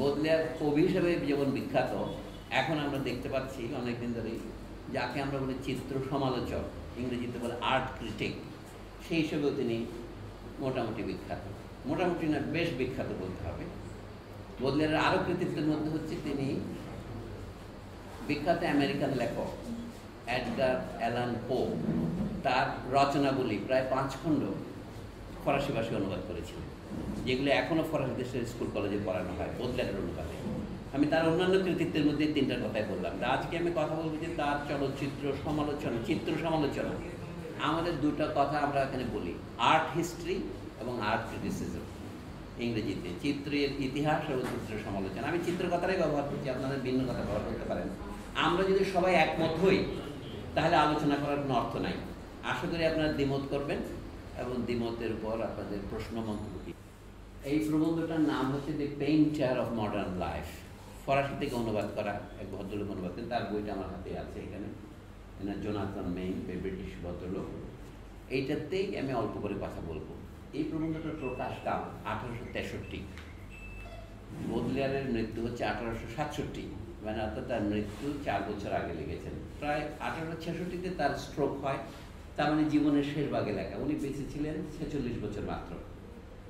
বদলিয়ার কবি হিসেবে যেমন বিখ্যাত, এখন আমরা দেখতে পাচ্ছি অনেকদিন ধরেই যাকে আমরা বলি চিত্র সমালোচক, ইংরেজিতে বলে আর্ট ক্রিটিক সেই হিসেবেও তিনি মোটামুটি বিখ্যাত। মোটামুটি না, বেশ বিখ্যাত বলতে হবে। বদলিয়ারের আরও কৃতিত্বের মধ্যে হচ্ছে তিনি বিখ্যাত আমেরিকান লেখক অ্যাডগার অ্যালান পো, তার রচনাগুলি প্রায় পাঁচ খণ্ড ফরাসি ভাষায় অনুবাদ করেছিলেন। যেগুলো এখনও ফরাসি দেশের স্কুল কলেজে পড়ানো হয় বদলাটের অনুবাদে আমি তার অন্যান্য কৃতিত্বের মধ্যে তিনটার কথাই বললাম। আজকে আমি কথা বলব যে তার চলচ্চিত্র সমালোচনা, চিত্র সমালোচনা। আমাদের দুটো কথা আমরা এখানে বলি। আর্ট হিস্ট্রি এবং আর্ট ক্রিটিসিজম ইংরেজিতে। চিত্রের ইতিহাস এবং চিত্র সমালোচনা। আমি চিত্র কথাটাই ব্যবহার করছি আপনাদের ভিন্ন কথা ব্যবহার করতে পারেন। আমরা যদি সবাই একমত হই, তাহলে আলোচনা করার কোনো অর্থ নাই। আশা করি আপনারা দ্বিমত করবেন এবং দ্বিমতের উপর আপনাদের প্রশ্ন মন্তব্য এই প্রবন্ধটার নাম হচ্ছে the painter of modern life ফরাসি থেকে অনুবাদ করা এক ভদ্রলোক অনুবাদ তার বইটা আমার হাতে আছে এখানে। এনার জোনাথন মেইন ব্রিটিশ ভদ্রলোক। এইটাতেই আমি অল্প করে কথা বলব। এই প্রবন্ধটার প্রকাশকাল আঠারোশো তেষট্টি। বদলিয়ারের মৃত্যু হচ্ছে আঠারোশো সাতষট্টি। মানে অর্থাৎ তার মৃত্যু চার বছর আগে লেগেছেন। প্রায় আঠারোশো ছেষট্টিতে তার স্ট্রোক হয়। তার মানে জীবনের শেষ ভাগে লেখা। উনি বেঁচে ছিলেন ছেচল্লিশ বছর মাত্র।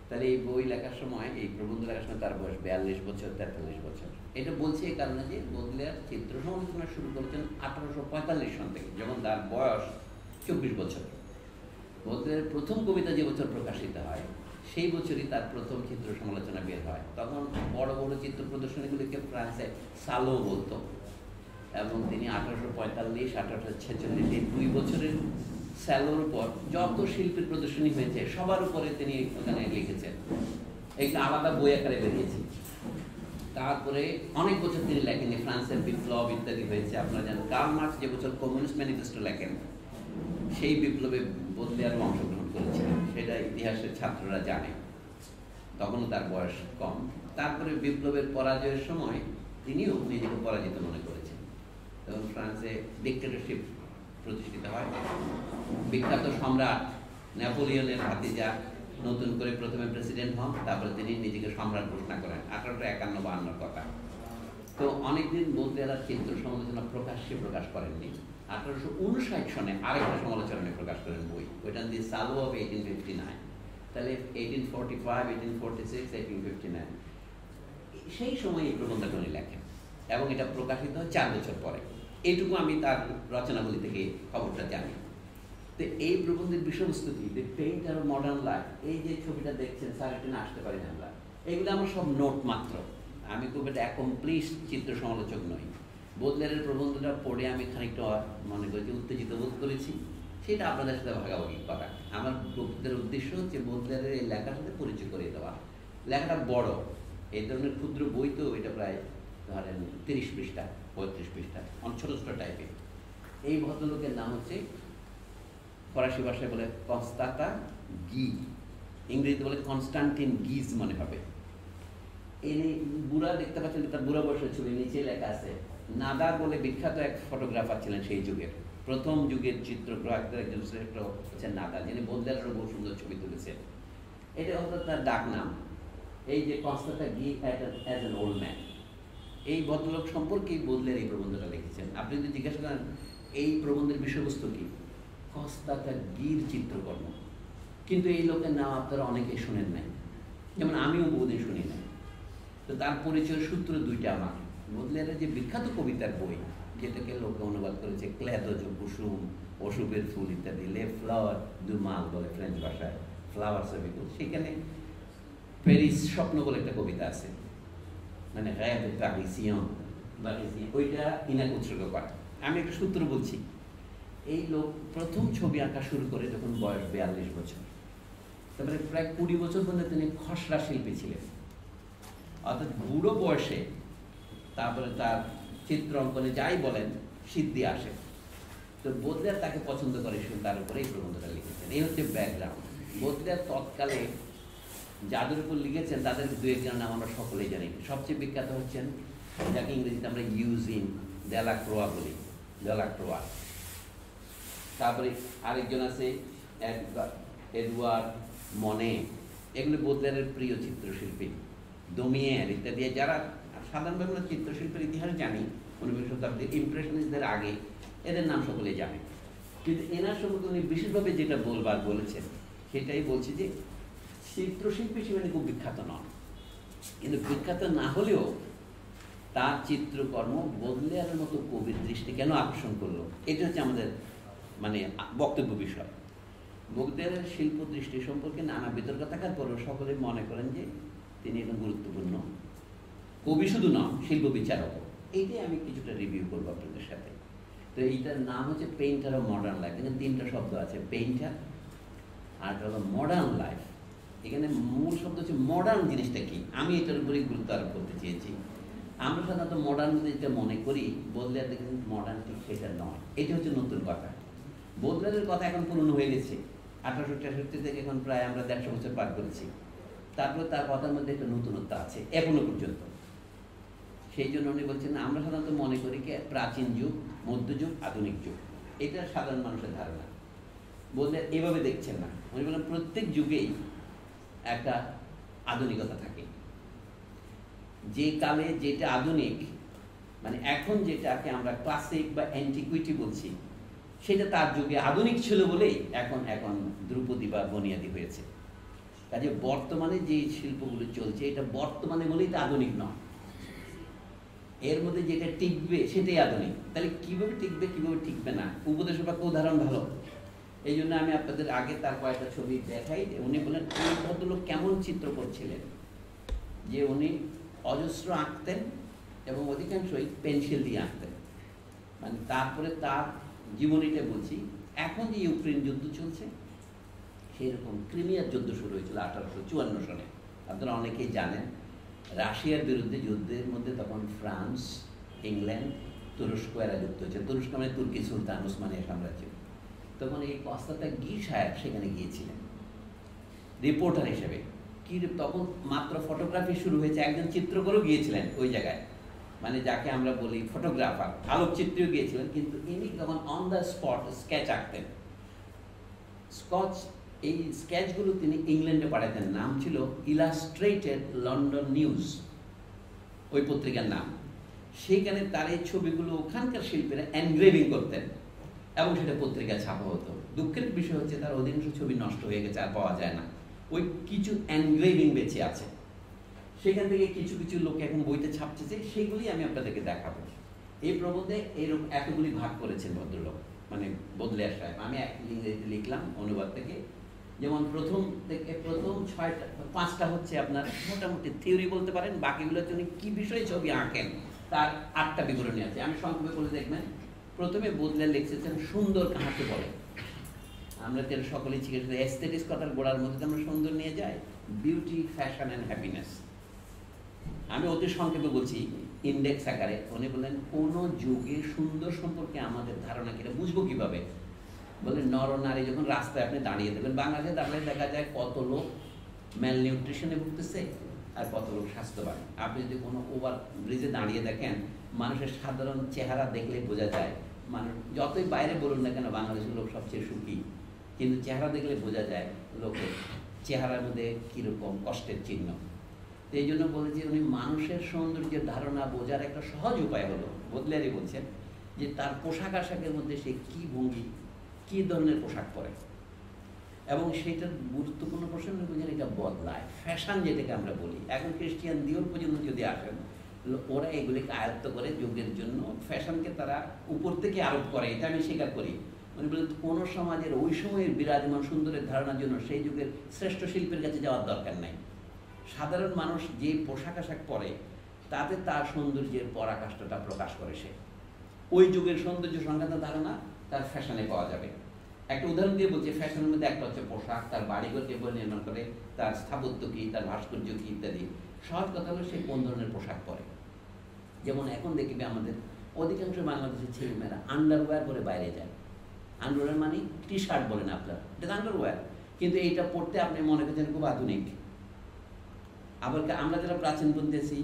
তাহলে এই বই লেখার সময়, এই প্রবন্ধ লেখার সময় তার বয়স বিয়াল্লিশ বছর, তেতাল্লিশ বছর। এটা বলছি এই কারণে যে বদলিয়ার চিত্র সমালোচনা শুরু করেছেন আঠারোশো পঁয়তাল্লিশ সন থেকে, যখন তার বয়স চব্বিশ বছর। বদলিয়ারের প্রথম কবিতা যে বছর প্রকাশিত হয়, সেই বছরই তার প্রথম চিত্র সমালোচনা বের হয়। তখন বড় বড় চিত্র প্রদর্শনীগুলিকে ফ্রান্সে সালো বলতো। এবং তিনি আঠারোশো পঁয়তাল্লিশ, আঠারোশো ছেচল্লিশ এই দুই বছরের স্যালোর উপর যত শিল্পীর প্রদর্শনী হয়েছে, সবার উপরে তিনি ওখানে লিখেছেন। এগুলো আলাদা বই আকারে বেরিয়েছে। তারপরে অনেক বছর তিনি লেখেননি, ফ্রান্সের বিপ্লব ইত্যাদি হয়েছে, আপনারা জানেন। কার্ল মার্কস যে বছর কমিউনিস্ট ম্যানিফেস্টো লেখেন, সেই বিপ্লবে বদলে আরও অংশগ্রহণ করেছিলেন সেটা ইতিহাসের ছাত্ররা জানে। তখনও তার বয়স কম। তারপরে বিপ্লবের পরাজয়ের সময় তিনিও নিজেকে পরাজিত মনে করেছেন। এবং ফ্রান্সে ডিক্টেটরশিপ প্রতিষ্ঠিত হয়। বিখ্যাত সম্রাট নেপোলিয়নের ভাতিজা নতুন করে প্রথমে প্রেসিডেন্ট হন, তারপরে তিনি নিজেকে সম্রাট ঘোষণা করেন। আঠারোশো একান্ন বাহান্নর কথা। তো অনেকদিন এরা চিত্র সমালোচনা প্রকাশ্যে প্রকাশ করেননি। আঠারোশো উনষাট সনে আরেকটা সমালোচনা প্রকাশ করেন বই। ওইটা দিয়ে salon of eighteen fifty nine তাহলে eighteen forty five eighteen forty six eighteen fifty nine সেই সময় এই প্রবন্ধটা উনি লেখেন এবং এটা প্রকাশিত হয় চার বছর পরে। এইটুকু আমি তার রচনাগুলি থেকে খবরটা জানি। তো এই প্রবন্ধের বিষয়বস্তু কি দ্য পেইন্টার মডার্ন লাইফ এই যে ছবিটা দেখছেন, স্যার এখানে আসতে পারি আমরা। এগুলো আমার সব নোট মাত্র। আমি খুব একটা অ্যাকমপ্লিশ চিত্র সমালোচক নই। বোদলের প্রবন্ধটা পড়ে আমি খানিকটা মনে করি যে উত্তেজিত বোধ করেছি। সেটা আপনাদের সাথে ভাগাভাগি করা। আমার বক্তৃতার উদ্দেশ্য হচ্ছে বোদলের এই লেখার সাথে পরিচয় করে দেওয়া। লেখাটা বড়। এই ধরনের ক্ষুদ্র বই তো এটা প্রায় ধরেন তিরিশ পৃষ্ঠা। পঁয়ত্রিশ পৃষ্ঠা ছোটো টাইপের এই ভদ্রলোকের নাম হচ্ছে ফরাসি ভাষায় বলে কনস্তাতা গি, ইংরেজিতে বলে কনস্টান্টিন গিজ মনে হবে। এই বুড়া দেখতে পাচ্ছেন তার বুড়া বয়সের ছবি নিচে লেখা আছে, নাদা বলে বিখ্যাত এক ফটোগ্রাফার ছিলেন সেই যুগের। প্রথম যুগের চিত্রগ্রাহকদের একজন শ্রেষ্ঠ হচ্ছেন নাদা, যিনি বদলের বহু সুন্দর ছবি তুলেছেন। এটা হতো তার ডাক নাম এই যে কনস্তাতা গি অ্যাজ অ্যান ওল্ড ম্যান। এই ভদ্রলোক সম্পর্কেই বদলের এই প্রবন্ধটা লিখেছেন। আপনি যদি জিজ্ঞাসা করেন, এই প্রবন্ধের বিষয়বস্তু কি? কস্তাতা গির চিত্রকর্ম। কিন্তু এই লোকের নাম আপনারা অনেকেই শোনেন নাই। যেমন আমিও বহুদিন শুনি নাই। তো তার পরিচয় সূত্র দুইটা আমার। বদলের যে বিখ্যাত কবিতার বই, যেটাকে লোকে অনুবাদ করেছে ক্ল্যাদজ কুসুম অশুভের ফুল ইত্যাদি, লে ফ্লাওয়ার দু মাল বলে ফ্রেঞ্চ ভাষায়, ফ্লাওয়ার সেখানে প্যারিস স্বপ্ন বলে একটা কবিতা আছে। মানে প্যারিসিয়ন ওইটা ইনাকে উৎসর্গ করে। আমি একটা সূত্র বলছি। এই লোক প্রথম ছবি আঁকা শুরু করে যখন বয়স বিয়াল্লিশ বছর। তারপরে প্রায় কুড়ি বছর পর্যন্ত তিনি খসড়া শিল্পী ছিলেন। অর্থাৎ বুড়ো বয়সে তারপরে তার চিত্র অঙ্কনে যাই বলেন, সিদ্ধি আসে। তো বোধলেয়ার তাকে পছন্দ করে শুনে তার উপরে এই প্রবন্ধটা লিখেছেন। এই হচ্ছে ব্যাকগ্রাউন্ড। বোধলেয়ার তৎকালে যাদের উপর লিখেছেন তাদের দু একজনের নাম আমরা সকলেই জানি। সবচেয়ে বিখ্যাত হচ্ছেন, যাকে ইংরেজিতে আমরা ইউজিন ডেলাক্রোয়া বলি ডেলাক্রোয়া তারপরে আরেকজন আছে এডওয়ার্ড মনে। এগুলো বোদলেয়ারের প্রিয় চিত্রশিল্পী। দমিয়ের ইত্যাদি। যারা সাধারণভাবে আমরা চিত্রশিল্পের ইতিহাস জানি ঊনবিংশ শতাব্দীর ইমপ্রেশনিস্টদের আগে, এদের নাম সকলে জানে। কিন্তু এনার সম্পর্কে উনি বিশেষভাবে যেটা বলবার বলেছেন, সেটাই বলছে যে চিত্রশিল্পী হিসেবে খুব বিখ্যাত নন। কিন্তু বিখ্যাত না হলেও তার চিত্রকর্ম বদলেয়ারের মতো কবির দৃষ্টি কেন আকর্ষণ করল? এটা হচ্ছে আমাদের মানে বক্তব্য বিষয়। বগদেয়ারের শিল্প দৃষ্টি সম্পর্কে নানা বিতর্ক থাকার পরেও সকলে মনে করেন যে তিনি একজন গুরুত্বপূর্ণ। কবি শুধু নন, শিল্প বিচারক এইটাই আমি কিছুটা রিভিউ করব আপনাদের সাথে। তো এইটার নাম হচ্ছে পেইন্টার অফ মডার্ন লাইফ এখানে তিনটা শব্দ আছে পেইন্টার আর হলো মডার্ন লাইফ এখানে মূল শব্দ হচ্ছে মডার্ন জিনিসটা কি? আমি এটার উপরেই গুরুত্ব আরোপ করতে চেয়েছি। আমরা সাধারণত মডার্ন যেটা মনে করি বদলার দেখেন মডার্ন ঠিক সেটা নয়। এটা হচ্ছে নতুন কথা। বদলারের কথা এখন পুরনো হয়ে গেছে। আঠারোশো তেষট্টি থেকে এখন প্রায় আমরা দেড়শো বছর পার করেছি। তারপরে তার কথার মধ্যে একটা নতুনত্ব আছে, এখনও পর্যন্ত। সেই জন্য উনি বলছেন, আমরা সাধারণত মনে করি কি, প্রাচীন যুগ মধ্যযুগ আধুনিক যুগ। এটা সাধারণ মানুষের ধারণা। বললে এভাবে দেখছেন না। উনি বলেন প্রত্যেক যুগেই একটা আধুনিকতা থাকে। যে কালে যেটা আধুনিক মানে এখন যেটাকে আমরা ক্লাসিক বা অ্যান্টিকুইটি বলছি, সেটা তার যুগে আধুনিক ছিল বলেই এখন এখন দ্রুপদী বা বনিয়াদি হয়েছে। কাজে বর্তমানে যে শিল্পগুলো চলছে, এটা বর্তমানে বলেই তো আধুনিক নয়। এর মধ্যে যেটা টিকবে সেটাই আধুনিক। তাহলে কীভাবে টিকবে কীভাবে টিকবে না? উপদেশ বা উদাহরণ ভালো। এই জন্য আমি আপনাদের আগে তার কয়েকটা ছবি দেখাই। উনি বলেন ভদ্রলোক কেমন চিত্র করছিলেন? যে উনি অজস্র আঁকতেন এবং অধিকাংশই পেন্সিল দিয়ে আঁকতেন। মানে তারপরে তার জীবনীটা বলছি এখন যে ইউক্রেন যুদ্ধ চলছে, সেরকম ক্রিমিয়ার যুদ্ধ শুরু হয়েছিল আঠারোশো চুয়ান্ন সনে। আপনারা অনেকেই জানেন, রাশিয়ার বিরুদ্ধে যুদ্ধের মধ্যে তখন ফ্রান্স, ইংল্যান্ড, তুরস্ক এরা যুক্ত হয়েছে। তুরস্ক মানে তুর্কি সুলতান, উসমানিয়া সাম্রাজ্য। তখন এই কস্তাতা গি সাহেব সেখানে গিয়েছিলেন। রিপোর্টার হিসেবে। কি তখন মাত্র ফটোগ্রাফি শুরু হয়েছে, একজন চিত্রকরও গিয়েছিলেন ওই জায়গায়। মানে যাকে আমরা বলি ফটোগ্রাফার আলোকচিত্রীও গিয়েছিলেন, কিন্তু ইনি তখন অন দ্য স্পট স্কেচ আঁকতেন। স্কচ এই স্কেচগুলো তিনি ইংল্যান্ডে পাঠাতেন। নাম ছিল ইলাস্ট্রেটেড লন্ডন নিউজ ওই পত্রিকার নাম। সেইখানে তার এই ছবিগুলো ওখানকার শিল্পীরা এনগ্রেভিং করতেন। এবং সেটা পত্রিকায় ছাপা হতো। দুঃখের বিষয় হচ্ছে তার অধিকাংশ ছবি নষ্ট হয়ে গেছে আর পাওয়া যায় না। ওই কিছু এনগ্রেভিং বেঁচে আছে। সেখান থেকে কিছু কিছু লোক এখন বইতে ছাপতেছে সেইগুলি আমি আপনাদেরকে দেখাবো। এই প্রবন্ধে এরকম এতগুলি ভাগ করেছেন ভদ্রলোক মানে বদলে সাহেব। আমি এক ইংরেজিতে লিখলাম অনুবাদ থেকে। যেমন প্রথম থেকে প্রথম ছয়টা, পাঁচটা হচ্ছে আপনার মোটামুটি থিওরি বলতে পারেন বাকিগুলো উনি কি বিষয়ে ছবি আঁকেন, তার আটটা বিবরণী আছে। আমি সংক্ষেপে বলে দেখবেন প্রথমে বদলে লিখেছেন, সুন্দর কাহাতে বলে? আমরা তো সকলেই চিকিৎসা এস্থেটিক্স কথার গোড়ার মধ্যে আমরা সুন্দর নিয়ে যাই। বিউটি ফ্যাশন অ্যান্ড হ্যাপিনেস আমি অতি সংক্ষেপে বলছি ইন্ডেক্স আকারে উনি বললেন, কোনো যুগে সুন্দর সম্পর্কে আমাদের ধারণা কিনা বুঝব কীভাবে? বলে নর নারী যখন রাস্তায় আপনি দাঁড়িয়ে দেবেন, বাংলাদেশে দাঁড়িয়ে দেখা যায় কত লোক ম্যাল নিউট্রিশনে ভুগতেছে আর কত লোক স্বাস্থ্যবান। আপনি যদি কোনো ওভার ব্রিজে দাঁড়িয়ে দেখেন, মানুষের সাধারণ চেহারা দেখলে বোঝা যায় মানুষ যতই বাইরে বলুন না কেন বাংলাদেশের লোক সবচেয়ে সুখী। কিন্তু চেহারা দেখলে বোঝা যায় লোকের চেহারার মধ্যে কীরকম কষ্টের চিহ্ন। তো এই জন্য বলেছি উনি মানুষের সৌন্দর্যের ধারণা বোঝার একটা সহজ উপায় হলো। বদলারি বলছেন যে তার পোশাক আশাকের মধ্যে সে কি ভঙ্গি, কি ধরনের পোশাক পরে? এবং সেইটার গুরুত্বপূর্ণ প্রশ্ন বোঝেন এটা বদলায়। ফ্যাশন যেটাকে আমরা বলি। এখন খ্রিস্টিয়ান দিওর পর্যন্ত যদি আসেন ওরা এগুলিকে আয়ত্ত করে যুগের জন্য ফ্যাশনকে তারা উপর থেকে আরোপ করে, এটা আমি স্বীকার করি। উনি বলেন, কোন সমাজের ওই সময়ের বিরাজমান সুন্দরের ধারণার জন্য সেই যুগের শ্রেষ্ঠ শিল্পের কাছে যাওয়ার দরকার নাই। সাধারণ মানুষ যে পোশাক আশাক পরে, তাতে তার সৌন্দর্যের পরাকাষ্ঠাটা প্রকাশ করে সে। ওই যুগের সৌন্দর্য সংক্রান্ত ধারণা তার ফ্যাশনে পাওয়া যাবে। একটা উদাহরণ দিয়ে বলছি, ফ্যাশনের মধ্যে একটা হচ্ছে পোশাক, তার বাড়িঘর কীভাবে নির্মাণ করে, তার স্থাপত্য কী, তার ভাস্কর্য কী ইত্যাদি। সহজ কথা হলো সে কোন ধরনের পোশাক পরে? যেমন এখন দেখবে আমাদের, অধিকাংশ বাংলাদেশের ছেলেমেয়েরা আন্ডারওয়্যার পরে বাইরে যায়। আন্ডারওয়্যার মানে টি শার্ট বলেন আপনার। এটা আন্ডারওয়্যার কিন্তু এইটা পড়তে আপনি মনে করছেন খুব আধুনিক। আবার আমরা যারা প্রাচীন বলতেছি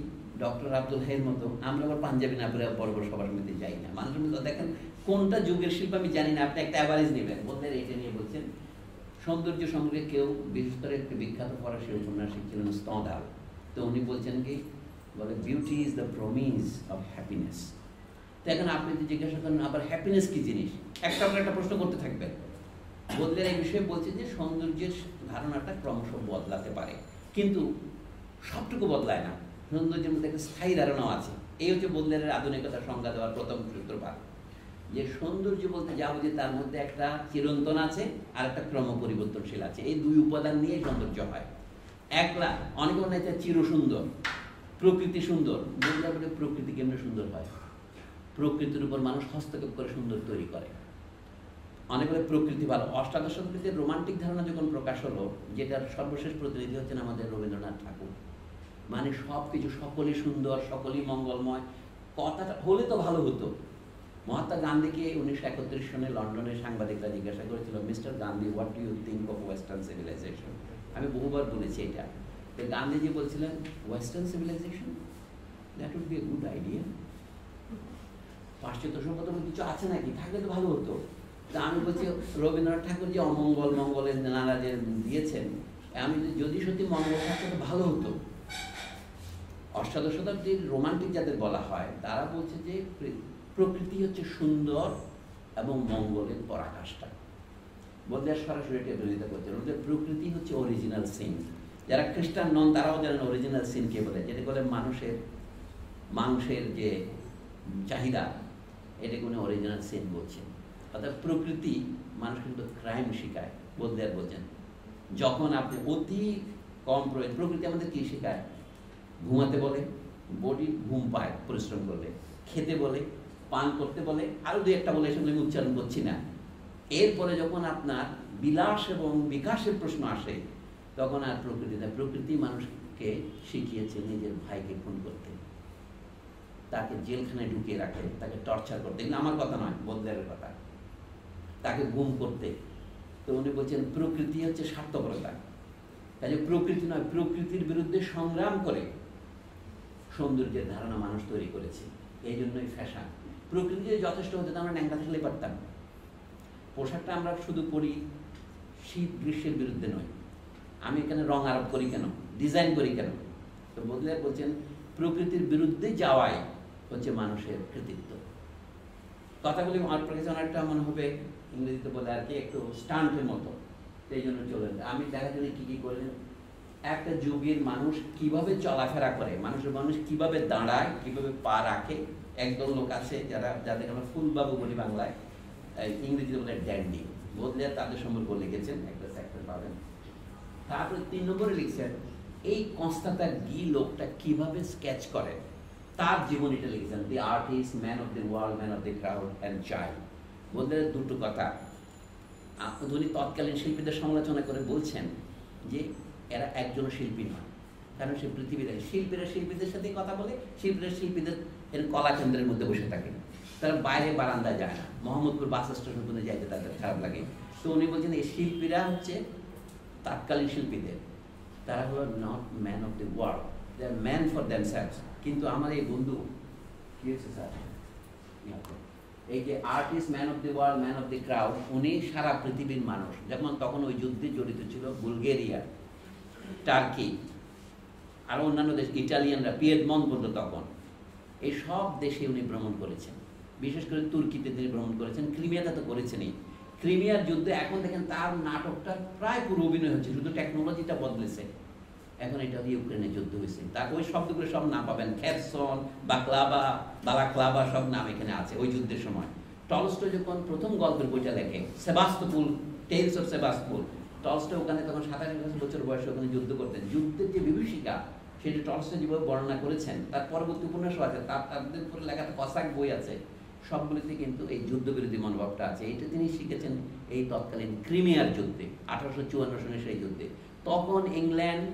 ডক্টর আব্দুল হাইয়ের মতো, আমরা আবার পাঞ্জাবি না পরে বড় বড় সবার মধ্যে যাই না। মানুষের মধ্যে দেখেন কোনটা যুগের শিল্প আমি জানি না, আপনি একটা অ্যাভারেজ নেবেন। বললেন এটা নিয়ে বলছেন, সৌন্দর্য সম্পর্কে কেউ বিশেষ করে একটি বিখ্যাত ফরাসি উপন্যাসিক ছিলেন স্তদাল তো উনি বলছেন কি বলে beauty is the promise of happiness তো এখন আপনি যদি জিজ্ঞাসা করেন, আবার হ্যাপিনেস কি জিনিস? একটা আপনার একটা প্রশ্ন করতে থাকবেন বদলের এই বিষয়ে বলছে যে, সৌন্দর্যের ধারণাটা ক্রমশ বদলাতে পারে। কিন্তু সবটুকু বদলায় না। সৌন্দর্যের মধ্যে একটা স্থায়ী ধারণাও আছে। এই হচ্ছে বদলের আধুনিকতার সংজ্ঞা দেওয়ার প্রথম সূত্রপাত। যে সৌন্দর্য বলতে যা বুঝি তার মধ্যে একটা চিরন্তন আছে আর একটা ক্রম পরিবর্তনশীল আছে। এই দুই উপাদান নিয়ে সৌন্দর্য হয়। একলা, অনেকে মনে হয় চির সুন্দর প্রকৃতি সুন্দর। বললে বলে প্রকৃতি কেমন সুন্দর হয়? প্রকৃতির উপর মানুষ হস্তক্ষেপ করে সুন্দর তৈরি করে। অনেক বলে প্রকৃতি ভালো। অষ্টাদশ শতাব্দীতে রোমান্টিক ধারণা যখন প্রকাশ হলো, যেটার সর্বশেষ প্রতিনিধি হচ্ছেন আমাদের রবীন্দ্রনাথ ঠাকুর। মানে সব কিছু সকলই সুন্দর, সকলই মঙ্গলময়। কথাটা হলে তো ভালো হতো। মহাত্মা গান্ধীকে উনিশশো একত্রিশ সনে লন্ডনের সাংবাদিকরা জিজ্ঞাসা করেছিল, mister Gandhi, what you think of western civilisation? আমি বহুবার বলেছি এটা। তো গান্ধীজি বলছিলেন western civilisation that would be a good idea পাশ্চাত্য সভ্যতার মধ্যে কিছু আছে নাকি? থাকলে তো ভালো হতো। তা আমি বলছি, রবীন্দ্রনাথ ঠাকুর যে অমঙ্গল, মঙ্গলের নানা যে দিয়েছেন, আমি যদি সত্যি মঙ্গল থাকতো তো ভালো হতো। অষ্টাদশ শতাব্দীর রোমান্টিক যাদের বলা হয়, তারা বলছে যে প্রকৃতি হচ্ছে সুন্দর এবং মঙ্গলের পরাকাষ্ঠা। বলতে সরাসরি এটা বিরোধিতা ওদের প্রকৃতি হচ্ছে অরিজিনাল সিন যারা খ্রিস্টান নন, তারাও জানেন অরিজিনাল সিন কে বলে। যেটা বলে মানুষের মাংসের যে চাহিদা এটাকে উনি অরিজিনাল সিন বলছেন অর্থাৎ প্রকৃতি মানুষ কিন্তু ক্রাইম শিখায়, বলতে আর বলছেন যখন আপনি অতি কম প্রয়োজন, প্রকৃতি আমাদের কি শেখায়? ঘুমাতে বলে বডি ঘুম পায়, পরিশ্রম করলে। খেতে বলে, পান করতে বলে আরও দু একটা বলে সেগুলো আমি উচ্চারণ করছি না। এরপরে যখন আপনার বিলাস এবং বিকাশের প্রশ্ন আসে তখন আর প্রকৃতি না, প্রকৃতি মানুষকে শিখিয়েছে নিজের ভাইকে খুন করতে। তাকে জেলখানে ঢুকিয়ে রাখে, তাকে টর্চার করতে। এগুলো আমার কথা নয় বলদের কথা। তাকে গুম করতে। তো উনি বলছেন, প্রকৃতি হচ্ছে স্বার্থপরতা। কাজে প্রকৃতি নয়, প্রকৃতির বিরুদ্ধে সংগ্রাম করে সৌন্দর্যের ধারণা মানুষ তৈরি করেছে। এই জন্যই ফ্যাশন। প্রকৃতি যথেষ্ট হতে আমরা ন্যাংটা থাকলে পারতাম। পোশাকটা আমরা শুধু পরি শীত, গ্রীষ্মের বিরুদ্ধে নয়। আমি এখানে রং আরোপ করি কেন? ডিজাইন করি কেন? তো বদলে বলছেন, প্রকৃতির বিরুদ্ধে যাওয়াই হচ্ছে মানুষের কৃতিত্ব। কথাগুলি আমার কাছে অনেকটা মনে হবে ইংরেজিতে বলে আর কি, একটু স্টান্টের মতো। সেই জন্য চলেন আমি দেখা জন্য কী কী করলেন একটা যুগের মানুষ কীভাবে চলাফেরা করে, মানুষের মানুষ কীভাবে দাঁড়ায়, কীভাবে পা রাখে, একদল লোক আছে যারা, যাদের আমরা ফুলবাবু বলি বাংলায় ইংরেজিতে বলে ড্যান্ডি। বদলে তাদের সম্পর্কে লিখেছেন, একটা সেক্টর পাবেন। তারপরে তিন নম্বরে লিখছেন এই কনস্টান্তা গি লোকটা কীভাবে স্কেচ করে? তার জীবনীটা লিখছেন the artist man of the world man of the crowd and child বলতে দুটো কথা। উনি তৎকালীন শিল্পীদের সমালোচনা করে বলছেন যে এরা একজন শিল্পী নয়, কারণ সে পৃথিবীতে, শিল্পীরা শিল্পীদের সাথে কথা বলে, শিল্পীরা শিল্পীদের এর কলা কেন্দ্রের মধ্যে বসে থাকে। তারা বাইরে বারান্দা যায় না, মোহাম্মদপুর বাস স্টেশন পর্যন্ত যাইতে তাদের খারাপ লাগে। তো উনি বলছেন, এই শিল্পীরা হচ্ছে তাৎকালীন শিল্পীদের। তারা হলো not man of the world they are man for them কিন্তু আমার এই বন্ধু, কি হয়েছে স্যার? এই যে artist man of the world man of the crowd উনি সারা পৃথিবীর মানুষ। যেমন তখন ওই যুদ্ধে জড়িত ছিল বুলগেরিয়া, টার্কি, আর অন্যান্য দেশ, ইটালিয়ানরা পিয়েডমন বলতো তখন। এই সব দেশে উনি ভ্রমণ করেছেন। বিশেষ করে তুর্কিতে তিনি ভ্রমণ করেছেন, ক্রিমিয়াতে তো করেছেনই। ক্রিমিয়ার যুদ্ধে এখন দেখেন তার নাটকটা প্রায় পুরো অভিনয় হচ্ছে, শুধু টেকনোলজিটা বদলেছে। এখন এটা ইউক্রেনের যুদ্ধ হয়েছে। তার ওই শব্দগুলো সব নাম পাবেন খ্যারসন বাকলাবা বালাক্লাবা সব নাম এখানে আছে ওই যুদ্ধের সময়। টলস্টো যখন প্রথম গল্পের বইটা লেখে সেবাস্তপুল টেলস অফ সেবাস্তপুল টলস্টো ওখানে তখন সাতাশ বছর বয়সে ওখানে যুদ্ধ করতেন। যুদ্ধের যে বিভীষিকা, সেটি টলস্টো যেভাবে বর্ণনা করেছেন, তার পরবর্তী উপন্যাসও আছে, তার তাদের উপরে লেখা কসাক বই আছে সবগুলিতে কিন্তু এই যুদ্ধবিরোধী মনোভাবটা আছে। এটা তিনি শিখেছেন এই তৎকালীন ক্রিমিয়ার যুদ্ধে, আঠারোশো চুয়ান্ন সনে সেই যুদ্ধে। তখন ইংল্যান্ড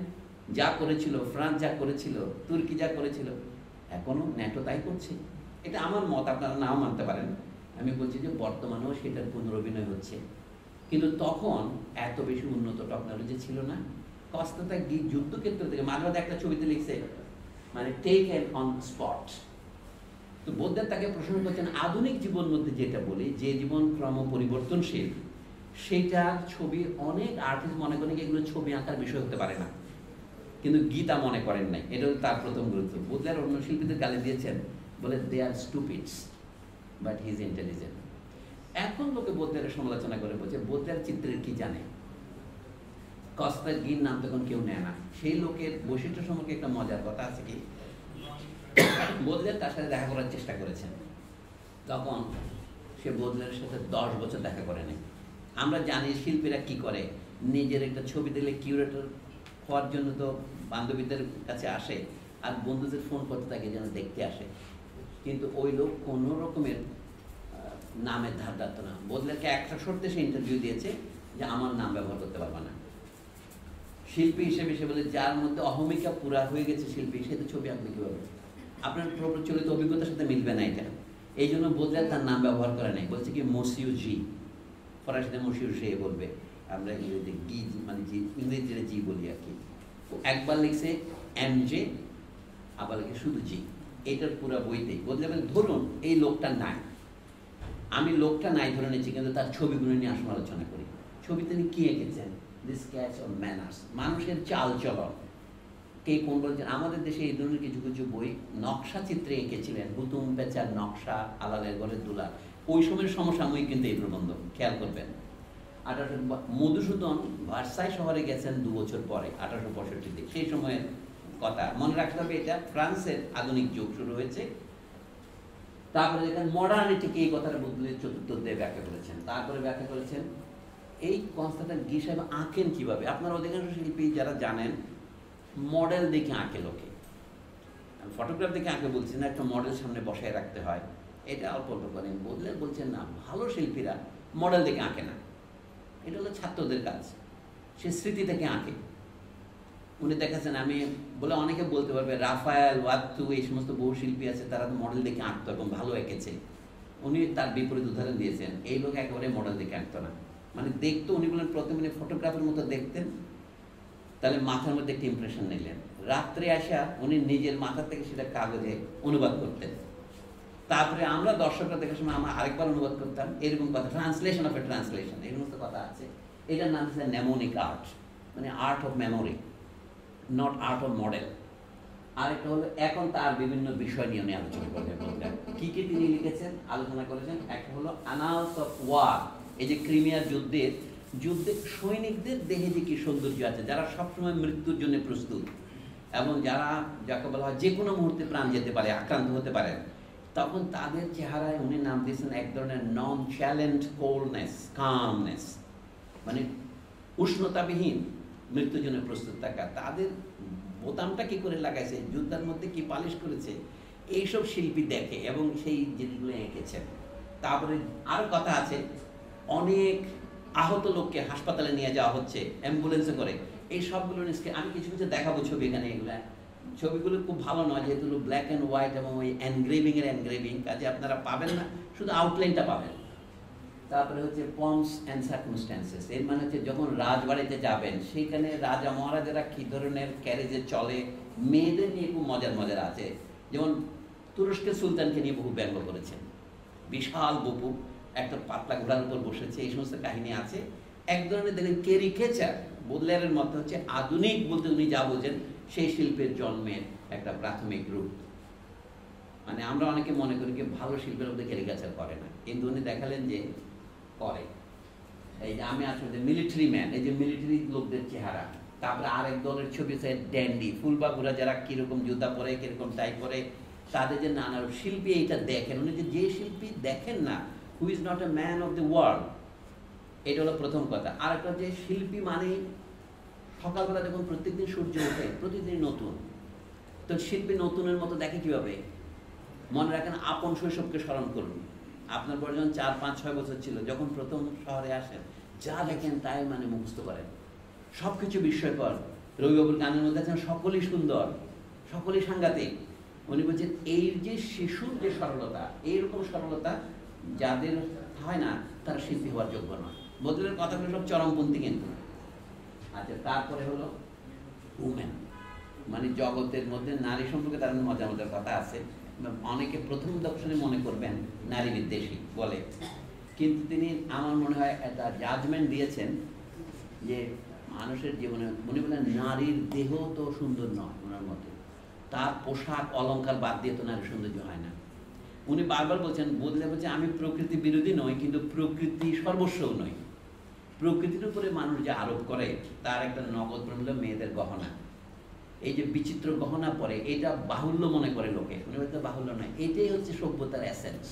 যা করেছিল, ফ্রান্স যা করেছিল, তুর্কি যা করেছিল, এখনও ন্যাটো তাই করছে। এটা আমার মত, আপনারা নাও মানতে পারেন। আমি বলছি যে বর্তমানেও সেটার পুনরভিনয় হচ্ছে। কিন্তু তখন এত বেশি উন্নত টেকনোলজি ছিল না। কস্তাতা যুদ্ধক্ষেত্র থেকে, মাঝে একটা ছবিতে লিখছে মানে টেক এন অন স্পট তো বোধদের তাকে প্রশ্ন করছেন, আধুনিক জীবন মধ্যে যেটা বলি, যে জীবন ক্রম পরিবর্তনশীল, সেটা ছবি অনেক আর্টিস্ট মনে করেন এগুলো ছবি আঁকার বিষয় হতে পারে না। কিন্তু গীতা মনে করেন নাই, এটা তার প্রথম গুরুত্ব। বুদ্ধের অন্য শিল্পীদের গালি দিয়েছেন, বলে they are stupids but he is intelligent এখন লোকে বোধের সমালোচনা করে বলছে বোধের চিত্রের কি জানে? কস্তা গির নাম তখন কেউ নেয় না। সেই লোকের বৈশিষ্ট্য সম্পর্কে একটা মজার কথা আছে কি বোধলের তার সাথে দেখা করার চেষ্টা করেছেন। তখন সে বদলের সাথে দশ বছর দেখা করে নেই আমরা জানি শিল্পীরা কি করে। নিজের একটা ছবি দিলে কিউরেটর হওয়ার জন্য তো বান্ধবীদের কাছে আসে আর বন্ধুদের ফোন করতে থাকে যেন দেখতে আসে। কিন্তু ওই লোক কোনো রকমের নামের ধার ধারত না। বদলেকে একটা শর্তে সে ইন্টারভিউ দিয়েছে যে আমার নাম ব্যবহার করতে পারবে না। শিল্পী হিসেবে সে বলে, যার মধ্যে অহমিকা পুরা হয়ে গেছে শিল্পী, সে তো ছবি আঁকবে কীভাবে? আপনার প্রচলিত অভিজ্ঞতার সাথে মিলবে না এটা। এই জন্য বদলে তার নাম ব্যবহার করে নাই। বলছে কি, মসিউ জি। ফরাসিতে মসিউ সে বলবে। আমরা ইংরেজিতে গি মানে জি, ইংরেজিতে জি বলি আর কি। ও একবার লিখছে এম জে, আবার লিখে শুধু জি। এটার পুরো বইতে বদলে বলে, ধরুন এই লোকটা নাই। আমি লোকটা নাই ধরে নিচ্ছি, কিন্তু তার ছবিগুলো নিয়ে আসলে আলোচনা করি। ছবি তিনি কি এঁকেছেন? দিস ক্যাচ অফ ম্যানার্স মানুষের চাল চলন কে কোন বলছেন? আমাদের দেশে এই ধরনের কিছু কিছু বই নকশা চিত্রে এঁকেছিলেন। হুতুম, পেচার নকশা, আলালের ঘরের দুলা ওই সময়ের সমসাময়িক কিন্তু এই প্রবন্ধ, খেয়াল করবেন। আঠারোশো মধুসূদন ভার্সাই শহরে গেছেন দু বছর পরে, আঠারোশো পঁয়ষট্টিতে সেই সময়ের কথা। মনে রাখতে হবে এটা, ফ্রান্সের আধুনিক যুগ শুরু হয়েছে। তারপরে দেখেন মডার্নিটিকে এই কথাটা বদলে চতুর্থ দিয়ে ব্যাখ্যা করেছেন। তারপরে ব্যাখ্যা করেছেন, এই কনস্টান্টাইন গি সাহেব আঁকেন কীভাবে? আপনারা অধিকাংশ শিল্পী যারা জানেন মডেল দেখে আঁকে লোকে। ফটোগ্রাফ দেখে আঁকে বলছি, না, একটা মডেল সামনে বসায় রাখতে হয়। এটা অল্প অল্প করেন বদলে বলছেন, না, ভালো শিল্পীরা মডেল দেখে আঁকে না। এটা হলো ছাত্রদের কাজ। সে স্মৃতি থেকে আঁকে। উনি দেখাচ্ছেন, আমি বলে অনেকে বলতে পারবে, রাফায়েল, ওয়াত্তু, এই সমস্ত বহু শিল্পী আছে, তারা তো মডেল দেখে আঁকতো এবং ভালো এঁকেছে। উনি তার বিপরীত উদাহরণ দিয়েছেন, এই লোক একেবারে মডেল দেখে আঁকতো না। মানে দেখতো, উনি বলেন প্রথমে ফটোগ্রাফের মতো দেখতেন তাহলে মাথার মধ্যে একটা ইমপ্রেশন নিলেন। রাত্রে আসা উনি নিজের মাথা থেকে সেটা কাগজে অনুবাদ করতেন। তারপরে আমরা দর্শকরা দেখার সময় আমরা আরেকবার অনুবাদ করতাম। এরকম কথা ট্রান্সলেশন অফ এ ট্রান্সলেশন এরকম তো কথা আছে। এটার নাম হচ্ছে নেমোনিক আর্ট মানে art of memory not art of model আরেকটা হলো, এখন তার বিভিন্ন বিষয় নিয়ে উনি আলোচনা করবেন কী কি কি তিনি লিখেছেন? আলোচনা করেছেন? একটা হলো অ্যানাউন্স অফ ওয়ার এই যে ক্রিমিয়ার যুদ্ধের যুদ্ধে সৈনিকদের দেহে যে কি সৌন্দর্য আছে, যারা সবসময় মৃত্যুর জন্য প্রস্তুত, এবং যারা যাকে বলা হয় যে কোনো মুহূর্তে প্রাণ যেতে পারে, আক্রান্ত হতে পারে, তখন তাদের চেহারায় উনি নাম দিয়েছেন এক ধরনের নন চ্যালেঞ্জ কোল্ডনেস কামনেস মানে উষ্ণতাবিহীন, মৃত্যুর জন্য প্রস্তুত থাকা। তাদের বোতামটা কি করে লাগাইছে? যুদ্ধের মধ্যে কি পালিশ করেছে? এইসব শিল্পী দেখে এবং সেই জিনিসগুলো এঁকেছেন। তারপরে আর কথা আছে, অনেক আহত লোককে হাসপাতালে নিয়ে যাওয়া হচ্ছে, অ্যাম্বুলেন্সে করে। এই সবগুলো নিষ্কে আমি কিছু কিছু দেখাবো ছবি এখানে এগুলো। ছবিগুলো খুব ভালো নয়, যেহেতু ব্ল্যাক অ্যান্ড হোয়াইট এবং ওই এনগ্রেভিং এর এনগ্রেভিং কাজে আপনারা পাবেন না, শুধু আউটলাইনটা পাবেন। তারপরে হচ্ছে পমস অ্যান্ড সার্কমস্ট্যান্সেস এর মানে হচ্ছে যখন রাজবাড়িতে যাবেন সেখানে রাজা মহারাজারা কী ধরনের ক্যারেজে চলে, মেয়েদের নিয়ে খুব মজার মজার আছে। যেমন তুরস্কের সুলতানকে নিয়ে বহু ব্যঙ্গ করেছেন। বিশাল বপু। একটা পাতলা ঘোড়ার উপর বসেছে, এই সমস্ত কাহিনী আছে। এক ধরনের দেখেন কেরিকেচার বোদলেয়ারের মতো হচ্ছে আধুনিক বলতে উনি যা বোঝেন, সেই শিল্পের জন্মের একটা প্রাথমিক রূপ। মানে আমরা অনেকে মনে করি যে ভালো শিল্পের মধ্যে ক্যারিকেচার করে না। কিন্তু উনি দেখালেন যে করে। এই যে আমি আসলে মিলিটারি ম্যান এই যে মিলিটারি লোকদের চেহারা, তারপরে আরেক দলের ছবি আছে ড্যান্ডি ফুলবাবুরা যারা কীরকম জুতা পরে, কীরকম টাই পরে, তাদের যে নানা শিল্পী এইটা দেখেন। উনি যে শিল্পী দেখেন না who is not a man of the world এটা হলো প্রথম কথা। আর একটা যে শিল্পী মানে সকালবেলা যখন প্রত্যেকদিন সূর্য ওঠে প্রতিদিন নতুন। তো শিল্পী নতুনের মতো দেখে কীভাবে? মনে রাখেন আপন শৈশবকে স্মরণ করুন। আপনার বড় যখন চার, পাঁচ, ছয় বছর ছিল, যখন প্রথম শহরে আসেন, যা দেখেন তাই মানে মুখস্থ করেন। সব কিছু বিস্ময়কর। রবিবাবুর গানের মধ্যে আছেন সকলেই সুন্দর, সকলেই সাংঘাতিক। উনি বলছেন, এই যে শিশুর যে সরলতা, এইরকম সরলতা যাদের হয় না, তারা শিল্পী হওয়ার যোগ্য নয়। বদলের কথাগুলো সব চরমপন্থী কিন্তু। আচ্ছা তারপরে হলো উমেন মানে জগতের মধ্যে নারী সম্পর্কে তার মজার মজার কথা আছে। অনেকে প্রথম দর্শনে মনে করবেন নারী বিদ্বেষী বলে। কিন্তু তিনি আমার মনে হয় একটা জাজমেন্ট দিয়েছেন যে মানুষের জীবনে উনি বলেন, নারীর দেহ তো সুন্দর নয় ওনার মতে। তার পোশাক অলংকার বাদ দিয়ে তো নারী সৌন্দর্য হয় না। উনি বারবার বলছেন, বদলে বলছে, আমি প্রকৃতি বিরোধী নই, কিন্তু প্রকৃতি সর্বস্বও নই। প্রকৃতির উপরে মানুষ যে আরোপ করে, তার একটা নগদ প্রমূল্য মেয়েদের গহনা। এই যে বিচিত্র গহনা পরে, এটা বাহুল্য মনে করে লোকে। উনি বলতে বাহুল্য নয়, এটাই হচ্ছে সভ্যতার অ্যাসেন্স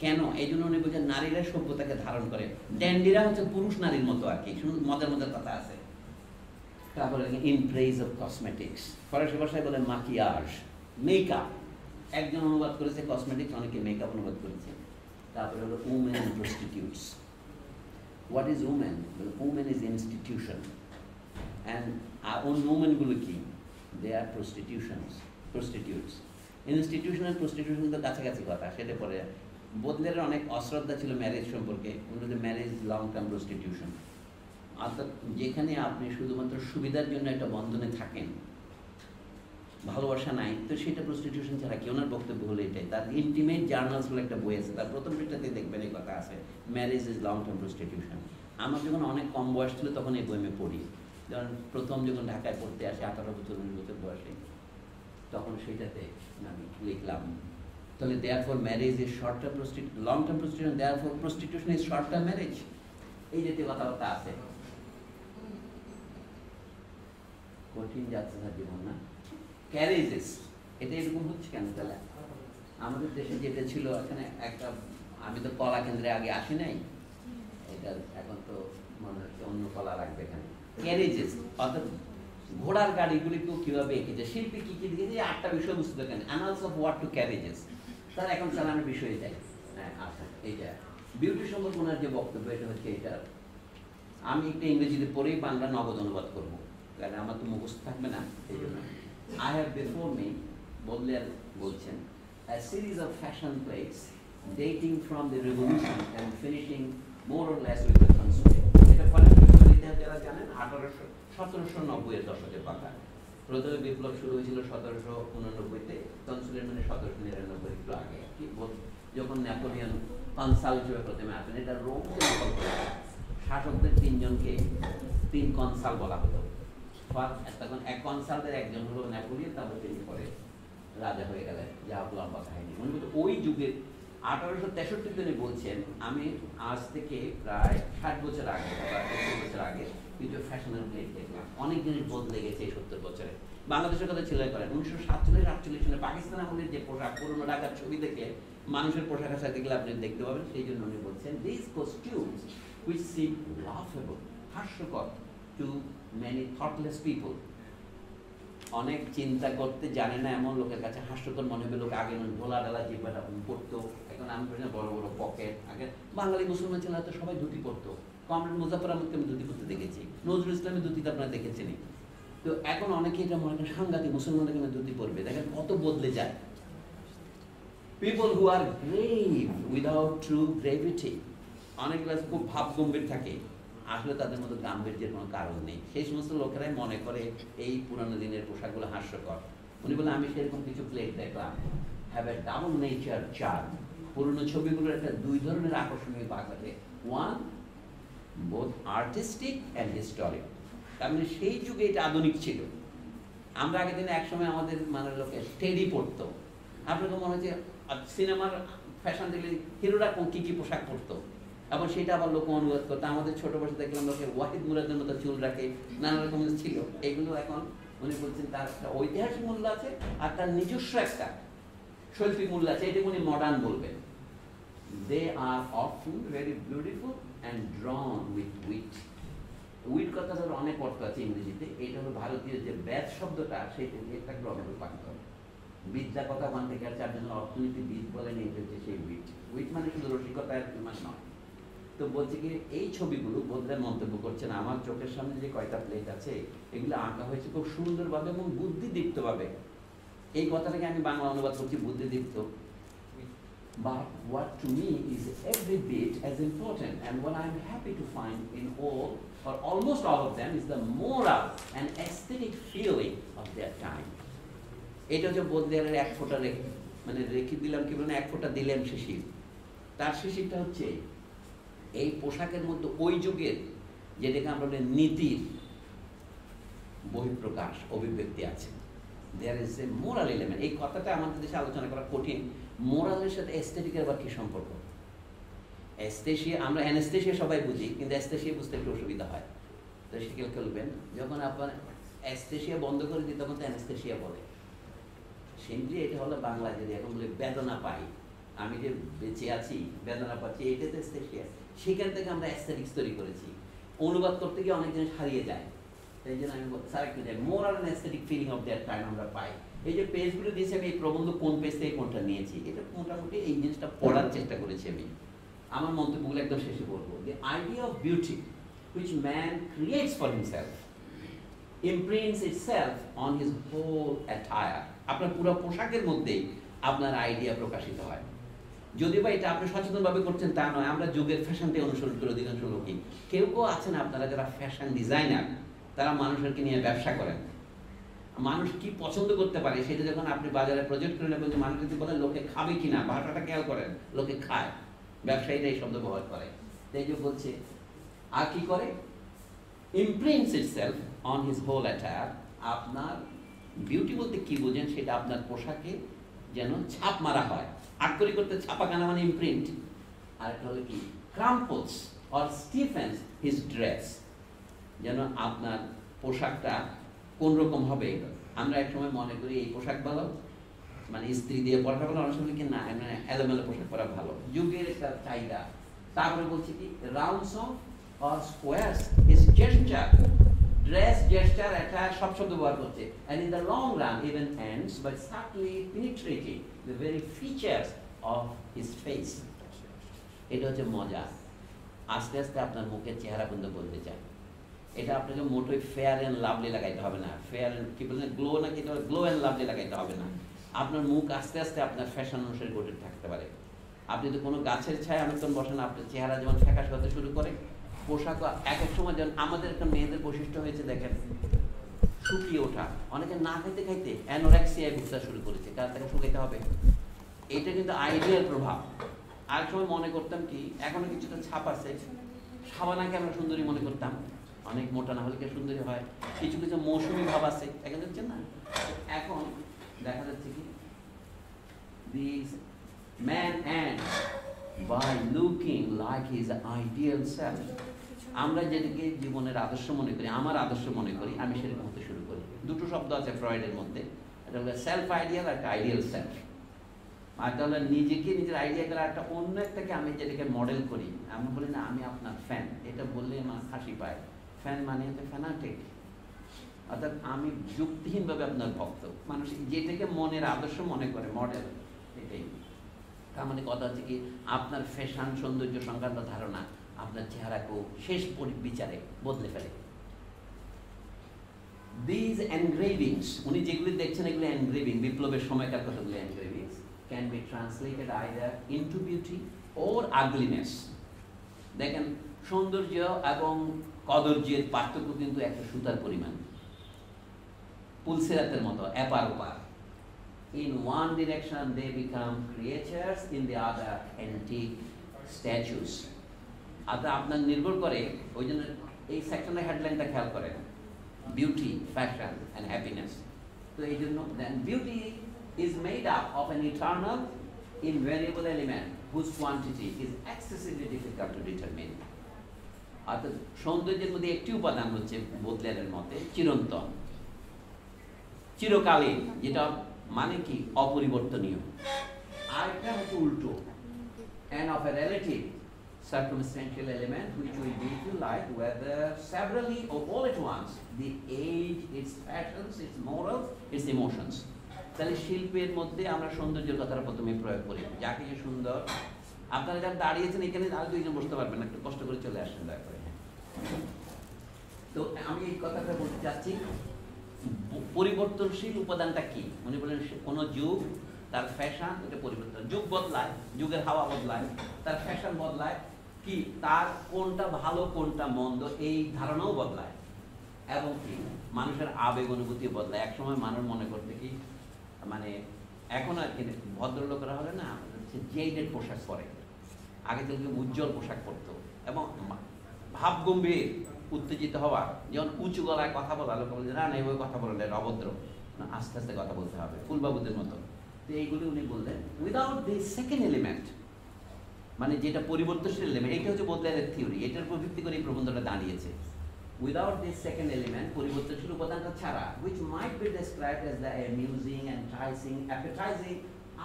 কেন? এই জন্য উনি বলছেন, নারীরা সভ্যতাকে ধারণ করে। ড্যান্ডিরা হচ্ছে পুরুষ নারীর মতো আর কি, শুধু মজার মজার কথা আছে। তারপরে ইন প্রেজ অফ কসমেটিক্স ফরাসি ভাষায় বলে, মাকিয়াজ মেকআপ একজন অনুবাদ করেছে কসমেটিক্স অনেকে মেকআপ অনুবাদ করেছে। তারপরে হলো women prostitutes what is women women is institution and অন্য উমেনগুলো কি? They are prostitutions prostitutes institution R prostitution তো কাছাকাছি কথা, সেটা পরে বদলের অনেক অশ্রদ্ধা ছিল ম্যারেজ সম্পর্কে উনি ম্যারেজ লং টার্ম প্রস্টিটিউশন অর্থাৎ যেখানে আপনি শুধুমাত্র সুবিধার জন্য একটা বন্ধনে থাকেন ভালোবাসা নাই, তো সেটা প্রস্টিটিউশন ছাড়া কি ওনার বক্তব্য হলো এটাই? তার ইন্টিমেট জার্নালস বলে একটা বই আছে, তার প্রথম পৃষ্ঠাতে দেখবেন এই কথা আছে marriage is long term prostitution আমার যখন অনেক কম বয়স ছিল তখন এই বই আমি পড়ি। যেমন প্রথম যখন ঢাকায় পড়তে আসে, আঠারো বছর, উনিশ বছর বয়সে, তখন সেটাতে আমি লিখলাম, তাহলে therefore marriage is short term prostitution long term prostitution therefore prostitution is short term marriage এই জাতীয় কথাবার্তা আছে। কঠিন যাচ্ছে তার জীবন না? ক্যারেজেস এটা এরকম হচ্ছে কেন তাহলে? আমাদের দেশে যেটা ছিল এখানে একটা, আমি তো কলা কেন্দ্রে আগে আসি নাই, এটা এখন তো মনে হচ্ছে অন্য কলা রাখবে এখানে। ক্যারেজেস অর্থাৎ ঘোড়ার গাড়িগুলিকেও কীভাবে এঁকেছে শিল্পী কি কি দিয়েছে আটটা বিষয় বুঝতে দেখেন annals of what to carriages তার এখন চালানোর বিষয়ে যাই। হ্যাঁ আচ্ছা এইটা। বিউটি সম্পর্কে ওনার যে বক্তব্য, এটা হচ্ছে এটা আমি একটা ইংরেজিতে পড়েই বাংলা নগদ অনুবাদ করব। কারণ আমার তো মুখস্থ থাকবে না, এই জন্য। আই হ্যাভ বিফোর মি বললেন বলছেন a series of fashion plates dating from the revolution and finishing more or less with the consulate. এটা ফরাসি ইতিহাস যারা জানেন? আঠারোশো সতেরোশো নব্বইয়ের দশকের কথা প্রথমে বিপ্লব শুরু হয়েছিল সতেরোশো উননব্বইতে কনসুলেট মানে সতেরোশো নিরানব্বই একটু আগে। কি যখন নেপোলিয়ন কনসাল হিসেবে প্রথমে আসেন এটা রোম শাসকদের তিনজনকে তিন কনসাল বলা হতো। এক কনসালদের একজন হলো নেপোলিয়ন, তারপর তিনি পরে রাজা হয়ে গেলেন, যা লম্বা কাহিনী। উনি বলতে ওই যুগে আঠারোশো তেষট্টিতে উনি বলছেন, আমি আজ থেকে প্রায় ষাট বছর আগে বছর আগে কিছু ফ্যাশনের প্লেট দেখলাম। অনেক জিনিস বদলে গেছে সত্তর বছরে। বাংলাদেশের কথা ছিল করেন, উনিশশো সাতচল্লিশ, আটচল্লিশ সালে পাকিস্তান আমলের যে পোশাক, পুরনো ঢাকার ছবি দেখে মানুষের পোশাক আশাক দেখলে আপনি দেখতে পাবেন, সেই জন্য উনি বলছেন this costumes which seem laughable হাস্যকর টু many thoughtless people. অনেক চিন্তা করতে জানে না এমন লোকের কাছে হাস্যকর মনে হবে, লোক আগে ঢোলা ডালা জিব্বাটা পড়তো এখন আমি বলি বড় বড় পকেট আগে বাঙালি মুসলমান ছিল তো সবাই ধুতি পড়তো কমরেড মুজাফর আহমদকে আমি ধুতি পড়তে দেখেছি, নজরুল ইসলামের ধুতি তো আপনারা দেখেছেন। তো এখন অনেকে এটা মনে করেন সাংঘাতিক মুসলমানরা কেন ধুতি পড়বে দেখেন কত বদলে যায়। People who are grave without true gravity অনেকগুলো খুব ভাব গম্ভীর থাকে। আসলে তাদের মতো গাম্ভীর্যের কোনো কারণ নেই। সেই সমস্ত লোকেরাই মনে করে এই পুরানো দিনের পোশাকগুলো হাস্যকর। উনি বলে আমি সেরকম কিছু প্লেট দেখলাম। হ্যাভ এ ডাবল নেচার চার পুরনো ছবিগুলোর একটা দুই ধরনের আকর্ষণীয় ভাগ আছে। One both artistic and historic তার মানে সেই যুগে এটা আধুনিক ছিল। আমরা আগের দিনে একসময় আমাদের মানে লোকে স্টেডি পড়তো আপনাকে মনে হচ্ছে সিনেমার ফ্যাশন দেখলে হিরোরা কী কী পোশাক পরতো? এবং সেটা আবার লোক অনুবাদ করতো। আমাদের ছোট বয়সে দেখলাম লোকে ওয়াহিদ মুরাদের মতো চুল রাখে, নানা রকম ছিল। এগুলো এখন উনি বলছেন তার একটা ঐতিহাসিক মূল্য আছে আর তার নিজস্ব একটা শৈল্পিক মূল্য আছে, এটাকে উনি মডার্ন বলবেন। They are often very beautiful and drawn with wit wit কথাটার অনেক অর্থ আছে ইংরেজিতে, এটা হলো ভারতীয় যে ব্যাস শব্দটা সেটা একটা গ্রহের রূপান্তর। বিদ্যা কথা ওখান থেকে আছে আপনার অর্থনীতিবিদ বলেন এটা হচ্ছে সেই উইট উইট মানে শুধু রসিকতার মানে নয়। তো বলছে কি এই ছবিগুলো বদলের মন্তব্য করছেন আমার চোখের সামনে যে কয়টা প্লেট আছে এগুলো আঁকা হয়েছে খুব সুন্দরভাবে এবং বুদ্ধিদীপ্তভাবে। এই কথাটাকে আমি বাংলা অনুবাদ করছি বুদ্ধিদীপ্ত। But what to me is every bit as important, and what I'm happy to find in all, or almost all of them, is the moral and aesthetic feeling of their time. এটা হচ্ছে বোধদের এক ফোঁটা রেখে মানে রেখে দিলাম কি বলে এক ফোঁটা দিলেন শিশির। তার শিশিরটা হচ্ছে এই পোশাকের মধ্যে ওই যুগের যেটাকে আমরা বলি নীতির বহিঃপ্রকাশ অভিব্যক্তি আছে। There is a moral element এই কথাটা আমাদের দেশে আলোচনা করা কঠিন। মোরালের সাথে এস্থেটিকের আবার কি সম্পর্ক? অ্যাস্থেশিয়া আমরা অ্যানেস্থেশিয়া সবাই বুঝি, কিন্তু অ্যাস্থেশিয়া বুঝতে একটু অসুবিধা হয়। তো সে কেউ খেলবেন যখন আপনার অ্যাস্থেশিয়া বন্ধ করে দিই, তখন তো অ্যানেস্থেশিয়া বলে। সিম্পলি এটা হলো বাংলা যদি এখন বলে, বেদনা পাই। আমি যে বেঁচে আছি, বেদনা পাচ্ছি এটা তো সেখান থেকে আমরা অ্যাস্থেটিক্স তৈরি করেছি। অনুবাদ করতে গিয়ে অনেক জিনিস হারিয়ে যায়। এই জন্য আমি স্যার, একটু যাই moral and aesthetic feeling of that time আমরা পাই। এই যে পেজগুলো দিয়েছি আমি, এই প্রবন্ধ কোন পেজ থেকে কোনটা নিয়েছি, এটা মোটামুটি এই জিনিসটা পড়ার চেষ্টা করেছি আমি। আমার মন্তব্যগুলো একদম শেষে বলব। The idea of beauty, which man creates for himself, imprints itself on his whole attire আপনার পুরো পোশাকের মধ্যেই আপনার আইডিয়া প্রকাশিত হয়। যদি বা এটা আপনি সচেতনভাবে করছেন, তা নয়। আমরা যুগের ফ্যাশনকে অনুসরণ করে অধিকাংশ লোকই। কেউ কেউ আছেন আপনারা যারা ফ্যাশন ডিজাইনার তারা মানুষেরকে নিয়ে ব্যবসা করেন। মানুষ কি পছন্দ করতে পারে, সেটা যখন আপনি বাজারে প্রজেক্ট করে নেবেন যে মানুষ যদি বলেন, লোকে খাবে কি না ভাষাটা খেয়াল করেন, লোকে খায়। ব্যবসায়ীরা এই শব্দ ব্যবহার করে। তাই যে বলছে, আর কি করে? Imprints itself on his whole attire আপনার বিউটি বলতে কি বোঝেন, সেটা আপনার পোশাকে যেন ছাপ মারা হয়। আক্ষরিক করতে ছাপাখানা মানে ইমপ্রিন্ট আর একটা হলো কি crumples or stiffens his dress যেন আপনার পোশাকটা কোন রকম হবে, আমরা এক সময় মনে করি এই পোশাক ভালো মানে স্ত্রী দিয়ে পড়াটা ভালো, অনেক সময় কি না মানে এলোমেলো পোশাক পরা ভালো। যুগের একটা চাহিদা। তারপরে বলছি কি rounds off or squares his gesture dress gesture একটা সব শব্দ ব্যবহার করছে and in the long run even ends by subtly penetrating the very features of his face. এটা হচ্ছে মজা। আস্তে আস্তে আপনার মুখের চেহারা পর্যন্ত বলতে চায় এটা আপনাকে মোটোই ফেয়ার অ্যান্ড লাভলি লাগাইতে হবে না। ফেয়ার অ্যান্ড কি বলছেন গ্লো নাকি গ্লো অ্যান্ড লাভলি লাগাইতে হবে না। আপনার মুখ আস্তে আস্তে আপনার ফ্যাশন অনুসারে গঠন থাকতে পারে। আপনি যদি কোনো গাছের ছায় অনেকক্ষণ বসেন, আপনার চেহারা যেমন ফ্যাকাশ হতে শুরু করে পোশাক এক এক সময় যেমন আমাদের একটা মেয়েদের বৈশিষ্ট্য হয়েছে দেখেন। শুকিয়ে ওঠা। অনেকে না খাইতে খাইতে অ্যানোরেক্সিয়ায় ভুগতে শুরু করেছে। কারণ তাকে শুকাইতে হবে? এটা কিন্তু আইডিয়াল প্রভাব। আর সময় মনে করতাম কি, এখনও কিছুটা ছাপ আছে। সাবানাকে আমরা সুন্দরী মনে করতাম। অনেক মোটা না হলে কি সুন্দরী হয়? কিছু কিছু মৌসুমি ভাব আছে। দেখা যাচ্ছে না। এখন দেখা যাচ্ছে কি this man and by looking like his ideal self আমরা যেটাকে জীবনের আদর্শ মনে করি, আমার আদর্শ মনে করি, আমি সেরকম হতে শুরু করি। দুটো শব্দ আছে ফ্রয়েডের মধ্যে। এটা হলো সেলফ আইডিয়াল আর একটা আইডিয়াল সেলফ আর তাহলে নিজেকে, নিজের আইডিয়া করে একটা অন্য একটাকে আমি যেটাকে মডেল করি, আমি বলি, না, আমি আপনার ফ্যান এটা বললে আমার হাসি পায়। ফ্যান মানে হচ্ছে ফ্যানাটিক অর্থাৎ আমি যুক্তিহীনভাবে আপনার ভক্ত। মানুষ যেটাকে মনের আদর্শ মনে করে মডেল এটাই। তার মানে কথা হচ্ছে কি, আপনার ফ্যাশন সৌন্দর্য সংক্রান্ত ধারণা আপনার চেহারাকেও শেষ বিচারে বদলে ফেলে। দিজ এনগ্রেভিংস উনি যেগুলি দেখছেন এগুলো এনগ্রেভিং বিপ্লবের সময়কার কতগুলো engravings can be translated either into beauty or ugliness দেখেন, সৌন্দর্য এবং কদর্যের পার্থক্য কিন্তু একটা সুতার পরিমাণ। পুলসেরাতের মতো, এপার ওপার। In one direction they become creatures, in the other antique statues আচ্ছা আপনার নির্ভর করে, ওই জন্য এই সেকশনের হেডলাইনটা খেয়াল করেন। বিউটি ফ্যাশন অ্যান্ড হ্যাপিনেস তো এই জন্য then beauty is made up of an eternal invariable element whose quantity is excessively difficult to determine অর্থাৎ সৌন্দর্যের মধ্যে একটি উপাদান হচ্ছে বোদলের মতে চিরন্তন। চিরকালীন, যেটা মানে কি? অপরিবর্তনীয়। আরেকটা হচ্ছে উল্টো। And of a relative circumstantial element which will if you like whether severally or all at once. The age, its passions its morals, its emotions. তাহলে শিল্পের মধ্যে আমরা সৌন্দর্যের কথাটা প্রথমে প্রয়োগ করি। যাকে যে সুন্দর। আপনারা যারা দাঁড়িয়েছেন এখানে আর দুইজন বসতে পারবেন না, একটু কষ্ট করে চলে আসেন দয়া করে তো আমি এই কথাটা বলতে চাচ্ছি পরিবর্তনশীল উপাদানটা কি? উনি বলেন কোন যুগ, তার ফ্যাশন এটা পরিবর্তন। যুগ বদলায়, যুগের হাওয়া বদলায়, তার ফ্যাশন বদলায়। কি তার কোনটা ভালো, কোনটা মন্দ, এই ধারণাও বদলায়। এবং কি, মানুষের আবেগ অনুভূতি বদলায়। একসময় মানুষ মনে করতে কি মানে এখন আর কি ভদ্রলোকেরা হলে না জেইডেড পোশাক পরে, আগে থেকে উজ্জ্বল পোশাক পরতো এবং ভাব গম্ভীর উত্তেজিত হওয়া, যেমন উঁচু গলায় কথা বলা, লোক বলে, না না এইভাবে কথা এটা অভদ্র। আস্তে আস্তে কথা বলতে হবে, ফুলবাবুদের মতো। তো এইগুলি উনি বললেন উইদাউট দি সেকেন্ড এলিমেন্ট মানে যেটা পরিবর্তনশীল এলিমেন্ট এটা হচ্ছে বোদলেয়ারের থিওরি এটার উপর ভিত্তি করে এই প্রবন্ধটা দাঁড়িয়েছে। উইদাউট দিস সেকেন্ড এলিমেন্ট পরিবর্তনশীল উপাদানটা ছাড়া which might be described as the amusing, enticing, appetizing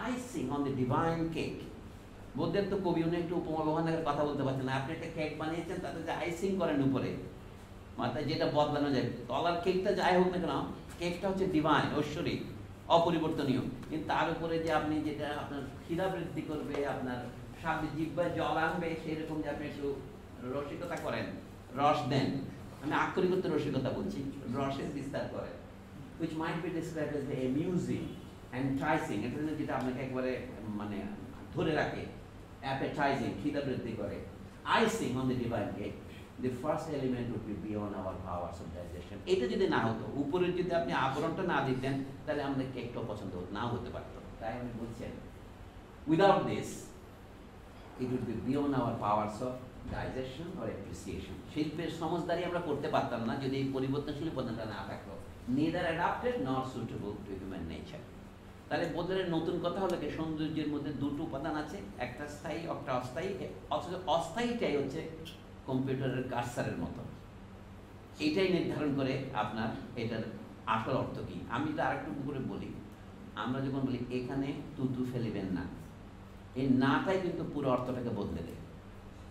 icing on the divine cake বোধের তো কবি উনি একটু উপমা ব্যবহার কথা বলতে পারছেন না। আপনি একটা কেক বানিয়েছেন তাতে যে আইসিং করেন উপরে। মাথায় যেটা বদলানো যায় তলার কেকটা যাই হোক না কেন কেকটা হচ্ছে ডিভাইন ঐশ্বরিক অপরিবর্তনীয়। কিন্তু তার উপরে যে আপনি যেটা আপনার ক্ষীরা বৃদ্ধি করবে আপনার সামনে জিব্বায় জল আনবে, সেরকম যে আপনি একটু রসিকতা করেন, রস দেন। আমি আক্ষরিকত্ব রসিকতা বলছি, রসের বিস্তার করেন। Might be described as the amusing enticing, এটা যেটা আপনাকে একবারে মানে ধরে রাখে। Appetizing, খিদা বৃদ্ধি করে। Icing on the divine cake the first element would be beyond our powers of digestion এটা যদি না হতো উপরে যদি আপনি আবরণটা না দিতেন, তাহলে আমাদের কেকটা পছন্দ নাও হতে পারতো। তাই আমি বলছেন without this it would be beyond our powers of digestion or appreciation. শিল্পের সমজদারি আমরা করতে পারতাম না যদি এই পরিবর্তনশীল উপাদানটা না থাকতো। Neither adapted nor suitable to human nature তাহলে বোধের নতুন কথা হলো কি, সৌন্দর্যের মধ্যে দুটো উপাদান আছে, একটা স্থায়ী, একটা অস্থায়ী। অথচ অস্থায়ীটাই হচ্ছে কম্পিউটারের কার্সারের মতো। এটাই নির্ধারণ করে আপনার এটার আসল অর্থ কি। আমি তো আরেকটু করে বলি, আমরা যখন বলি, এখানে তুতু ফেলিবেন না। এই নাটাই কিন্তু পুরো অর্থটাকে বদলে দেয়।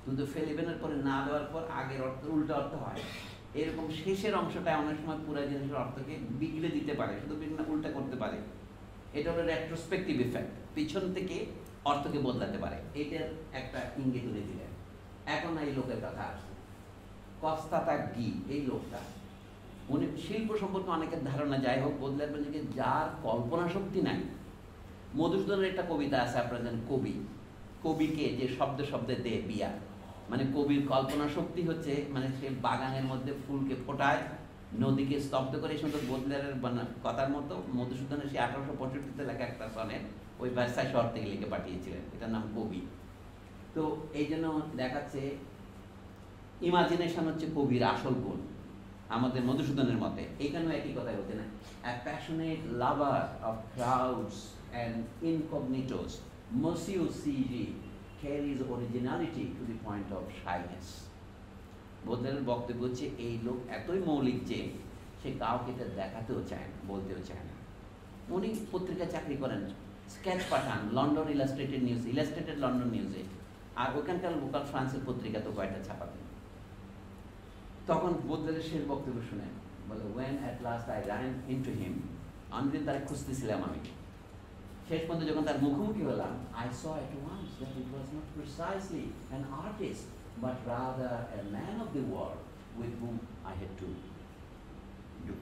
কিন্তু ফেলিবেনের পরে না দেওয়ার পর আগের অর্থ, উল্টো অর্থ হয়। এরকম শেষের অংশটা অনেক সময় পুরো জিনিসের অর্থকে বিগড়ে দিতে পারে, শুধু বিভিন্ন উল্টা করতে পারে। এটা হলো রেট্রোস্পেক্টিভ ইফেক্ট পিছন থেকে অর্থকে বদলাতে পারে। এটার একটা ইঙ্গিত তুলে দিলেন। এখন এই লোকের কথা আসছে। কস্তাতা গি, এই লোকটা। উনি শিল্প সম্পর্কে অনেকের ধারণা, যাই হোক, বদলে যে যার কল্পনা শক্তি নাই মধুসূদনের একটা কবিতা আছে আপনারা কবি। কবিকে যে শব্দ শব্দে দে বিয়া। মানে কবির কল্পনা শক্তি হচ্ছে মানে সে বাগানের মধ্যে ফুলকে ফোটায়, নদীকে স্তব্ধ করে এই সুন্দর বোদলেয়ারের কথার মতো মধুসূদনের সে আঠারোশো পঁয়ষট্টিতে লেখা একটা সনের ওই ব্যবসায় শহর থেকে লিখে পাঠিয়েছিলেন। এটার নাম কবি। তো এই জন্য দেখাচ্ছে, ইমাজিনেশন হচ্ছে কবির আসল গুণ, আমাদের মধুসূদনের মতে। এখানেও একই কথাই হচ্ছে না। A passionate lover of crowds and incognitos. Monsieur C.G. carries originality to the point of shyness. বোধের বক্তব্য হচ্ছে, এই লোক এতই মৌলিক যে সে কাউকে এটা দেখাতেও চায় না, বলতেও চায় না। উনি পত্রিকা চাকরি করেন, স্কেচ পাঠান, London illustrated news, illustrated London নিউজে। আর ওখানকার লোকাল ফ্রান্সের পত্রিকা তো কয়টা ছাপাতেন তখন বোধের শেষ বক্তব্য শুনেন, বলে when at last I ran into him অনেকদিন তারা খুঁজতেছিলাম আমি। শেষ পর্যন্ত যখন তার মুখোমুখি হলাম I saw at once that it was not precisely an artist but rather a man of the world with whom I had to do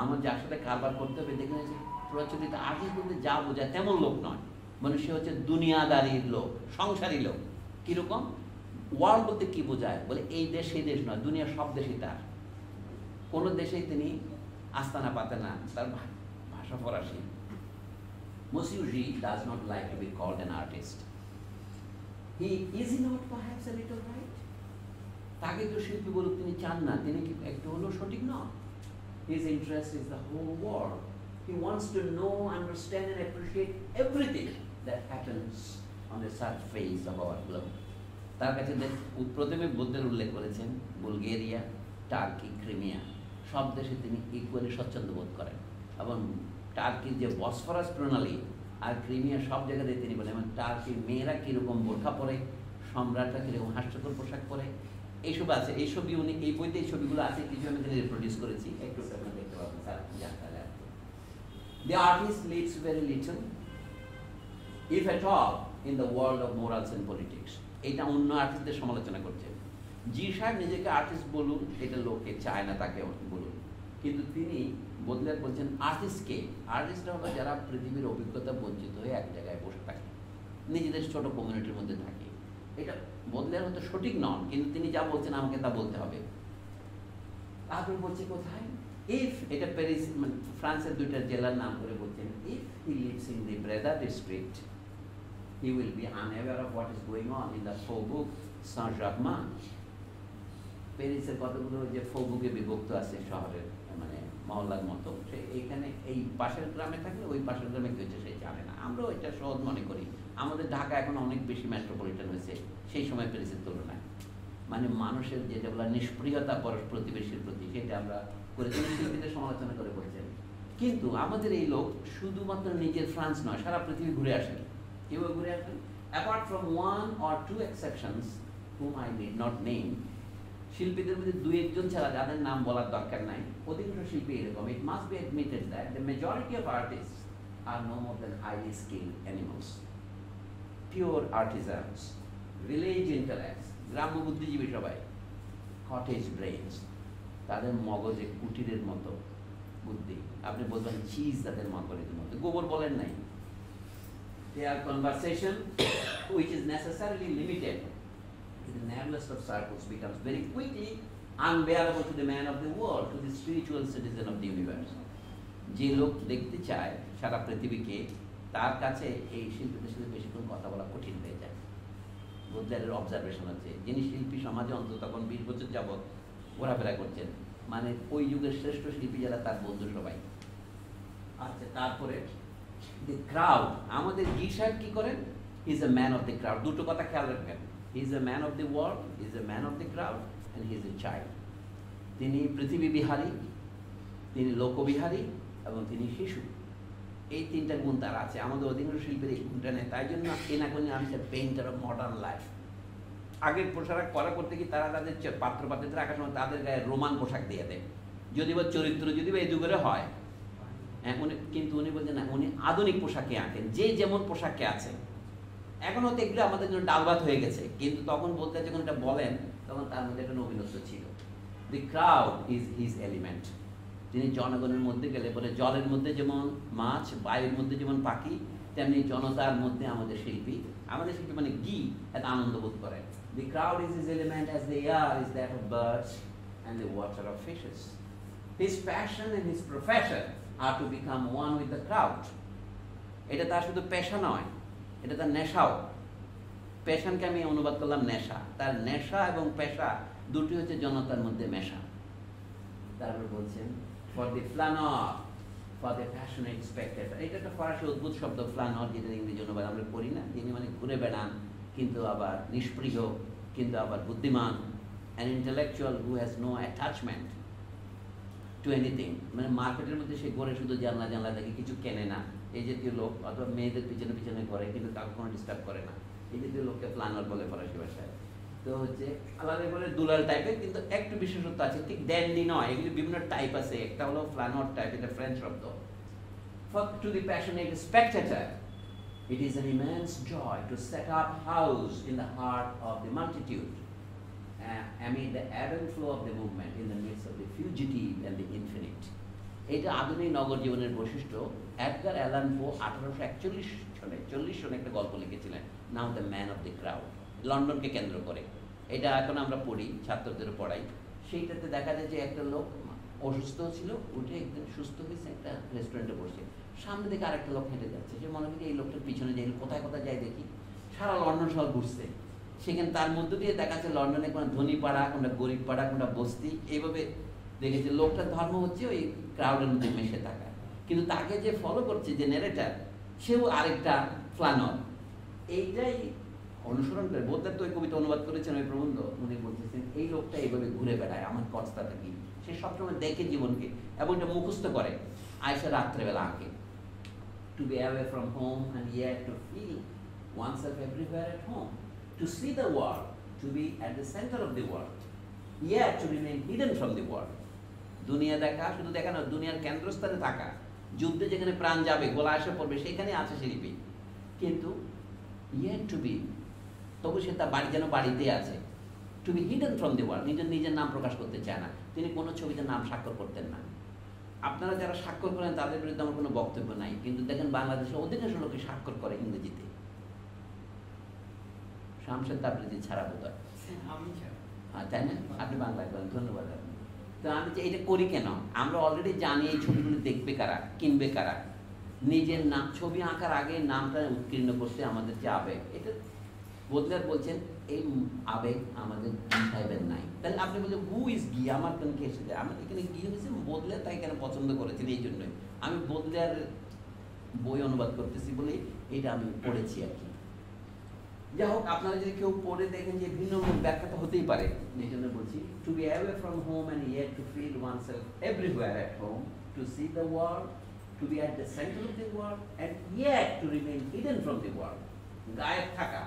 আমার যার সাথে কারবার করতে হবে দেখলেন প্রচলিত আর্টিস্ট বলতে যা বোঝায় তেমন লোক নয়। মানে সে হচ্ছে দুনিয়াদারির লোক, সংসারী লোক। কীরকম? ওয়ার্ল্ড বলতে কি বোঝায়? বলে এই দেশ সেই দেশ নয় দুনিয়ার সব দেশই তার। কোনো দেশেই তিনি আস্তানা পাতে না, তার ভাষা ফরাসি। Monsieur G does not like to be called an artist. He is not perhaps a little right? তাকে তো শিল্পী বলুক তিনি চান না তিনি কি একটু হলেও সঠিক নন His interest is the whole world. He wants to know, understand, and appreciate everything that happens on the surface of our globe. তার কাছে প্রথমে বুদ্ধের উল্লেখ করেছেন বুলগেরিয়া টার্কি ক্রিমিয়া সব দেশে তিনি ইকুয়ালি স্বচ্ছন্দ বোধ করেন এবং টার্কির যে বসফরাস প্রণালী আর ক্রিমিয়া সব জায়গাতে তিনি বলেন এবং টার্কির মেয়েরা কীরকম বোরখা পরে সম্রাটরা কীরকম হাস্যকর পোশাক পরে এইসব আছে। এই ছবি উনি এই বইতে এই ছবিগুলো আছে কিছু আমি এখানে রিপ্রোডিউস করেছি। একটু আপনারা দেখতে পাবেন স্যার জানতে The artist lives very little, if at all, in the world of morals and. এটা অন্য আর্টিস্টদের সমালোচনা করছে। জি সাহেব নিজেকে আর্টিস্ট বলুন এটা লোকে চায় না তাকে বলুন। কিন্তু তিনি বদলে বলছেন আর্টিস্টকে আর্টিস্টরা হলো যারা পৃথিবীর অভিজ্ঞতা বঞ্চিত হয়ে এক জায়গায় বসে থাকে। নিজেদের ছোট কমিউনিটির মধ্যে থাকে। এটা বদলের হয়তো সঠিক নন, কিন্তু তিনি যা বলছেন আমাকে তা বলতে হবে। তারপরে বলছে কোথায়? ইফ এটা প্যারিস মানে ফ্রান্সের দুইটা জেলার নাম করে বলছেন। If he lives in the Breda district he will be unaware of what is going on in the Faubourg Saint-Germain. প্যারিসের কতগুলো যে ফৌবুকে বিভক্ত আছে শহরের? মহল্লার মতো। সে এইখানে এই পাশের গ্রামে থাকলে ওই পাশের গ্রামে কেউ সে জানে না। আমরাও এটা সহজ মনে করি। আমাদের ঢাকা এখন অনেক বেশি মেট্রোপলিটন হয়েছে। সেই সময় প্যারিসের তুলনায়। মানে মানুষের যেটা বলা নিষ্প্রিয়তা পরশ প্রতিবেশীর প্রতি, সেটা আমরা করে শিল্পীদের সমালোচনা করে বলছেন। কিন্তু আমাদের এই লোক শুধুমাত্র নিজের ফ্রান্স নয়, সারা পৃথিবী ঘুরে আসেন। কেউ ঘুরে আসেন? Apart from one or two exceptions whom I need not name শিল্পীদের মধ্যে দুই একজন ছাড়া যাদের নাম বলার দরকার নাই অধিকাংশ শিল্পী এরকম। It must be admitted that the majority of artist are no more than highly skill animals pure artisans village intellects গ্রাম্য বুদ্ধিজীবী সবাই কটেজ ব্রেনস তাদের মগজে কুটিরের মতো বুদ্ধি। আপনি বলবেন চিজ তাদের মগজের মতো। গোবর বলেন নাই। Their conversation which is necessarily limited to the narrowest of circles becomes very quickly unbearable to the man of the world, to the spiritual citizen of the universe. যে লোক দেখতে চায় সারা পৃথিবীকে তার কাছে এই শিল্পীদের সাথে বেশিক্ষণ কথা বলা কঠিন হয়ে যায়। বুদ্ধের অবজারভেশন আছে। যিনি শিল্পী সমাজে অন্তত তখন বিশ বছর যাবৎ ঘোরাফেরা করছেন মানে ওই যুগের শ্রেষ্ঠ শিল্পী যারা তার বন্ধু সবাই। আচ্ছা তারপরে দি ক্রাউড আমাদের সাহেব কি করেন? Is a man of the crowd দুটো কথা খেয়াল রাখবেন। He is a man of the world is a man of the crowd and he is a child তিনি পৃথিবী বিহারী, তিনি লোকবিহারী এবং তিনি শিশু। এই তিনটা গুণ তার আছে। আমাদের অধিকাংশ শিল্পীর এই গুণটা নেই। তাই জন্য এনাকনি আমি পেইন্টার অফ মডার্ন লাইফ আগের পোশাক করা করতে কি তারা তাদের পাত্র পাত্রদের রাখার সময় তাদের গায়ে রোমান পোশাক দিয়ে দেয়। যদি বা চরিত্র, যদি বা এই যুগের হয়। হ্যাঁ উনি কিন্তু উনি বলছেন না, উনি আধুনিক পোশাকে আঁকেন। যে যেমন পোশাকে আছে এখন হয়তো এগুলো আমাদের জন্য ডালবাত হয়ে গেছে, কিন্তু তখন বলতে যখন এটা বলেন, তখন তার মধ্যে একটা নবীনত্ব ছিল। The crowd is his element তিনি জনগণের মধ্যে গেলে বলে জলের মধ্যে যেমন মাছ, বায়ুর মধ্যে যেমন পাখি, তেমনি জনতার মধ্যে আমাদের শিল্পী। আমাদের শিল্পী মানে কি এত আনন্দ বোধ করে the crowd is his element as the air is that of birds and the water of fishes his passion and his profession are to become one with the crowd এটা তার শুধু পেশা নয় এটা তার নেশাও। পেশানকে আমি অনুবাদ করলাম নেশা। তার নেশা এবং পেশা দুটি হচ্ছে জনতার মধ্যে মেশা। তারপর বলছেন for the flaneur for the passionate spectator এটা একটা ফরাসি অদ্ভুত শব্দ ফ্লানর যেটা ইংরেজি অনুবাদ আমরা করি না। যিনি মানে ঘুরে বেড়ান, কিন্তু আবার নিষ্পৃহ কিন্তু আবার বুদ্ধিমান। An intellectual who has no attachment to anything মানে মার্কেটের মধ্যে সে ঘরে শুধু জানলা জানলা দেখে কিছু কেনে না। এই জাতীয় লোক অথবা মেয়েদের পিছনে পিছনে করে কিন্তু কাউকে কোনো ডিস্টার্ব করে না। এই জাতীয় লোককে প্ল্যানার বলে ফরাসি ভাষায়। তো হচ্ছে আলাদা করে দুলাল টাইপের কিন্তু একটু বিশেষত্ব আছে, ঠিক ড্যান্ডি নয়, এগুলো বিভিন্ন টাইপ আছে। একটা হলো ফ্লানোর টাইপ এটা ফ্রেঞ্চ শব্দ। For to the passion it spectator it is an immense joy to house in heart of the multitude I mean flow of the movement in midst of the and the এটা আধুনিক নগর জীবনের বৈশিষ্ট্য। AdGuard Alan পো আঠারোশো একচল্লিশ সনে, চল্লিশ সনে একটা গল্প লিখেছিলেন নাম the man of the crowd লন্ডনকে কেন্দ্র করে। এটা এখন আমরা পড়ি, ছাত্রদের পড়াই। সেইটাতে দেখা যায় যে একটা লোক অসুস্থ ছিল, উঠে একদিন সুস্থ হয়েছে, একটা রেস্টুরেন্টে বসে। সামনে থেকে আরেকটা লোক হেঁটে যাচ্ছে, সে মনে করি এই লোকটার পিছনে যাই, কোথায় কোথায় যাই দেখি। সারা লন্ডন শহর ঘুরছে। সেখানে তার মধ্য দিয়ে দেখা যাচ্ছে লন্ডনে কোনো ধনী পাড়া কোনটা গরিব পাড়া কোনটা বস্তি, এইভাবে দেখেছে লোকটার ধর্ম হচ্ছে ওই ক্রাউডের মধ্যে মিশে থাকা। কিন্তু তাকে যে ফলো করছে যে নেরেটার সেও আরেকটা ফ্লানর এইটাই অনুসরণ করে। বোদ্ধার তো ওই কবিতা অনুবাদ করেছেন ওই প্রবন্ধ উনি বলতেছেন এই লোকটা এইভাবে ঘুরে বেড়ায় আমার কর্তাটা কি সে সবসময় দেখে জীবনকে এবং এটা মুখস্থ করে। আয়সা রাত্রেবেলা আঁকে। To be away from home and yet to feel oneself everywhere at home, to see the world, to be at the center of the world, yet to remain hidden from the world. দুনিয়া দেখা শুধু দেখা না দুনিয়ার কেন্দ্রস্থানে থাকা যুদ্ধে যেখানে প্রাণ যাবে গোলা এসে পড়বে সেখানে আছে শিল্পী কিন্তু ইয়েট টু বি তবু সে তার বাড়ি যেন বাড়িতে আছে। To be hidden from the world নিজের নিজের নাম প্রকাশ করতে চায় না। তিনি কোনো ছবিতে নাম স্বাক্ষর করতেন না। আপনারা যারা স্বাক্ষর করেন তাদের বিরুদ্ধে আমার কোনো বক্তব্য নাই। কিন্তু দেখেন বাংলাদেশে অধিকাংশ লোকে স্বাক্ষর করে ইংরেজিতে। শামশেদ তাবরিজি ছাড়া বোধ হয় হ্যাঁ, তাই না? আপনি বাংলায় ধন্যবাদ। তো আমি যে এটা করি কেন? আমরা অলরেডি জানি এই ছবিগুলো দেখবে কারা, কিনবে কারা। নিজের নাম, ছবি আঁকার আগে নামটা উৎকীর্ণ করতে আমাদের যে আবেগ, এটা বোদলার বলছেন, এই আবেগ আমাদের সাহেবের নাই। তাহলে আপনি বলছেন হু ইজ গি আমার কেন কে এসেছে? আমার এখানে গি হয়েছে বদলে তাই কেন পছন্দ করেছেন এই জন্যই। আমি বদলার বই অনুবাদ করতেছি বলে এটা আমি পড়েছি আর কি। যাই হোক আপনারা যদি কেউ পড়ে দেখেন যে ভিন্ন ব্যাখ্যা তো হতেই পারে। এই জন্য বলছি to be away from home and yet to feel oneself everywhere at home to see the world to be at the centre of the world and yet to remain hidden from the world গায়েব থাকা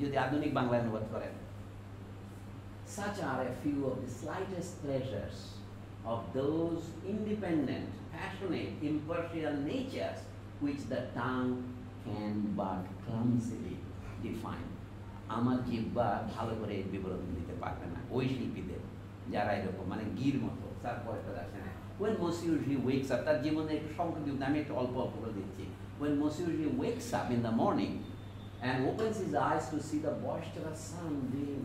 যদি আধুনিক বাংলায় অনুবাদ করেন। Such are a few of the slightest pleasures of those independent, passionate, impartial natures which the tongue can but clumsily define. আমার জিব্বা ভালো করে বিবরণ দিতে পারবে না। ওই শিল্পীদের যারা এরকম মানে গির মতো তার পয়সা আসে না। When Monsieur he wakes up তার জীবনে একটু দিব আমি একটু অল্প অল্প করে দিচ্ছি Monsieur he wakes up in the morning and opens his eyes to see the boisterous sun being,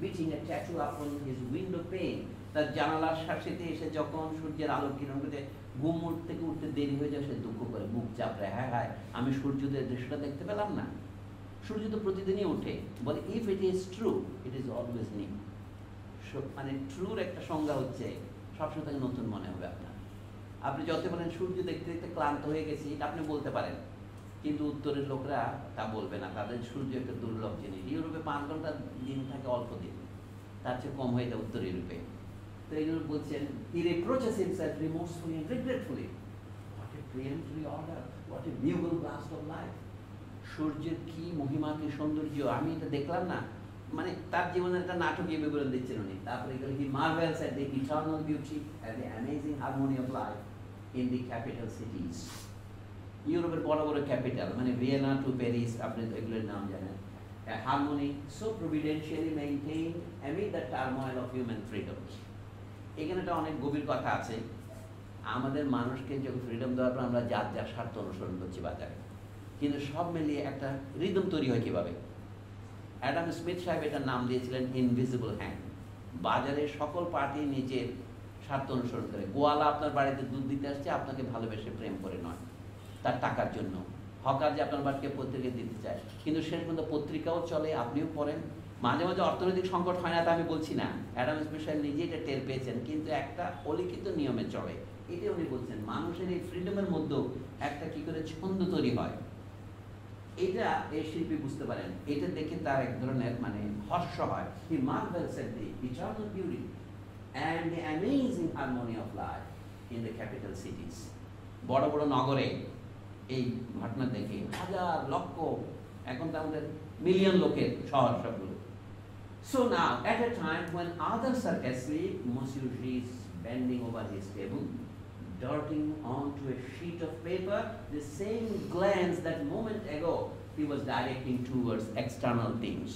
beating a tattoo upon his window pane তার জানালার শাসিতে এসে যখন সূর্যের আলো কিরণ করে ঘুম থেকে উঠতে দেরি হয়ে যায় সে দুঃখ করে বুক চাপড়ে হ্যাঁ হ্যাঁ আমি সূর্যোদয়ের দৃশ্যটা দেখতে পেলাম না। সূর্য তো প্রতিদিনই ওঠে। বলে if it is true it is always new মানে ট্রুর একটা সংজ্ঞা হচ্ছে, সবসময় তাকে নতুন মনে হবে আপনার। আপনি যত বলেন, সূর্য দেখতে দেখতে ক্লান্ত হয়ে গেছি, এটা আপনি বলতে পারেন। কিন্তু উত্তরের লোকরা তা বলবে না। তাদের সূর্য একটা দুর্লভ জিনিস। ইউরোপে পাঁচ ঘণ্টা দিন থাকে অল্প দিন। তার চেয়ে কম হয়ে যায় উত্তর ইউরোপে। তো এই জন্য বলছেন he reproaches himself remorsefully and regretfully what a peremptory order what a bugle blast of life সূর্যের কি মহিমা, কি সৌন্দর্য, আমি এটা দেখলাম না। মানে তার জীবনের একটা নাটকীয় বিবরণ দিচ্ছেন উনি। তারপরে গেলে he marvels at the eternal beauty the amazing harmony of life in the capital cities ইউরোপের বড় বড় ক্যাপিটাল মানে ভিয়েনা টু প্যারিস আপনি তো এগুলোর নাম জানেন। Harmony so providentially maintain amid the turmoil of human freedom এখানে একটা অনেক গভীর কথা আছে। আমাদের মানুষকে যখন ফ্রিডম দেওয়ার পর আমরা যার যার স্বার্থ অনুসরণ করছি বাজারে। কিন্তু সব মিলিয়ে একটা রিদম তৈরি হয় কীভাবে? অ্যাডাম স্মিথ সাহেব এটার নাম দিয়েছিলেন ইনভিজিবল হ্যান্ড বাজারে সকল পার্টি নিজের স্বার্থ অনুসরণ করে। গোয়ালা আপনার বাড়িতে দুধ দিতে আসছে, আপনাকে ভালোবেসে প্রেম করে নয়। তার টাকার জন্য। হকার যে আপনার বাড়িকে পত্রিকা দিতে চায়। কিন্তু শেষ পর্যন্ত পত্রিকাও চলে, আপনিও পড়েন। মাঝে মাঝে অর্থনৈতিক সংকট হয় না তা আমি বলছি না। অ্যাডাম স্মিথ সাহেব নিজে এটা টের পেয়েছেন। কিন্তু একটা অলিখিত নিয়মে চলে। এটাই উনি বলছেন, মানুষের এই ফ্রিডমের মধ্যেও একটা কি করে ছন্দ তৈরি হয়। এটা এই শিল্পী বুঝতে পারেন। এটা দেখে তার এক ধরনের মানে হর্ষ হয়। He marvels at the eternal beauty and the amazing harmony of life in the capital cities বড় বড় নগরে এই ঘটনা দেখে হাজার লক্ষ এখন তো আমাদের মিলিয়ন লোকের শহর সবগুলো। So now, at a time when others asleep, Monsieur G is bending over his table, darting onto a sheet of paper, the same glance that moment ago, he was directing towards external things.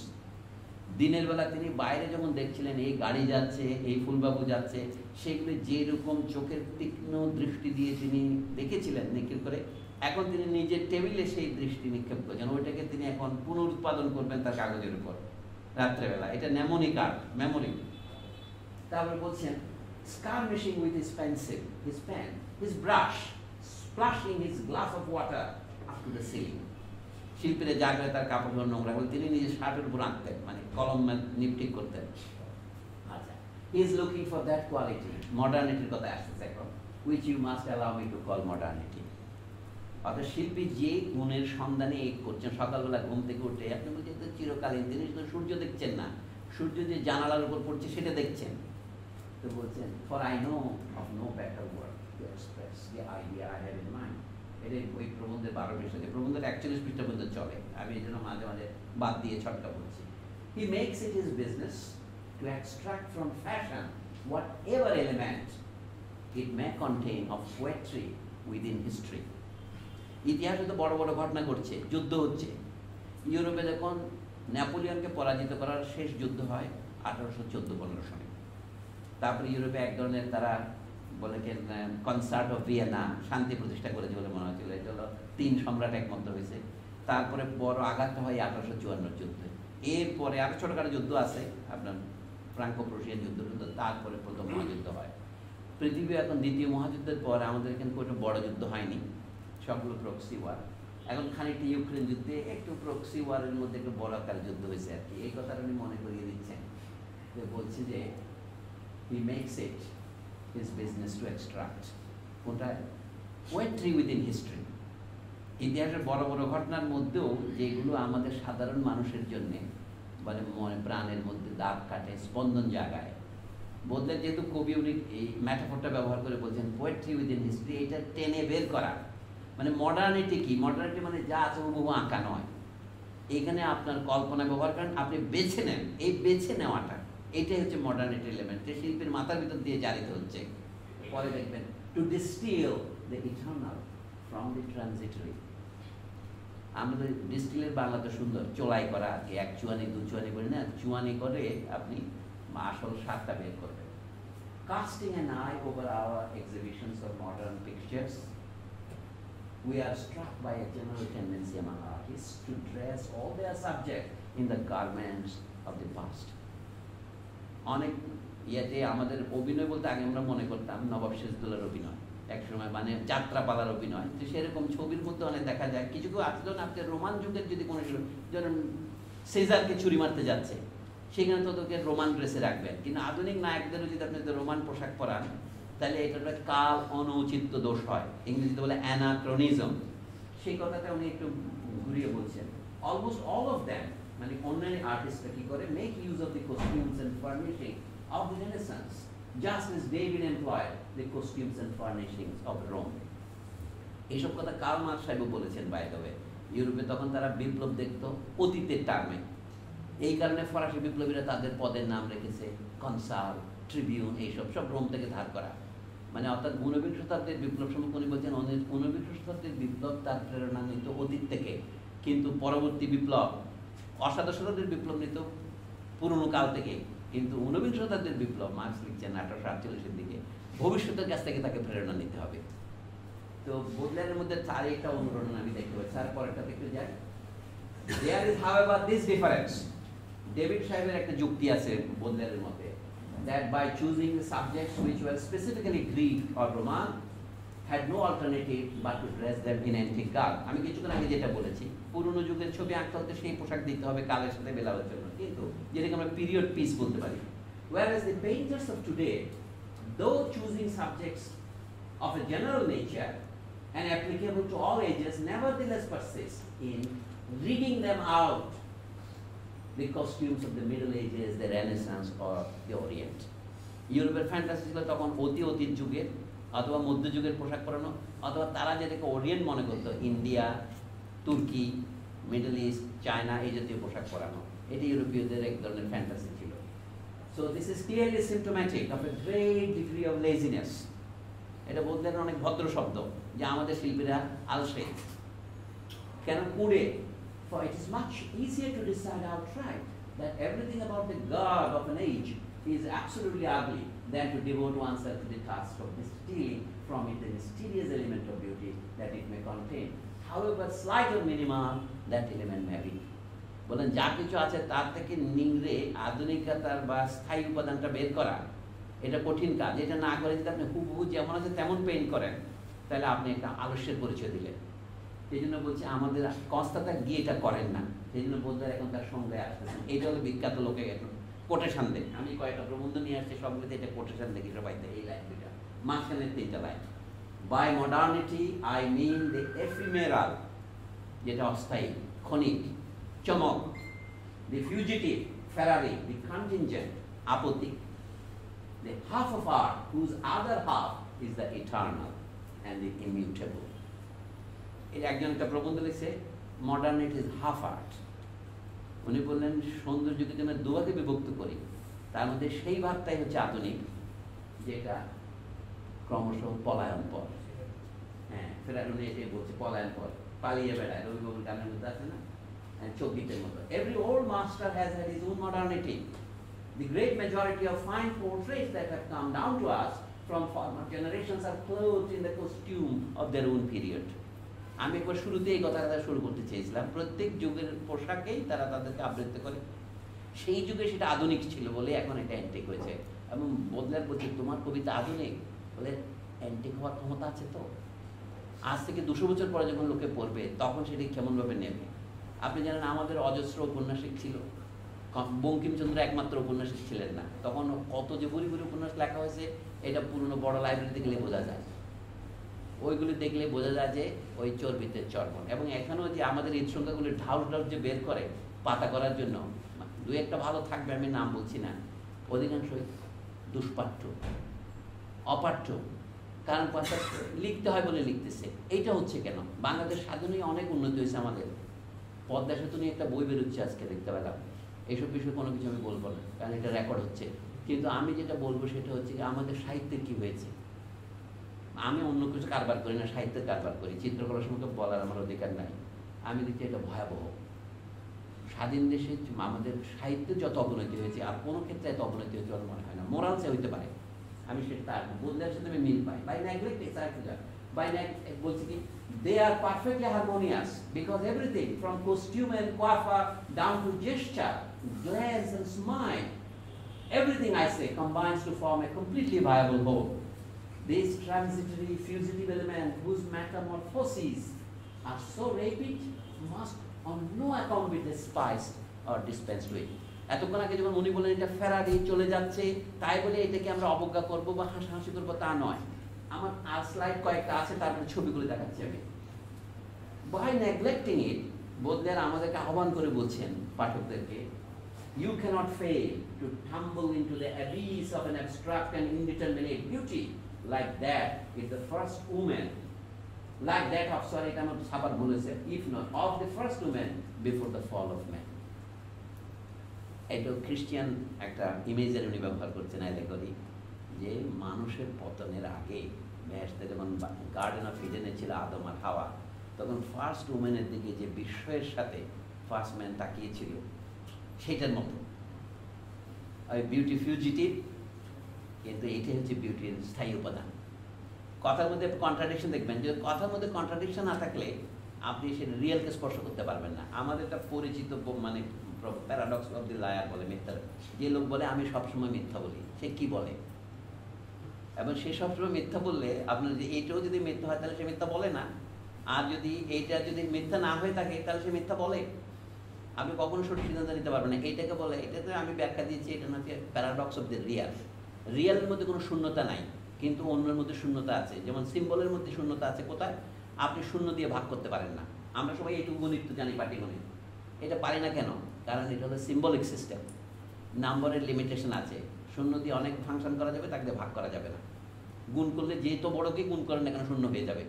দিনের বেলা তিনি বাইরে যখন দেখছিলেন, এই গাড়ি যাচ্ছে, এই ফুলবাবু যাচ্ছে, সেগুলো যেরকম চোখের তীক্ষ্ণ দৃষ্টি দিয়ে তিনি দেখেছিলেন নিক্ষেপ করে, এখন তিনি নিজের টেবিলে সেই দৃষ্টি নিক্ষেপ করছেন। ওইটাকে তিনি এখন পুনরুৎপাদন করবেন তার কাগজের উপর, রাত্রেবেলা। এটা নেমনি কার্ড মেমোরি তারপরে বলছেন skirmishing with his pencil his pen his brush splashing his glass of water up to the ceiling শিল্পীরা করে তার কাপড় নোংরা হলে তিনি নিজের শার্টের উপর আঁকতেন মানে কলম নিপটিক করতেন। আচ্ছা is looking for that quality মডার্নিটির কথা আসতেছে এখন which you must allow me to call modernity অর্থাৎ শিল্পী যে গুণের সন্ধানে এই করছেন, সকালবেলা ঘুম থেকে উঠে, আপনি বলছেন তো চিরকালীন, তিনি শুধু সূর্য দেখছেন না। সূর্য যে জানালার উপর পড়ছে, সেটা দেখছেন। তো বলছেন for I know of no better word to express the idea I have in mind এটা ওই প্রবন্ধের বারো পৃষ্ঠাতে প্রবন্ধের একচল্লিশ পৃষ্ঠা পর্যন্ত চলে। আমি এই জন্য মাঝে মাঝে বাদ দিয়ে ছটকা বলছি। He makes it his business to extract from fashion whatever element it may contain of poetry within history ইতিহাসে তো বড় বড় ঘটনা ঘটছে, যুদ্ধ হচ্ছে। ইউরোপে যখন নেপোলিয়নকে পরাজিত করার শেষ যুদ্ধ হয়, আঠারোশো চোদ্দ পনেরো সনে তারপরে ইউরোপে এক ধরনের তারা বলে কি কনসার্ট অফ ভিয়েনা শান্তি প্রতিষ্ঠা করেছে বলে মনে হচ্ছিল। এটা হলো তিন সম্রাট একমত হয়েছে। তারপরে বড় আঘাতটা হয় আঠারোশো চুয়ান্নর যুদ্ধে। এরপরে আরও ছোটখাটো যুদ্ধ আছে, আপনার ফ্রাঙ্কো প্রশিয়ান যুদ্ধ কিন্তু তারপরে প্রথম মহাযুদ্ধ হয়। পৃথিবী এখন দ্বিতীয় মহাযুদ্ধের পর আমাদের এখানে কোনো বড় যুদ্ধ হয়নি সবগুলো প্রক্সি ওয়ার এখন খানিকটা ইউক্রেন যুদ্ধে একটু প্রক্সি ওয়ারের মধ্যে একটু বড় আকার যুদ্ধ হয়েছে আর কি। এই কথাটা উনি মনে করিয়ে দিচ্ছেন। যে বলছে যে he makes it his business to extract কোনটা পোয়েট্রি উইদিন হিস্ট্রি ইতিহাসের বড় বড় ঘটনার মধ্যেও যেগুলো আমাদের সাধারণ মানুষের জন্য মানে মনে প্রাণের মধ্যে দাগ কাটে, স্পন্দন জাগায়। বদলে যেহেতু কবি উনি এই ম্যাটাফোরটা ব্যবহার করে বলছেন পোয়েট্রি উইদিন হিস্ট্রি এটা টেনে বের করা। মানে মডার্নিটি কি? মডার্নিটি মানে যা আছে হুবহু আঁকা নয়। এখানে আপনার কল্পনা ব্যবহার করেন, আপনি বেছে নেন। এই বেছে নেওয়াটা এটাই হচ্ছে মডার্নিটি এলিমেন্ট যে শিল্পের মাথার ভিতর দিয়ে জারিত হচ্ছে পরে দেখবেন to distil the eternal from the transitory আমাদের ডিস্টিলের বাংলা তো সুন্দর চোলাই করা আর কি এক চুয়ানি দু চুয়ানি করে না চুয়ানি করে আপনি আসল স্বাদটা বের করবেন casting an eye over our exhibitions of modern pictures, we are struck by a general tendency among artists to dress all their subjects in the garments of the past. অনেক ইয়েতে আমাদের অভিনয় বলতে আগে আমরা মনে করতাম নবাব সিরাজদৌল্লার অভিনয়। একসময় মানে যাত্রাপালার অভিনয়। তো সেরকম ছবির মধ্যে অনেক দেখা যায়। কিছু কেউ আসলো না আপনি রোমান যুগের যদি কোনো যেমন সেজারকে ছুরি মারতে যাচ্ছে, সেখানে তো তোকে রোমান ড্রেসে রাখবেন। কিন্তু আধুনিক নায়কদেরও যদি আপনি রোমান পোশাক পরান, তাহলে এটা একটা কাল অনুচিত দোষ হয়। ইংরেজিতে বলে অ্যানাক্রনিজম সেই কথাটা উনি একটু ঘুরিয়ে বলছেন। অলমোস্ট অল অফ দ্যাম মানে অন্যান্য আর্টিস্টরা কি করে? Make use of the costumes and furnishing of the renaissance just as David employed the costumes and furnishing of Rome এইসব কথা কার্ল মার্ক সাহেব বলেছেন বাই দ্য ওয়ে ইউরোপে তখন তারা বিপ্লব দেখতো অতীতের টার্মে এই কারণে ফরাসি বিপ্লবীরা তাদের পদের নাম রেখেছে কনসাল, ট্রিবিউন, এইসব সব রোম থেকে ধার করা। মানে অর্থাৎ ঊনবিংশ শতাব্দীর বিপ্লব সম্পর্কে উনি বলছেন ঊনবিংশ শতাব্দীর বিপ্লব তার প্রেরণা নিত অতীত থেকে। কিন্তু পরবর্তী বিপ্লব অষ্টাদশ শতাব্দীর বিপ্লব নিত, পুরনো কাল থেকে। কিন্তু ঊনবিংশ শতাব্দীর বিপ্লব, মার্কস লিখছেন আঠারোশো আটচল্লিশের দিকে। ভবিষ্যতের কাছ থেকে তাকে প্রেরণা নিতে হবে। তো বোদলের মধ্যে তার একটা অনুরণন আমি দেখতে পাই স্যার পরেরটা দেখতে যাই। There is however this difference David সাহেবের একটা যুক্তি আছে বোদলের মতে, that by choosing the subjects which were specifically Greek or Roman, had no alternative but to dress them in antique আমি কিছুক্ষণ আগে যেটা বলেছি পুরনো যুগের ছবি আঁকতে হতে সেই পোশাক দিতে হবে কালের সাথে মেলাবার জন্য। কিন্তু যেটাকে আমরা পিরিয়ড পিস বলতে পারি। Whereas the painters of today though choosing subjects of a general nature and applicable to all ages nevertheless persist in reading them out the costumes of the middle ages the renaissance or the orient ইউরোপের fantasy ছিল তখন অতি অতীত যুগের অথবা মধ্যযুগের পোশাক পরানো, অথবা তারা যেটাকে ওরিয়েন্ট মনে করতো ইন্ডিয়া তুর্কি মিডল ইস্ট চায়না এই জাতীয় পোশাক পরানো এটি ইউরোপীয়দের এক ধরনের ফ্যান্টাসি ছিল so this is clearly symptomatic of a great degree of laziness এটা বলতে অনেক ভদ্র শব্দ যে আমাদের শিল্পীরা আলসে কেন কুড়ে For it is much easier to decide outright that everything about the garb of an age is absolutely ugly than to devote oneself to the task of distilling from it the mysterious element of beauty that it may contain. However slight or minimal that element may be. বলেন, যা কিছু আছে তার থেকে নিংড়ে আধুনিকতার বা স্থায়ী উপাদানটা বের করা, এটা কঠিন কাজ। এটা না করে যদি আপনি হুবহু যেমন আছে তেমন পেইন্ট করেন, তাহলে আপনি একটা আলস্যের পরিচয় দিলেন। সেই জন্য বলছি, আমাদের কনস্তাতা গিয়ে এটা করেন না। সেই জন্য বলতে এখন তার সঙ্গে আসতেছেন এইটা হলো বিখ্যাত লোকে এখন কোটেশন দেন আমি কয়েকটা প্রবন্ধ নিয়ে আসছি, সবগুলোতে এটা কোটেশন দেখি সবাইতে এই লাইন দুইটা। মাঝখানের তিনটা line by modernity I mean the ephemeral যেটা অস্থায়ী ক্ষণিক চমক দি ফিউজিটিভ ফেরারি দি কন্টিনজেন্ট আপত্তি, the half of art whose other half is the eternal and the immutable. এর একজন একটা প্রবন্ধ লিখছে modern it is half art উনি বললেন, সৌন্দর্যকে যেন দুভাগে বিভক্ত করি, তার মধ্যে সেই ভাগটাই হচ্ছে আধুনিক, যেটা ক্রমশ পলায়ন পর হ্যাঁ বলছে, পলায়ন পালিয়ে বেড়ায় রবি বাবুর গানের মধ্যে আছে না? চৌকিতের মতো। Every old master has had his own modernity. আমি একবার শুরুতে এই কথাটা শুরু করতে চেয়েছিলাম। প্রত্যেক যুগের পোশাকেই তারা তাদেরকে আবৃত্তি করে। সেই যুগে সেটা আধুনিক ছিল বলে এখন এটা অ্যান্টিক হয়েছে। এবং বদলার বলছে তোমার কবিতা আধুনিক, বলে অ্যান্টিক হওয়ার ক্ষমতা আছে তো? আজ থেকে দুশো বছর পরে যখন লোকে পড়বে, তখন সেটি কেমনভাবে নেবে? আপনি জানেন আমাদের অজস্র উপন্যাসিক ছিল। বঙ্কিমচন্দ্র একমাত্র উপন্যাসিক ছিলেন না। তখন কত যে বুড়ি বুড়ি উপন্যাস লেখা হয়েছে, এটা পুরনো বড় লাইব্রেরিতে গেলে বোঝা যায়। ওইগুলি দেখলে বোঝা যায় যে ওই চর্বিতে চর্বণ। এবং এখানেও যে আমাদের ঈদ সংখ্যাগুলি ঢাউস ঢাউস যে বের করে পাতা করার জন্য দু একটা ভালো থাকবে আমি নাম বলছি না। অধিকাংশই দুষ্পাঠ্য, অপাঠ্য। কারণ কথা লিখতে হয় বলে লিখতেছে। এইটা হচ্ছে কেন? বাংলাদেশ স্বাধীনই অনেক উন্নতি হয়েছে আমাদের। পদ্মা সেতু নিয়ে একটা বই বেরোচ্ছে আজকে দেখতে পেলাম। এইসব বিষয়ে কোনো কিছু আমি বলব না, কারণ এটা রেকর্ড হচ্ছে। কিন্তু আমি যেটা বলব সেটা হচ্ছে আমাদের সাহিত্যের কি হয়েছে? আমি অন্য কিছু কারবার করি না, সাহিত্যের কারবার করি। চিত্রকলার সম্পর্কে বলার আমার অধিকার নাই। আমি দেখছি এটা ভয়াবহ। স্বাধীন দেশে আমাদের সাহিত্যে যত অবনতি হয়েছে, আর কোনো ক্ষেত্রে এত অবনতি হয়েছে মনে হয় না। মোরালসে হইতে পারে। আমি সেটা তার বদলের সাথে আমি মিল পাই বাই নেগলেক্ট ইটস আরেকটা বাই বলছি কি they are perfectly harmonious because everything from costume and coiffure down to gesture glance and smile everything I say combines to form a completely viable whole. This transitory fugitive element whose metamorphoses are so rapid must on no account be despised or dispensed with. এতক্ষণ আগে যখন উনি বললেন এটা ফেরারি চলে যাচ্ছে, তাই বলে এটাকে আমরা অবজ্ঞা করব বা হাসাহাসি করব তা নয়। আমার আসলাইড কয়েকটা আছে, তারপরে ছবিগুলো দেখাচ্ছি আমি। বাই নেগলেক্টিং ইট বদলের আমাদেরকে আহ্বান করে বলছেন পাঠকদেরকে you cannot fail to tumble into the abyss of an abstract and indeterminate beauty like that is the first woman like that of sorry এটা আমার সাবার বলেছে if not of the first woman before the fall of man এটা Christian একটা ইমেজের উনি ব্যবহার করছেন অ্যালেগরি যে মানুষের পতনের আগে মেহসতে যখন গার্ডেন অফ ইডেনে ছিল আদম আর হাওয়া, তখন ফার্স্ট উমেনের দিকে যে বিস্ময়ের সাথে ফার্স্ট ম্যান তাকিয়েছিল সেটার মতো। বিউটি ফিউজিটিভ কিন্তু এটাই হচ্ছে বিউটির স্থায়ী উপাদান। কথার মধ্যে কন্ট্রাডিকশন দেখবেন যে কথার মধ্যে কন্ট্রাডিকশন না থাকলে আপনি সেটা রিয়েলকে স্পর্শ করতে পারবেন না। আমাদের একটা পরিচিত মানে প্যারাডক্স অফ দি লায়ার বলে, মিথ্যা যে লোক বলে, আমি সবসময় মিথ্যা বলি, সে কি বলে? এবং সে সবসময় মিথ্যা বললে, আপনার যদি এইটাও যদি মিথ্যা হয়, তাহলে সে মিথ্যা বলে না। আর যদি এইটা যদি মিথ্যা না হয়ে থাকে, তাহলে সে মিথ্যা বলে। আপনি কখনো সঠিক সিদ্ধান্ত নিতে পারবেন না। এইটাকে বলে, এটাতে আমি ব্যাখ্যা দিয়েছি, এটা হচ্ছে প্যারাডক্স অফ দ্য রিয়াল রিয়ালের মধ্যে কোনো শূন্যতা নাই, কিন্তু অন্যের মধ্যে শূন্যতা আছে। যেমন সিম্বলের মধ্যে শূন্যতা আছে কোথায়? আপনি শূন্য দিয়ে ভাগ করতে পারেন না। আমরা সবাই এইটুকু গণিত জানি, পাটিগণিত। এটা পারি না কেন? কারণ এটা হলো সিম্বলিক সিস্টেম নাম্বারের লিমিটেশন আছে। শূন্য দিয়ে অনেক ফাংশন করা যাবে, তাকে ভাগ করা যাবে না। গুণ করলে যে তো বড়কে গুণ করেন না কেন শূন্য হয়ে যাবে।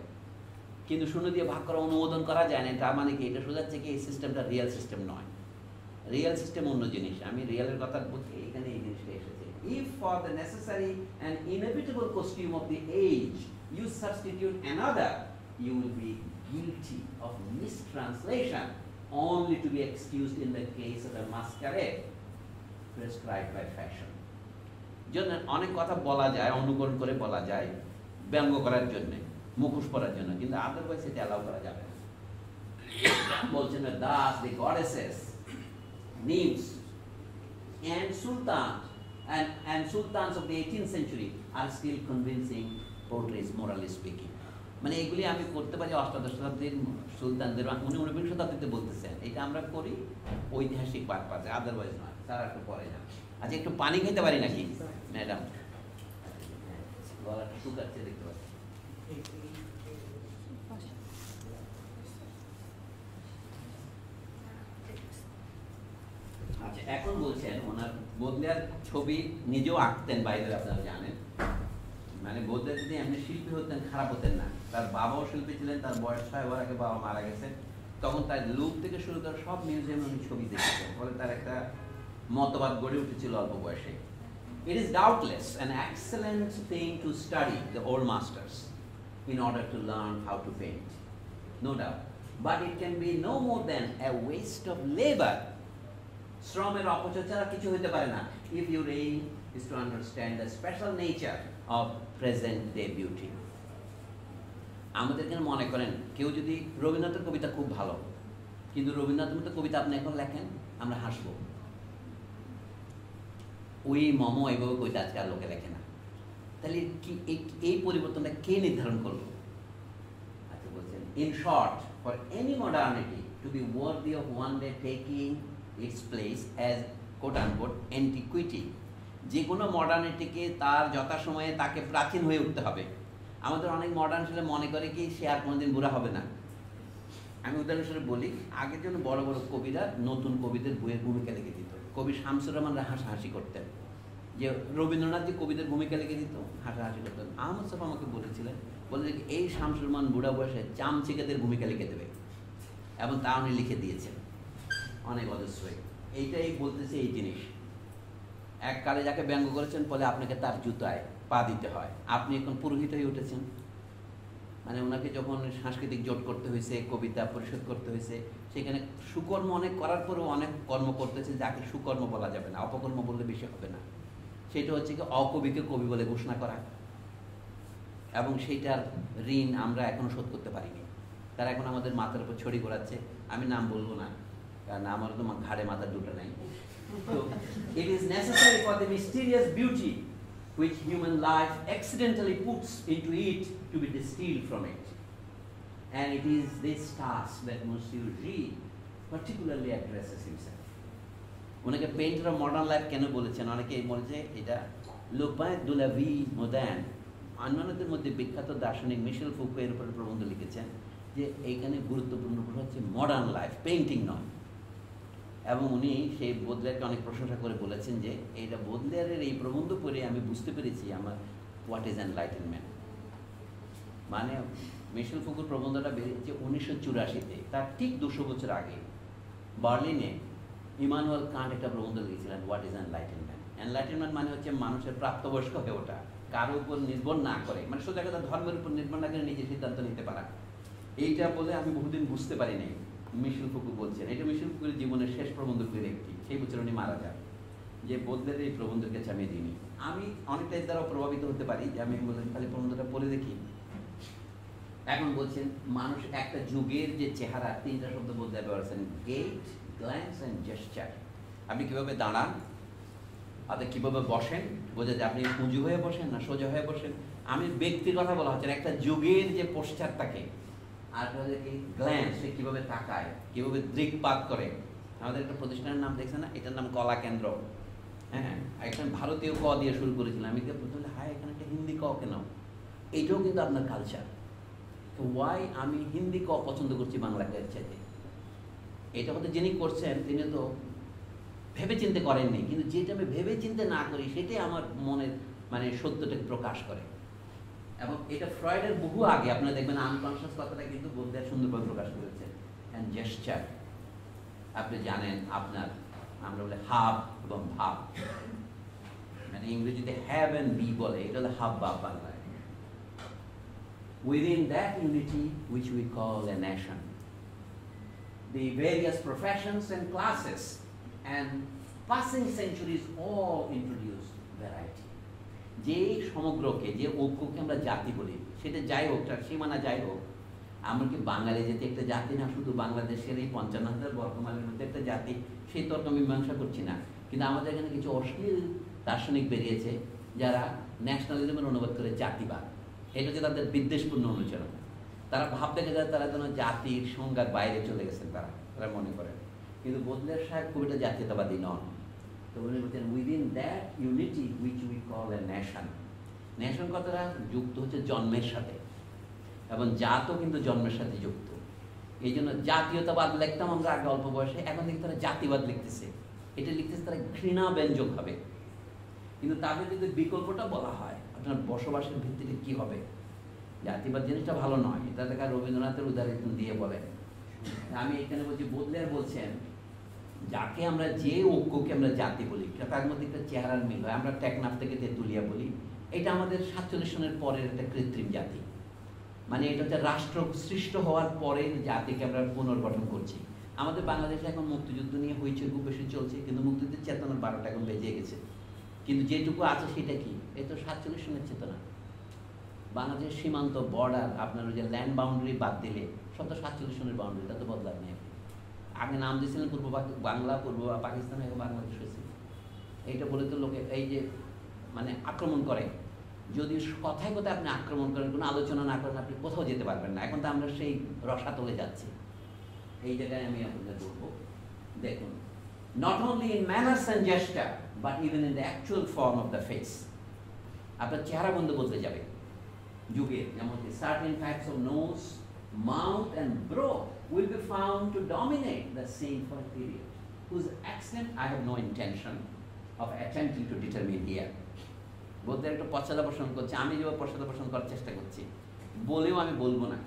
কিন্তু শূন্য দিয়ে ভাগ করা অনুমোদন করা যায় না, তার মানে কি? এটা সোজাচ্ছে কি, এই সিস্টেমটা রিয়েল সিস্টেম নয়। রিয়েল সিস্টেম অন্য জিনিস। আমি রিয়েলের কথা বলছি এখানে এই জিনিসটা এসেছে। If for the necessary and inevitable costume of the age you substitute another you will be guilty of mistranslation. only to be excused in the case of a masquerade prescribed by fashion. জন্য অনেক কথা বলা যায় অনুকরণ করে বলা যায় ব্যঙ্গ করার জন্য মুখোশ পরার জন্য কিন্তু আদারওয়াইজ এটা অ্যালাউ করা যাবে না বলছেন thus the goddesses nymphs and sultans and, and sultans of the 18th century are still convincing portraits morally speaking মানে এগুলি আমি করতে পারি অষ্টাদশ শতাব্দীর সুলতানদের, উনি ঊনবিংশ শতাব্দীতে বলতেছেন, এটা আমরা করি ঐতিহাসিক পারপাসে আদারওয়াইজ নয়, তারা একটু পরে না আচ্ছা একটু পানি খেতে পারি নাকি? ম্যাডাম। শুকাচ্ছে, দেখতে পাচ্ছি। আচ্ছা এখন বলছেন, ওনার বদলিয়ার ছবি নিজেও আঁকতেন বাইরে আপনারা জানেন। মানে বৌদ্ধের যদি এমনি শিল্পী হতেন, খারাপ হতেন না। তার বাবাও শিল্পী ছিলেন তার বয়স ছয় হওয়ার আগে বাবা মারা গেছে তখন তার লুক থেকে শুরু করে সব মিউজিয়ামে উনি ছবি দেখেছেন ফলে তার একটা মতবাদ গড়ে উঠেছিল অল্প বয়সে It is doubtless an excellent thing to study the old masters in order to learn how to paint. No doubt. But it can be no more than a waste of labor. শ্রমের অপচয় ছাড়া কিছু হতে পারে না if your aim is to understand the special nature of present day beauty. আমাদের এখানে মনে করেন কেউ যদি রবীন্দ্রনাথের কবিতা খুব ভালো কিন্তু রবীন্দ্রনাথের মতো কবিতা আপনি এখন লেখেন আমরা হাসবো। ওই মম এইভাবে কবিতা আজকে আর লোকে লেখে না। তাহলে কি এই পরিবর্তনটা কে নির্ধারণ করল? আচ্ছা In short, for any modernity to be worthy of one day taking its place as quote unquote antiquity, যে কোনো মডার্নিটিকে তার যথাসময়ে তাকে প্রাচীন হয়ে উঠতে হবে। আমাদের অনেক মডার্ন ছেলে মনে করে কি সে আর কোনোদিন বুড়া হবে না। আমি উদাহরণস্বরূপ বলি, আগের জন্য বড় বড় কবিরা নতুন কবিদের বইয়ের ভূমিকা লিখে দিত। কবি শামসুর রহমান হাসাহাসি করতেন। যে রবীন্দ্রনাথ যে কবিদের ভূমিকা লিখে দিত, হাসাহাসি করতেন। আহমদ সাহেব আমাকে বলেছিলেন বলে যে এই শামসুর রহমান বুড়া বয়সে চামচিকাদের ভূমিকা লিখে দেবে এবং তা উনি লিখে দিয়েছেন। অনেক অজস্রই এইটাই বলতেছে এই জিনিস। এক কালে যাকে ব্যঙ্গ করেছেন, বলে আপনাকে তার জুতায় পা দিতে হয়। আপনি এখন পুরোহিত হয়ে উঠেছেন। মানে ওনাকে যখন সাংস্কৃতিক জোট করতে হয়েছে, কবিতা পরিশোধ করতে হয়েছে, সেখানে সুকর্ম অনেক করার পরেও অনেক কর্ম করতেছে, যাকে সুকর্ম বলা যাবে না, অপকর্ম বললে বেশি হবে না। সেটা হচ্ছে কি অকবিকে কবি বলে ঘোষণা করা। এবং সেইটার ঋণ আমরা এখনও শোধ করতে পারিনি। তারা এখন আমাদের মাথার উপর ছড়ি ঘোরাচ্ছে। আমি নাম বলব না, কারণ আমার তো ঘাড়ে মাথার দুটো নাই। তো, it is necessary for the mysterious beauty which human life accidentally puts into it to be distilled from it. And it is this task that Monsieur G particularly addresses himself. ওনাকে পেইন্টার অফ মডার্ন লাইফ কেন বলেছেন অনেকে বলেছে এটা লোপায় দুলাভি মোদান অন্যান্যদের মধ্যে বিখ্যাত দার্শনিক মিশেল ফুকো এর উপরে প্রবন্ধ লিখেছেন যে এইখানে গুরুত্বপূর্ণ কথা হচ্ছে মডার্ন লাইফ পেইন্টিং নয় এবং উনি সেই বোদলেয়ারকে অনেক প্রশংসা করে বলেছেন যে, এইটা বোদলেয়ারের এই প্রবন্ধ পড়ে আমি বুঝতে পেরেছি আমার হোয়াট ইজ এনলাইটেনমেন্ট মানে মিশেল ফুকুর প্রবন্ধটা বেরিয়েছে উনিশশো চুরাশিতে, তার ঠিক দুশো বছর আগে। বার্লিনে ইমানুয়াল কান্ট একটা প্রবন্ধ লিখেছিলেন হোয়াট ইজ এনলাইটেনমেন্ট এনলাইটেনমেন্ট মানে হচ্ছে মানুষের প্রাপ্তবয়স্ক হয়ে ওঠা, কারোর উপর নির্ভর না করে। মানে সোজা কথা, ধর্মের উপর নির্ভর না করে নিজের সিদ্ধান্ত নিতে পারা। এইটা বলে আমি বহুদিন বুঝতে পারিনি। মিশুল ফুকু বলছেন এটা মিশুল ফুকুরের জীবনের শেষ প্রবন্ধগুলির একটি, সেই বছর উনি মারা যান, যে বদলের এই প্রবন্ধের কাছে আমি দিইনি আমি অনেকটা এর দ্বারা প্রভাবিত হতে পারি, যে আমি বললাম খালি প্রবন্ধটা পড়ে দেখি। এখন বলছেন, মানুষ একটা যুগের যে চেহারা, তিনটা শব্দ বলতে ব্যবহার করেছেন গেট গ্ল্যান্স অ্যান্ড জেস্টার আপনি কীভাবে দাঁড়ান আপনি কীভাবে বসেন, বোঝা যায় আপনি উঁচু হয়ে বসেন না সোজা হয়ে বসেন। আমি ব্যক্তির কথা বলা হচ্ছে একটা যুগের যে পোস্টার থাকে আর কি গ্ল্যান্স সে কীভাবে তাকায়, কীভাবে দৃকপাত করে, আমাদের একটা প্রতিষ্ঠানের নাম দেখছে না? এটার নাম কলা কেন্দ্র। হ্যাঁ একটা ভারতীয় ক দিয়ে শুরু করেছিলাম আমি প্রথমে হাই এখানে একটা হিন্দি ক কেন? এইটাও কিন্তু আপনার কালচার তো ওয়াই আমি হিন্দি ক পছন্দ করছি বাংলা চাইতে? এটা হয়তো যিনি করছেন, তিনি তো ভেবে চিন্তে করেননি। কিন্তু যেটা আমি ভেবে চিন্তে না করি, সেটাই আমার মনের মানে সত্যটাকে প্রকাশ করে। এবং এটা ফ্রয়েডের বহু আগে, আপনারা দেখবেন আনকনসিয়াস কথাটা কিন্তু বোধহয় সুন্দরভাবে প্রকাশ করেছে। অ্যান্ড জেস্টার আপনি জানেন, আপনার, আমরা বলে হাব এবং ভাব। মানে ইংরেজিতে হ্যাভ অ্যান্ড বি বলে, এটা হলো হাব ভাব বাংলায় within that unity which we call a nation, the various professions and classes and passing centuries all introduced variety. যে সমগ্রকে, যে ঐক্যকে আমরা জাতি বলি, সেটা যাই হোক, তার সীমানা যাই হোক, আমরা কি বাঙালি যেতে একটা জাতি না? শুধু বাংলাদেশের এই পঞ্চান্ন হাজার বর্তমানের মধ্যে একটা জাতি? সেই তর্ক মীমাংসা করছি না। কিন্তু আমাদের এখানে কিছু অশ্লীল দার্শনিক বেরিয়েছে, যারা ন্যাশনালিজমের অনুবাদ করে জাতিবাদ। এটা হচ্ছে তাদের বিদ্বেষপূর্ণ অনুচরণ। তারা ভাবতে গেলে তারা যেন জাতির সংজ্ঞার বাইরে চলে গেছেন তারা তারা মনে করেন। কিন্তু বদলের সাহেব খুব একটা জাতীয়তাবাদী নন। উনি বলছেন within that unity which we call a nation nation কথাটা যুক্ত হচ্ছে জন্মের সাথে। এবং জাতও কিন্তু জন্মের সাথে যুক্ত। এই জন্য জাতীয়তাবাদ লিখতাম আমরা আগে অল্প বয়সে, এখন দেখি তারা জাতিবাদ লিখতেছে। এটা লিখতেছে তারা ঘৃণা ব্যঞ্জক হবে কিন্তু তাদের যদি বিকল্পটা বলা হয়, আপনার বসবাসের ভিত্তিতে কি হবে? জাতিবাদ জিনিসটা ভালো নয়। এটা দেখা রবীন্দ্রনাথের উদাহরণ দিয়ে বলেন। আমি এখানে বলছি বদলের বলছেন যাকে আমরা যে ঐক্যকে আমরা জাতি বলি তার মধ্যে একটা চেহারার মিল হয়। আমরা টেকনাফ থেকে তেঁতুলিয়া বলি। এটা আমাদের সাতচল্লিশ সনের পরের একটা কৃত্রিম জাতি। মানে এটা হচ্ছে রাষ্ট্র সৃষ্ট হওয়ার পরের জাতিকে আমরা পুনর্গঠন করছি। আমাদের বাংলাদেশে এখন মুক্তিযুদ্ধ নিয়ে হইচই খুব বেশি চলছে, কিন্তু মুক্তিযুদ্ধের চেতনার বারোটা এখন বেজে গেছে। কিন্তু যেটুকু আছে সেটা কি? এই তো সাতচল্লিশ সনের চেতনা। বাংলাদেশ সীমান্ত বর্ডার আপনার ওই যে ল্যান্ড বাউন্ডারি বাদ দিলে, সব তো সাতচল্লিশ সনের বাউন্ডারি এটা তো বদলার নেই। আগে নাম দিয়েছিলেন পূর্ব বাংলা, পূর্ব পাকিস্তান এবং বাংলাদেশ হয়েছে। এইটা বলে তো লোকে এই যে মানে আক্রমণ করে। যদি কথায় কথায় আপনি আক্রমণ করেন, কোনো আলোচনা না করেন, আপনি কোথাও যেতে পারবেন না। এখন তো আমরা সেই রসাতলে যাচ্ছি। এই জায়গায় আমি আপনাদের বলব, দেখুন not only in manners and gesture but even in the actual form of the face আপনার চেহারা বন্ধ বলতে যাবে। যুগে, যেমন certain types of nose mouth and brow will be found to dominate the scene for a period, whose extent I have no intention of attempting to determine here. বোধহয় একটা পশ্চাদা পোষণ করছে। আমি যেভাবে পশ্চাদা পোষণ করার চেষ্টা করছি বলেও আমি বলব না।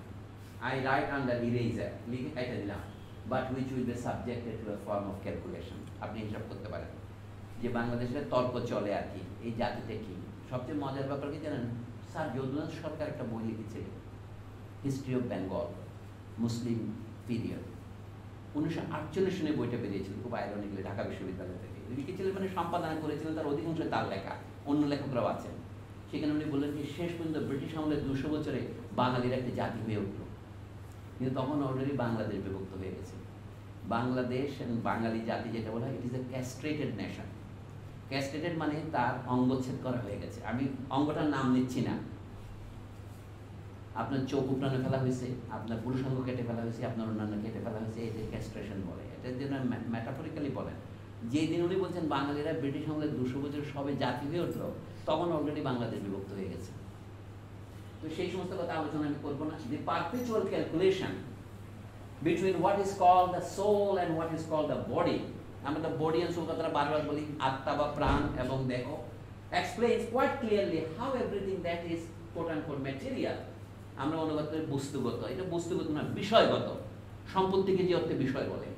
আই রাইট আন্ডার ইরেজার লিখে কাইটা দিলাম। But which will be subjected to a form of calculation আপনি হিসাব করতে পারেন যে বাংলাদেশের তর্ক চলে আর কি এই জাতিতে কি? সবচেয়ে মজার ব্যাপার কি জানেন? স্যার যদুনাথ সরকার একটা বই লিখেছিলেন। History of Bengal Muslim period উনিশশো আটচল্লিশ সনে বইটা বেরিয়েছিল খুব আইরনিকলি ঢাকা বিশ্ববিদ্যালয় থেকে। লিখেছিলেন মানে সম্পাদনা করেছিলেন, তার অধিকাংশ তার লেখা, অন্য লেখকরাও আছেন। সেখানে উনি বললেন যে, শেষ পর্যন্ত ব্রিটিশ আমলের দুশো বছরে বাঙালির একটা জাতি হয়ে উঠল। কিন্তু তখন অলরেডি বাংলাদেশ বিভক্ত হয়ে গেছে। বাংলাদেশ বাঙালি জাতি যেটা বলা হয় ইট ইজ এ ক্যাস্ট্রেটেড নেশন ক্যাস্ট্রেটেড মানে তার অঙ্গচ্ছেদ করা হয়ে গেছে। আমি অঙ্গটার নাম নিচ্ছি না। আপনার চোখ উপড়ানো ফেলা হয়েছে, আপনার পুরুষাঙ্গ কেটে ফেলা হয়েছে, আপনার অন্যান্য কেটে ফেলা হয়েছে যে ক্যাস্ট্রেশন বলে। এটার জন্য ম্যাটাফরিক্যালি বলেন। যেই দিন উনি বলছেন, বাঙালিরা ব্রিটিশ আমলের দুশো বছর সবে জাতি হয়ে উঠল, তখন অলরেডি বাংলাদেশ বিভক্ত হয়ে গেছে। তো সেই সমস্ত কথা আলোচনা আমি করব না। The perpetual calculation between what is call the soul and what is call the body আমরা দ্য বডি অ্যান্ড সোল কথাটা বারবার বলি, আত্মা বা প্রাণ এবং দেহ, explains quite clearly how everything that is quote unquote material আমরা অনুবাদ করি বস্তুগত, এটা বস্তুগত না, বিষয়গত। সম্পত্তিকে যে অর্থে বিষয় বলে।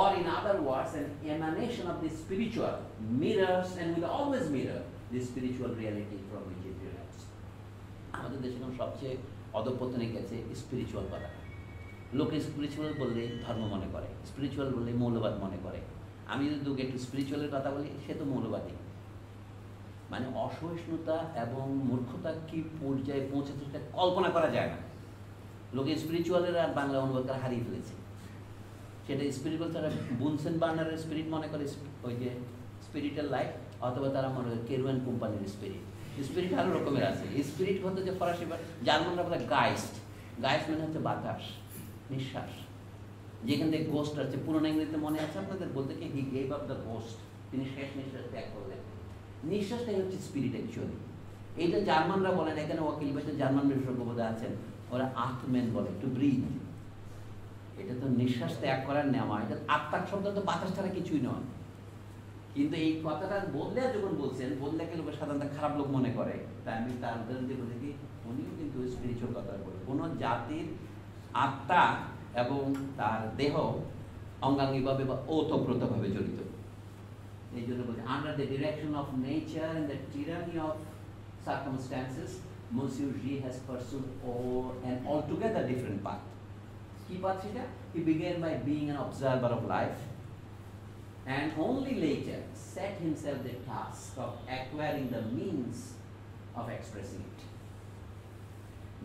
Or in other words, an emanation of the spiritual mirrors and will always mirror the reality from which it derives. আমাদের দেশে এখন সবচেয়ে অধপতনে গেছে স্পিরিচুয়াল কথা লোকে স্পিরিচুয়াল বললে ধর্ম মনে করে স্পিরিচুয়াল বললে মৌলবাদ মনে করে। আমি যদি দুকে একটু স্পিরিচুয়ালের কথা বলি, সে তো মৌলবাদী মানে অসহিষ্ণুতা এবং মূর্খতা কি পর্যায়ে পৌঁছেছে সেটা কল্পনা করা যায় না। লোকে স্পিরিচুয়ালের আর বাংলা অনুবাদ করা হারিয়ে ফেলেছে। সেটা স্পিরিচুয়াল তারা বুনসেন বার্নারের স্পিরিট মনে করে, ওই যে স্পিরিটের লাইফ অথবা তারা মনে করে কেরুয়ান কোম্পানির স্পিরিট স্পিরিট আরও রকমের আছে। স্পিরিট হতে যে ফরাসি জার্মানরা বলে গাইস্ট গাইস্ট মানে হচ্ছে বাতাস, নিঃশ্বাস। যেখান থেকে গোস্ট আছে পুরোনো ইংরেজিতে মনে আছে আপনাদের? বলতে কি he gave up the ghost তিনি শেষ নিঃশ্বাস ত্যাগ করলেন। নিঃশ্বাসটাই হচ্ছে স্পিরিট অ্যাকচুয়ালি এইটা জার্মানরা বলেন এখানে ওয়াকিল ভাষা জার্মান বিশেষজ্ঞ বোধহয় আছেন, ওরা আত্মেন বলে টু ব্রিথ এটা তো নিঃশ্বাস ত্যাগ করার নেওয়া, এটা আত্মার শব্দ তো বাতাস ছাড়া কিছুই নয়। কিন্তু এই কথাটা বদলে যখন বলছেন বদলেকে লোকের সাধারণত খারাপ লোক মনে করে। তাই আমি তার উদাহরণ দিয়ে বলি কি, উনিও কিন্তু স্পিরিচুয়াল কথা বলে। কোনো জাতির আত্মা এবং তার দেহ অঙ্গাঙ্গিভাবে বা ওতপ্রোতভাবে জড়িত। এই জন্য বলছি under the direction of nature and the tyranny of circumstances Monsieur G has pursued all, an altogether different path. কি পাথ সেটা? He began by being an observer of life and only later set himself the task of acquiring the means of expressing it.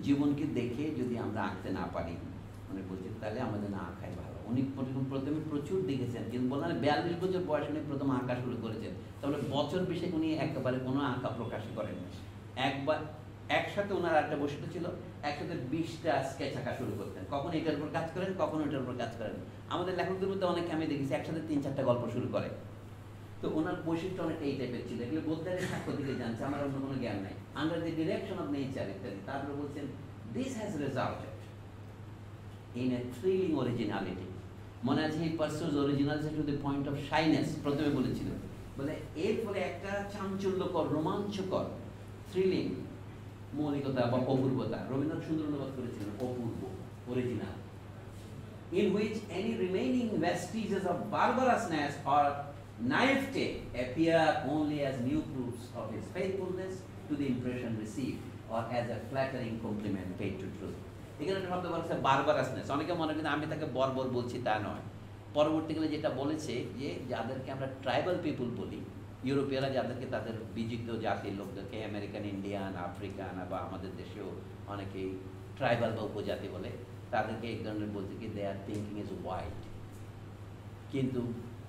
জীবনকে দেখে যদি আমরা আঁকতে না পারি উনি বলছেন তাহলে আমাদের না আঁকাই ভালো উনি প্রথমে প্রচুর দেখেছেন। কিন্তু বললেন বিয়াল্লিশ বছর বয়স উনি প্রথম আঁকা শুরু করেছেন। তাহলে বছর বিশেষ উনি একেবারে কোনো আঁকা প্রকাশ করেন একবার, একসাথে ওনার একটা বৈশিষ্ট্য ছিল, একসাথে বিশটা স্কেচ আঁকা শুরু করতেন। কখন এটার উপর কাজ করেন, কখন ওইটার উপর কাজ করেন। আমাদের লেখকদের মধ্যে অনেকে আমি দেখেছি, একসাথে তিন, চারটা গল্প শুরু করে। তো ওনার বৈশিষ্ট্য অনেকটা এই টাইপের ছিল। এগুলো বলতে সাক্ষ্য দিকে জানছে আমার অন্য কোনো জ্ঞান নাই। Under the direction of nature ইত্যাদি। তারপরে বলছেন this has resulted in a thrilling originality মনে আছে he pursues originality to the point of shyness প্রথমে বলেছিল বলে এর ফলে একটা চাঞ্চল্যকর রোমাঞ্চকর থ্রিলিং মৌলিকতা বা অপূর্বতা রবীন্দ্রনাথ সুন্দর অনুবাদ করেছিলেন অপূর্ব original in which any remaining vestiges of barbarousness or naivete appear only as new proofs of his faithfulness to the impression received or as a flattering compliment paid to truth. এখানে শব্দ বলছে বারবারাসনেস। অনেকে মনে করেন আমি তাকে বর্বর বলছি তা নয়। পরবর্তীকালে যেটা বলেছে যে যাদেরকে আমরা ট্রাইবাল পিপুল বলি, ইউরোপীয়রা যাদেরকে তাদের বিজিত জাতির লোকদেরকে, আমেরিকান, ইন্ডিয়ান, আফ্রিকান বা আমাদের দেশেও অনেকেই ট্রাইবাল বা উপজাতি বলে, তাদেরকে এই ধরনের বলতে কি they are thinking is wide কিন্তু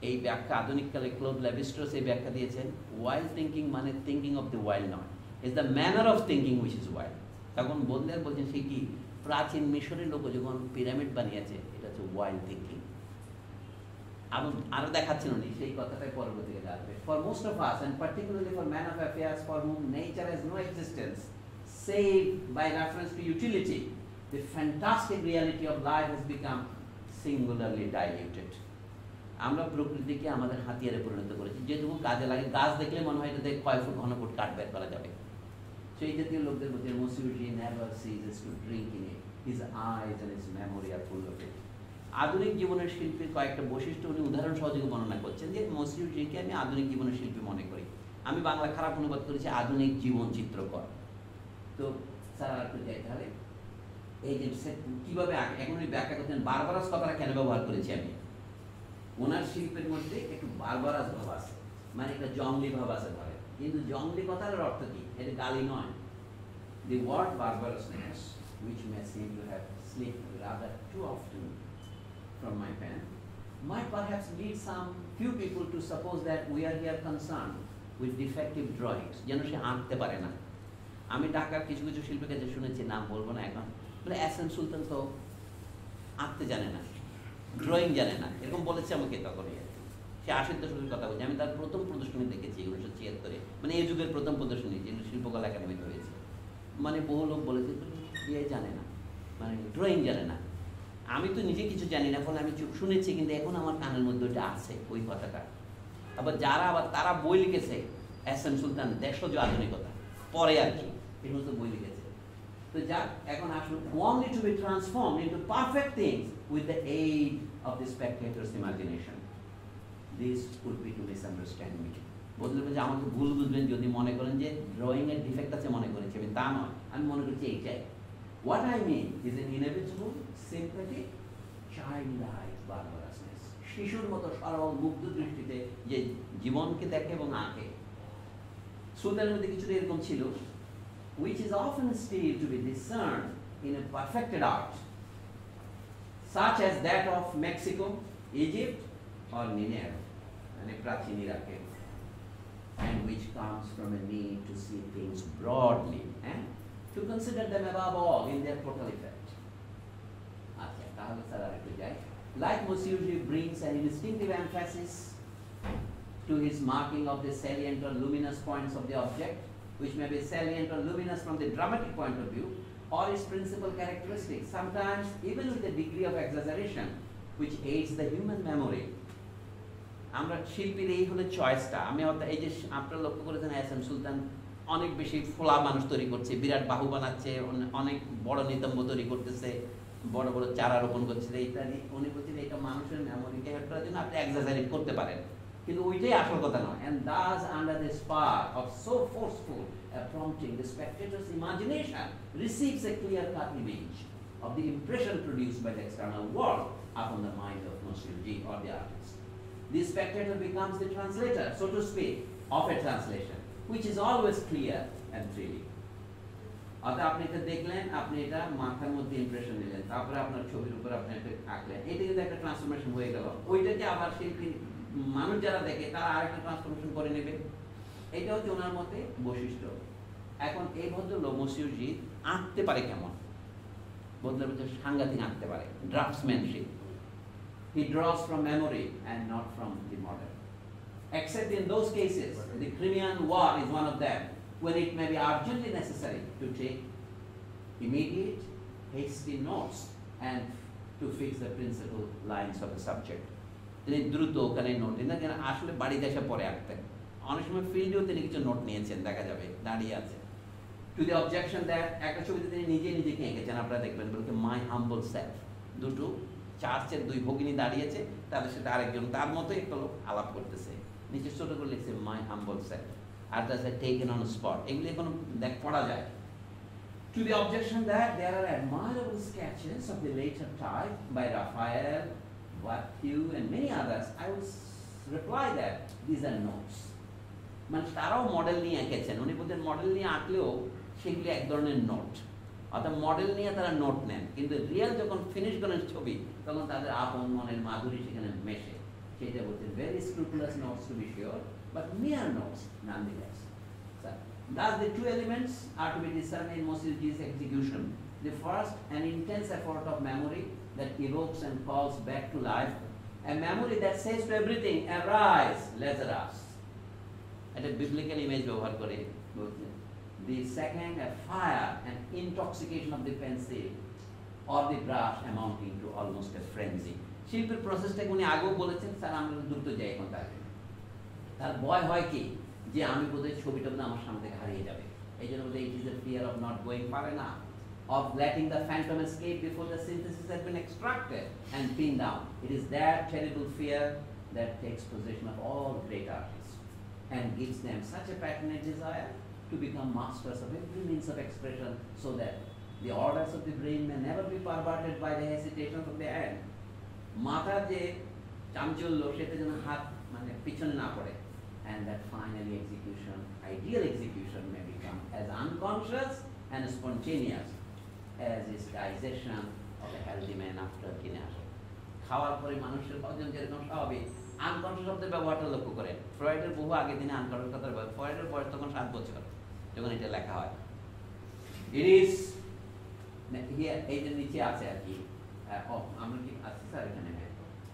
এই ব্যাখ্যা আধুনিককালে ক্লোব ল্যাবিস্ট্রস এই ব্যাখ্যা দিয়েছেন। ওয়াইল্ড থিঙ্কিং মানে থিঙ্কিং অফ দ্য ওয়াইল্ড নয় is the manner of thinking which is wild তখন বললেন বলছেন, সে কি প্রাচীন মিশরের লোক যখন পিরামিড বানিয়েছে এটা হচ্ছে ওয়াইল্ড থিঙ্কিং আরও দেখাচ্ছেন উনি সেই কথাটাই পরবর্তীতে আসবে। For most of us and particularly for man of affairs for whom nature has no existence save by reference to utility, the fantastic reality of life has become singularly diluted. আমরা প্রকৃতিকে আমাদের হাতিয়ারে পরিণত করেছি। যেটুকু কাজে লাগে গাছ দেখলে মনে হয় এটাতে কয় ফুট ঘন ফুট কাঠ বের করা যাবে। সেই জাতীয় লোকদের মধ্যে Monsieur G never ceases to drink in it full আধুনিক জীবনের শিল্পীর কয়েকটা বৈশিষ্ট্য উনি উদাহরণ সহযোগে বর্ণনা করছেন যে মসিউজিকে আমি আধুনিক জীবনের শিল্পী মনে করি। আমি বাংলা খারাপ অনুবাদ করেছি আধুনিক জীবন চিত্রকর। তো স্যার আর একটু তাহলে এই যে কীভাবে এখন উনি ব্যাখ্যা করছেন, বারবারাস কথাটা কেন ব্যবহার করেছি আমি? ওনার শিল্পের মধ্যে একটু বারবারাস ভাব আছে। মানে একটা জঙ্গলি ভাব আছে ধরে কিন্তু জঙ্গলি কথার অর্থ কি? এটা গালি নয়। The word barbarousness which may seem to have slipped rather too often from my pen, might perhaps lead some few people to suppose that we are here concerned with defective drawings. যেন সে আঁকতে পারে না। আমি ঢাকার কিছু কিছু শিল্পীর কাছে শুনেছি, নাম বলব না এখন বলে এস এম সুলতান তো আঁকতে জানে না ড্রয়িং জানে না, এরকম বলেছে আমাকে তখনই সে আশির দশকের কথা বলছি। আমি তার প্রথম প্রদর্শনী দেখেছি উনিশশো ছিয়াত্তরে মানে এই যুগের প্রথম প্রদর্শনী যেগুলো শিল্পকলা একাডেমিতে হয়েছে। মানে বহু লোক বলেছে ইয়ে জানে না মানে ড্রয়িং জানে না। আমি তো নিজে কিছু জানি না, ফলে আমি চুপ শুনেছি, কিন্তু এখন আমার কানের মধ্যে ওটা আছে, ওই কথাটা। আবার যারা আবার, তারা বই লিখেছে, এস এম সুলতান দেশজ আধুনিকতা, পরে আর কি এর মধ্যে বই লিখেছে। তো যাক, এখন আসুন only to be transformed into perfect things with the aid of the spectator's imagination. This could be to misunderstand me. বলতে যে আমাকে ভুল বুঝবেন যদি মনে করেন যে ড্রয়িংয়ের ডিফেক্ট আছে, মনে করেছি আমি, তা নয়। আমি মনে করছি এইটাই। what I mean is an inevitable sympathetic child life barbarousness শিশুর মতো সরল মুগ্ধ দৃষ্টিতে যে জীবনকে দেখে এবং আঁকে সুলতানের মধ্যে কিছুটা এরকম ছিল which is often still to be discerned in a perfected art, such as that of Mexico, Egypt, or Nineveh, মানে প্রাচীন ইরাকে and which comes from a need to see things broadly and to consider them above all in their total effect. আচ্ছা তাহলে sir আর একটু যাই Like Monsieur brings an instinctive emphasis to his marking of the salient or luminous points of the object, which may be salient or luminous from the dramatic point of view, or its principal characteristics, sometimes even with a degree of exaggeration, which aids the human memory. আমরা শিল্পীর এই হলো চয়েসটা আমি এই যে আপনারা লক্ষ্য করেছেন এস এম সুলতান অনেক বেশি ফোলা মানুষ তৈরি করছে বিরাট বাহু বানাচ্ছে অনেক বড় নিতম্ব তৈরি করতেছে বড় বড় চারা রোপণ করছে ইত্যাদি উনি বলছেন এটা মানুষের মেমোরিকে হেল্প করার জন্য আপনি এক্সাজারেট করতে পারেন কিন্তু ওইটাই আসল কথা নয় thus under the spark of so forceful a prompting the spectator's imagination receives a clear cut image of the impression produced by the external world upon the mind of Monsieur or the artist. The spectator becomes the translator, so to speak, of a translation, which is always clear and thrilling. অর্থাৎ আপনি এটা দেখলেন, আপনি এটা মাথার মধ্যে impression নিলেন, তারপরে আপনার ছবির উপর আপনি এটা আঁকলেন। এটা কিন্তু একটা ট্রান্সফরমেশন হয়ে গেল। ওইটাকে আবার শিল্পী মানুষ যারা দেখে, তারা আরেকটা ট্রান্সফরমেশন করে নেবে। এটা হচ্ছে ওনার মতে বৈশিষ্ট্য। এখন এই ভদ্রলোক মসিউজি আঁকতে পারে কেমন? বদলে বলতে সাংঘাতিক আঁকতে পারে ড্রাফটসম্যানশিপ from memory and not from the model. Except in those cases, the Crimean War is one of them, when it may be urgently necessary to take immediate, hasty notes and to fix the principal lines of the subject. তিনি দ্রুত ওখানে note দিন কেন আসলে বাড়িতে এসে পরে আঁকতেন। অনেক সময় ফিল্ডেও তিনি কিছু নোট নিয়েছেন দেখা যাবে দাঁড়িয়ে আছে। টু দি অবজেকশন দ্যাট একটা ছবিতে তিনি নিজে নিজেকে এঁকেছেন আপনারা দেখবেন বলতে মাই হাম্বল সেলফ দুটো চার্চের দুই ভগিনী দাঁড়িয়েছে তাদের সাথে আরেকজন তার মতো একটা লোক আলাপ করতেছে। নিচে ছোট করে লিখছে মাই হাম্বল সেলফ আর দ্যাটস টেকেন অন স্পট এগুলি কোনো দেখ পড়া যায়। To the objection that there are admirable sketches of the later type by Raphael, Watteau, and many others, I would reply that these are notes. মানে তারাও model নিয়ে এঁকেছেন। উনি বলতেন মডেল নিয়ে আঁকলেও সেগুলি এক ধরনের নোট অর্থাৎ মডেল নিয়ে তারা নোট নেন। কিন্তু রিয়েল যখন ফিনিশ করেন ছবি তখন তাদের আপন মনের মাধুরী সেখানে মেশে। সেটা বলছেন very scrupulous notes to be sure but mere notes nonetheless Thus, the two elements are to be discerned in Mosilji's execution. The first, an intense effort of memory that evokes and calls back to life, a memory that says to everything, arise, Lazarus. একটা biblical image ব্যবহার করে বলছে the second a fire an intoxication of the pencil or the brush amounting to almost a frenzy শিল্পের প্রসেসটাকে উনি আগেও বলেছেন sir আমরা দ্রুত যাই এখন তাকে তার ভয় হয় কি যে আমি বোধহয় ছবিটা বোধহয় আমার সামনে থেকে হারিয়ে যাবে এই জন্য বোধহয় it is a fear of not going পারে না of letting the phantom escape before the synthesis has been extracted and pinned down. It is that terrible fear that takes possession of all great artists and gives them such a passionate desire to become masters of every means of expression so that the orders of the brain may never be perverted by the hesitations of the hand. মাথার যে চাঞ্চল্য সেটা যেন হাত মানে পিছনে না পড়ে। And that finally execution, ideal execution may become as unconscious and spontaneous as is digestion of a healthy man after কিনে আসে। খাওয়ার পরে মানুষের হজম যেরকম স্বাভাবিক আনকনসিয়াস শব্দের ব্যবহারটা লক্ষ্য করেন। ফ্রয়েডের বহু আগে দিনে আনকনসিয়াস কথার ব্যবহার ফ্রয়েডের বয়স তখন সাত বছর যখন এটা লেখা হয়। ইট ইজ এই যে নিচে আছে আর কি ও আমরা কি আছি স্যার এখানে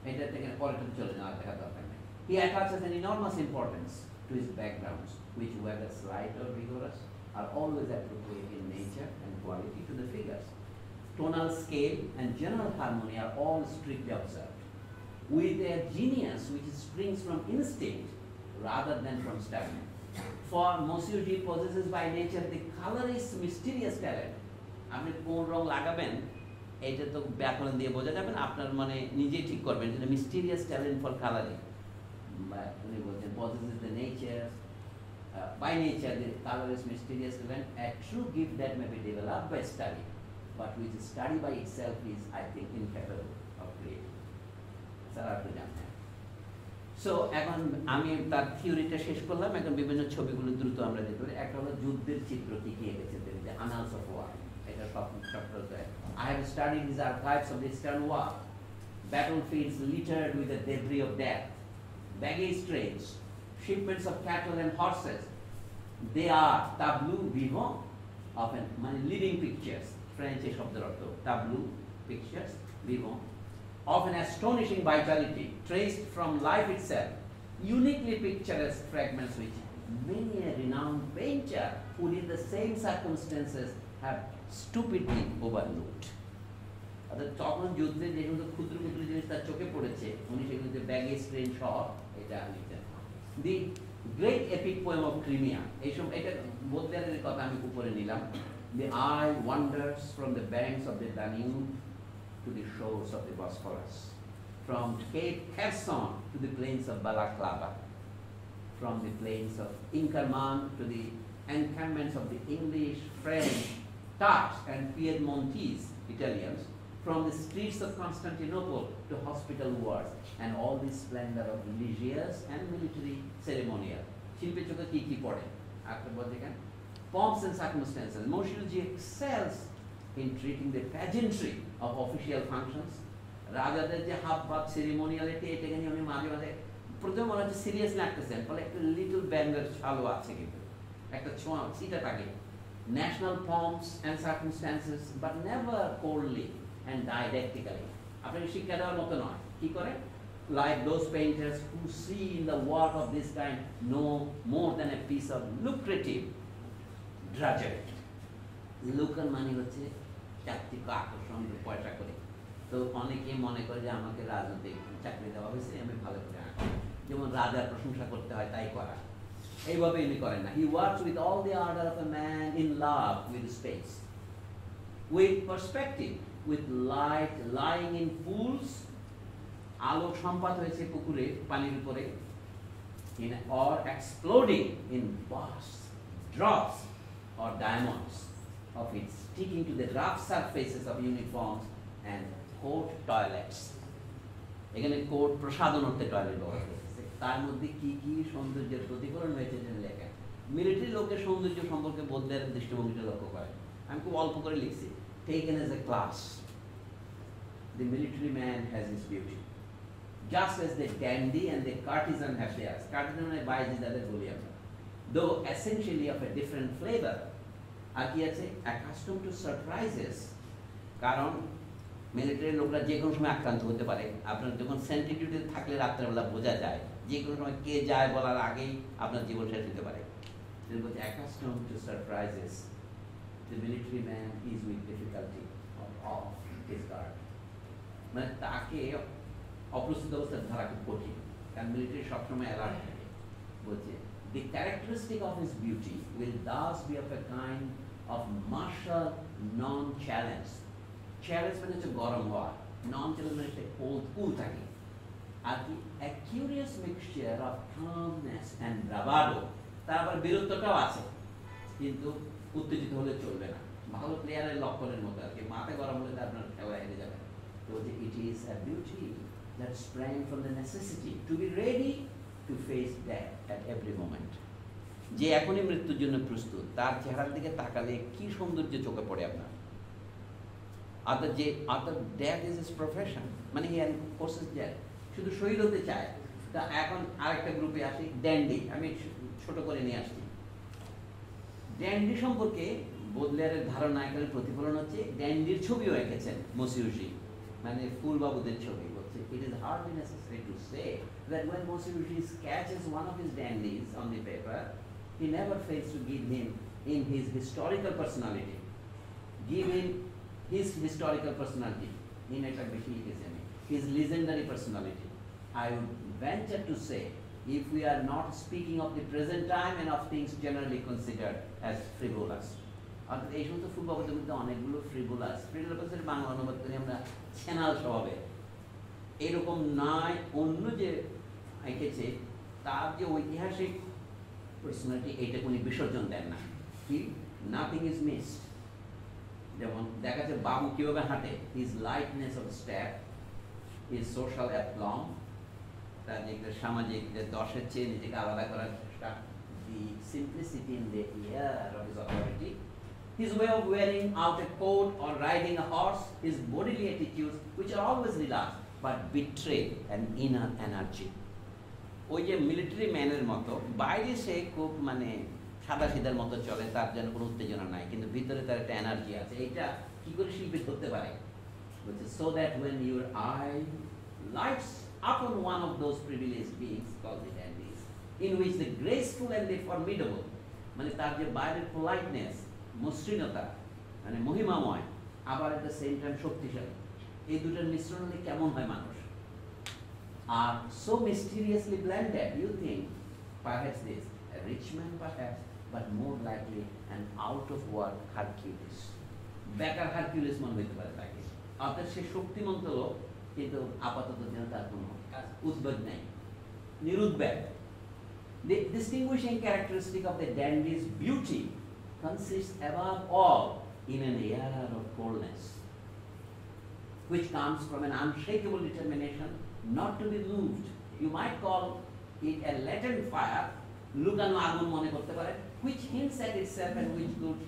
এটা থেকে পরেটা চলে যাওয়া দেখা দরকার নেই He attaches an enormous importance to his backgrounds, which whether slight or vigorous, are always appropriate in nature and quality to the figures. Tonal scale and general harmony are all strictly observed. With a genius which springs from instinct rather than from study. For Monsieur G possesses by nature the colorist mysterious talent. আপনি কোন রং লাগাবেন এটা তো ব্যাকরণ দিয়ে বোঝা যাবে না আপনার মানে নিজেই ঠিক করবেন এটা মিস্টিরিয়াস ট্যালেন্ট ফর কালারিং উনি বলছেন the nature uh, by nature the color is mysterious event a true gift that may be developed by study but which study by itself is I think incapable of creating. Sir আপনি জানেন so এখন আমি তার থিওরিটা শেষ করলাম এখন বিভিন্ন ছবিগুলো দ্রুত আমরা দেখতে পারি। একটা হলো যুদ্ধের চিত্র কি কি এঁকেছে আনালস অফ ওয়ার এটা সব সপ্তাহে I have studied his archives of the Eastern War battlefields littered with the debris of death baggage trains, shipments of cattle and horses. They are tableau vivant of an মানে living pictures, French শব্দের অর্থ tableau pictures vivant of an astonishing vitality traced from life itself, uniquely picturesque fragments which many a renowned painter would in the same circumstances have stupidly overlooked. অর্থাৎ তখন যুদ্ধে যে সমস্ত ক্ষুদ্র ক্ষুদ্র জিনিস তার চোখে পড়েছে উনি সেগুলোতে ব্যাগেজ ট্রেন সহ এটা লিখতেন the great epic poem of Crimea এইসব এটা বোদ্ধারের কথা আমি উপরে নিলাম the eye wanders from the banks of the Danube to the shores of the Bosphorus from cape Kherson to the plains of Balaclava from the plains of Inkerman to the encampments of the English, French, Turks and Piedmontese Italians from the streets of Constantinople to hospital wards and all this splendor of religious and military ceremonial. শিল্পের চোখে কি কি পড়ে একটা বল দেখেন pomps and circumstances. Moshilji excels in treating the pageantry of official functions রাজাদের যে hub ভাব সেরিমোনিয়ালিটি এটাকে নিয়ে উনি মাঝে মাঝে প্রথমে মনে হচ্ছে সিরিয়াস লাগতেছেন ফলে একটা লিটল ব্যাঙ্গের ছালও আছে কিন্তু একটা ছোঁয়া সিটা থাকে National pomps and circumstances but never coldly and didactically. like those painters who see in the work of this kind no more than a piece of lucrative drudgery. Local মানে হচ্ছে চাকরি আকর্ষণ পয়সা করে। তো অনেকে মনে করে যে আমাকে রাজনৈতিক চাকরি দেওয়া হয়েছে, আমি ভালো করে আঁকবো যেমন রাজার প্রশংসা করতে হয়, তাই করা। এইভাবে ইনি করেন না he works with all the order of a man in love with space with perspective with light lying in pools আলোক সম্পাত হয়েছে পুকুরে পানির উপরে in or exploding in vast drops or diamonds of it sticking to the rough surfaces of uniforms and court toilets এখানে court প্রসাধন হতে toilet ব্যবহার করেছে তার মধ্যে কি কি সৌন্দর্যের প্রতিফলন হয়েছে যেন লেখা মিলিটারি লোকের সৌন্দর্য সম্পর্কে বোধের দৃষ্টিভঙ্গিটা লক্ষ্য করে আমি খুব অল্প করে লিখছি taken as a class. The military man has his beauty. Just as the dandy and the courtesan have theirs. Courtesan মানে বাইজি, যাদের বলি আমরা though essentially of a different flavor. আর কি আছে অ্যাকাস্টম টু সারপ্রাইজেস কারণ মিলিটারি লোকরা যে কোনো সময় আক্রান্ত হতে পারে আপনার যখন সেন্টিটিউডে থাকলে রাত্রেবেলা বোঝা যায় যে কোনো সময় কে যায় বলার আগেই আপনার জীবন শেষ হতে পারে। Off his মানে তাকে অপ্রস্তুত অবস্থায় ধরা খুব কঠিন। কারণ মিলিটারি সবসময় অ্যালার্ট থাকে। বলছে, the characteristic of his beauty will thus be of a kind of martial non challenge challenge মানে হচ্ছে গরম হওয়া। নন চ্যালেঞ্জ মানে কুল থাকে। আর কি? A curious mixture of calmness and bravado. তার আবার বীরত্বটাও আছে। কিন্তু উত্তেজিত হলে চলবে না। ভালো প্লেয়ারের লক্ষণের মতো আর কি। মাথা গরম হলে আপনার খেলা হেরে যাবে। তো it is a beauty that sprang from the necessity to be ready to face that at every moment যে এখনই মৃত্যুর জন্য প্রস্তুত, তার চেহারার দিকে তাকালে কি সৌন্দর্য চোখে পড়ে আপনার? অর্থাৎ যে অর্থাৎ ড্যাট ইজ ইস প্রফেশন মানে হি কোর্সেস ড্যাট শুধু শহীদ হতে চায় তা এখন আরেকটা গ্রুপে আসি ড্যান্ডি আমি ছোট করে নিয়ে আসছি ড্যান্ডি সম্পর্কে বোদলেয়ারের ধারণা এখানে প্রতিফলন হচ্ছে ড্যান্ডির ছবিও এঁকেছেন মসিউসি মানে ফুলবাবুদের ছবি বলছে it is hardly necessary to say that when Mosiushi sketches one of his dandies on the paper, he never fails to give him in his historical personality, give him his historical personality. In একটা বেশি লিখেছেন his legendary personality. I would venture to say, if we are not speaking of the present time and of things generally considered as frivolous. অর্থাৎ এই সমস্ত ফুটবলের মধ্যে অনেকগুলো ফ্রিভোলাসের বাংলা অনুবাদ করি আমরা ছেনাল স্বভাবে এরকম নয়, অন্য যে এঁকেছে, তার যে ঐতিহাসিক পার্সোনালিটি এইটা উনি বিসর্জন দেন না। কি নাথিং ইজ মিসড যেমন দেখা যাচ্ছে বাবু কীভাবে হাঁটে। Lightness of step his social aplomb তার যে সামাজিক যে দশের চেয়ে নিজেকে আলাদা করার চেষ্টা the simplicity in the air of his authority his way of wearing out a coat or riding a horse, his bodily attitudes, which are always relaxed, but betray an inner energy. ওই যে military ম্যানের মতো বাইরে সে খুব মানে সাদা সিধার মতো চলে তার যেন কোনো উত্তেজনা নাই কিন্তু ভিতরে তার একটা এনার্জি আছে। এইটা কি করে শিল্পী ধরতে পারে? বলছে so that when your eye lights upon one of those privileged beings called the dandies, in which the graceful and the formidable, মানে তার যে বাইরের পোলাইটনেস মসৃণতা মানে মহিমাময় আবার এট দ্য সেম টাইম শক্তিশালী এই দুটোর মিশ্রণ হলে কেমন হয় মানুষ? আর so mysteriously blended you think perhaps this rich man perhaps but more likely an out of work Hercules বেকার হারকিউলিস মনে হইতে পারে তাকে। অর্থাৎ সে শক্তিমন্ত লোক কিন্তু আপাতত যেন তার কোনো উদ্বেগ নেই নিরুদ্বেগ The distinguishing characteristic of the dandy's beauty consists above all in an air of coldness, which comes from an unshakable determination not to be moved. You might call it a latent fire, লুকানো আগুন মনে করতে পারে, which hints at itself and which could,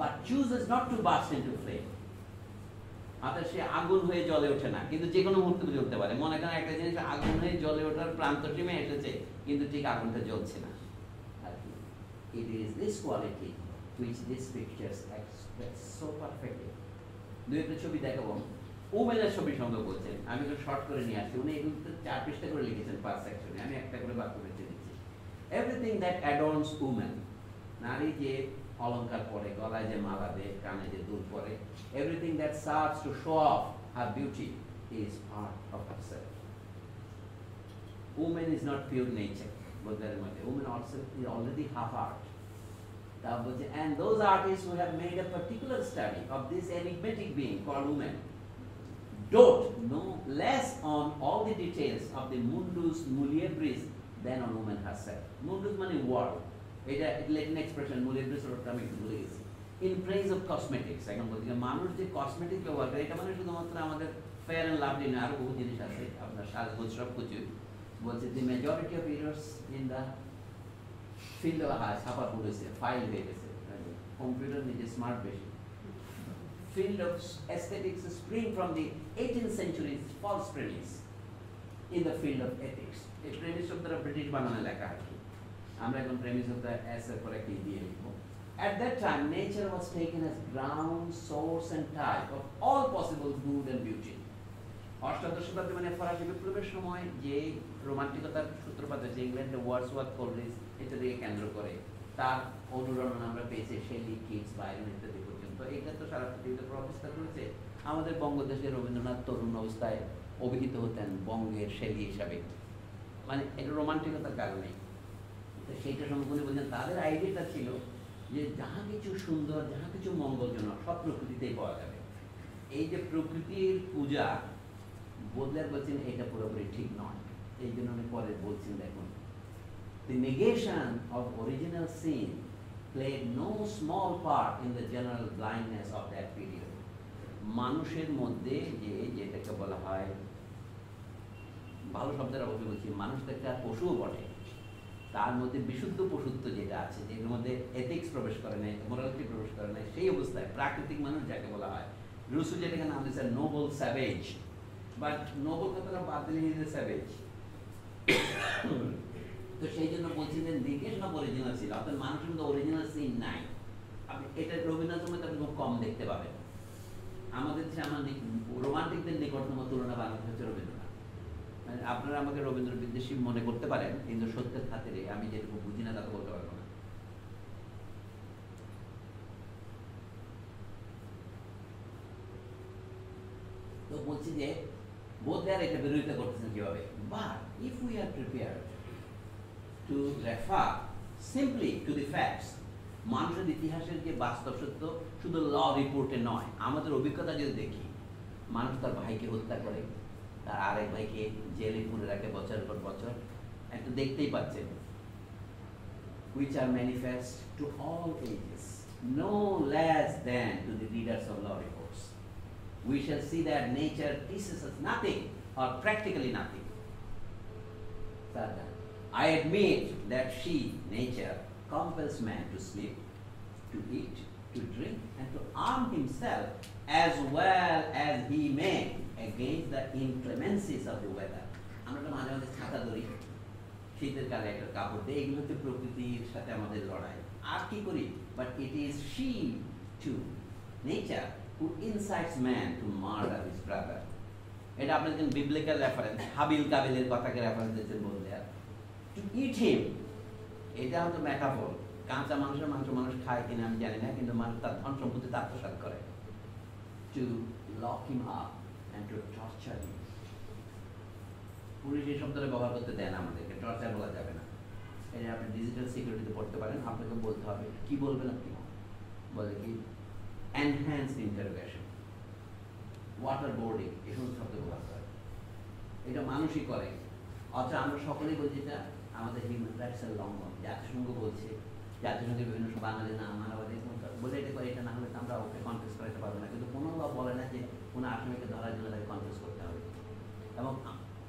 but chooses not to burst into flame. অর্থাৎ সে আগুন হয়ে জলে ওঠে না, কিন্তু যে কোনো মুহূর্তে জ্বলতে পারে। মনে করেন একটা জিনিস, আগুন হয়ে জলে ওঠার প্রান্ত টিমে এসেছে, কিন্তু ঠিক আগুনটা জ্বলছে না। It is this quality which these pictures express so. দুই একটা ছবি দেখাবো। ওমেনের ছবি সঙ্গে বলছেন আমি একটু শর্ট করে নিয়ে আসছি। উনি এগুলো চার পৃষ্ঠা করে লিখেছেন পাঁচ সেকশনে আমি একটা করে বাক্য বেছে দিচ্ছি এভরিথিং দ্যাট অ্যাডর্নস উমেন নারী যে অলঙ্কার পরে গলায় যে মালা দেয় কানে যে দুল পরে everything that serves to show off her beauty is part of herself Woman is not pure nature, but very much. Woman also is already half art. And those artists who have made a particular study of this enigmatic being called woman dote no less on all the details of the mundus muliebris than on woman herself. Mundus মানে world. এটা Latin expression muliebris ওটা আমি একটু ভুলে গেছি in praise of cosmetics এখন বলছি মানুষ যে কসমেটিক ব্যবহার করে এটা মানে শুধুমাত্র আমাদের ফেয়ার অ্যান্ড লাভলি না আরও বহু জিনিস আছে আপনার সাজগোজ সব কিছু বলছে the majority of errors in the field হ্যাঁ ছাপা পড়েছে ফাইল হয়ে গেছে কম্পিউটার নিজে স্মার্ট বেশি field of aesthetics spring from the 18th century's false premise in the field of ethics. এই premise শব্দটা ব্রিটিশ বানানে লেখা আর কি আমরা এখন প্রেমিস অফ দ্য এস এর পরে একটি দিয়ে লিখব? At that time, nature was taken as ground, source, and type of all possible good and beauty. অষ্টাদশ শতাব্দী মানে ফরাসি বিপ্লবের সময় যে রোমান্টিকতার সূত্রপাত হয়েছে ইংল্যান্ডে ওয়ার্ডসওয়ার্থ কলরিজ ইত্যাদিকে কেন্দ্র করে তার অনুরণন আমরা পেয়েছি শেলি কিডস বাইরন ইত্যাদি পর্যন্ত। এটা তো সারা পৃথিবীতে বিস্তার করেছে। আমাদের বঙ্গদেশে রবীন্দ্রনাথ তরুণ অবস্থায় অভিহিত হতেন বঙ্গের শেলি হিসাবে। মানে এটা রোমান্টিকতার কারণে সেইটা সম্পূর্ণ বলছেন, তাদের আইডিয়াটা ছিল যে যাহা কিছু সুন্দর, যাহা কিছু মঙ্গলজনক, সব প্রকৃতিতেই পাওয়া যাবে। এই যে প্রকৃতির পূজা, বদলার বলছেন এটা পুরোপুরি ঠিক নয়। এই জন্য আমি পরে বলছেন, দেখুন, The negation of original sin played no small part in the general blindness of that period. মানুষের মধ্যে যে যেটাকে বলা হয়, ভালো শব্দের অবশ্যই বলছি মানুষ তো একটা পশুও বটে। তার মধ্যে বিশুদ্ধ পশুত্ব যেটা আছে, যেটার মধ্যে এথিক্স প্রবেশ করে নাই মোরালিটি প্রবেশ করে নাই, সেই অবস্থায় প্রাকৃতিক মানুষ যাকে বলা হয়, রুসু যেটাকে নাম দিয়েছে নোবল স্যাভেজ। বাট নোবল কথাটা বাদ দিলে ইজ স্যাভেজ। তো সেই জন্য বলছি যে নিকেশ না অরিজিনাল ছিল অর্থাৎ মানুষের মধ্যে অরিজিনাল সিন নাই। আপনি এটা রবীন্দ্রনাথের মধ্যে আপনি কম দেখতে পাবেন। আমাদের দেশে আমার রোমান্টিকদের নিকটতম তুলনা বাংলাদেশ হচ্ছে রবীন্দ্রনাথ। মানে আপনারা আমাকে রবীন্দ্র বিদ্বেষী মনে করতে পারেন, কিন্তু সত্যের খাতিরে আমি যেটুকু বুঝি না তা তো বলতে পারব না। তো বলছি যে বোধ এটা বিরোধিতা করতেছেন কীভাবে? But if we are prepare to refer simply to the facts মানুষের ইতিহাসের যে বাস্তব সত্য, শুধু ল রিপোর্টে নয়, আমাদের অভিজ্ঞতা যদি দেখি, মানুষ তার ভাইকে হত্যা করে তার আরেক ভাইকে জেলে পুরে রাখে বছরের পর বছর একটু দেখতেই পাচ্ছেন which are manifest to all ages, no less than to the readers of law reports. We shall see that nature teaches us nothing or practically nothing. Further, I admit that she, nature, compels man to sleep, to eat, to drink, and to arm himself as well as he may against the inclemencies of the weather. আমরা তো মাঝে মাঝে ছাতা ধরি। শীতের কালে একটা কাপড় দিই, এগুলো হচ্ছে প্রকৃতির সাথে আমাদের লড়াই। আর কি করি? But it is she to nature who incites man to murder his brother এটা আপনি দেখেন বিবলিক্যাল রেফারেন্স হাবিল কাবিলের কথাকে রেফারেন্স দিয়েছেন বলতে টু ইট হিম এটা হয়তো মেটাফোর কাঁচা মানুষের মাংস মানুষ খায় কিনা আমি জানি না, কিন্তু মানুষ তার ধন সম্পত্তিতে আত্মসাত করে। To lock him up and torture police এই শব্দটা ব্যবহার করতে দেয় আমাদেরকে টর্চার বলা যাবে না। এটা আপনি ডিজিটাল সিকিউরিটিতে পড়তে পারেন, আপনাকে বলতে হবে, কি বলবেন আপনি? বলে কি এনহ্যান্স ইন্টারোগেশন ওয়াটার বোর্ডিং এই সমস্ত শব্দ ব্যবহার করে। এটা মানুষই করে। অথচ আমরা সকলেই বলছি এটা আমাদের হিউম্যান রাইটসের লঙ্ঘন। জাতিসংঘ বলছে, জাতিসংঘের বিভিন্ন বাঙালি না মানবাদী বলে এটা করে, এটা না হলে তো আমরা ওকে কনফেস করাতে পারব না। কিন্তু কোনো বলে না যে কোনো আপনাকে ধরা গেলে তাকে কনফিউজ করতে হবে। এবং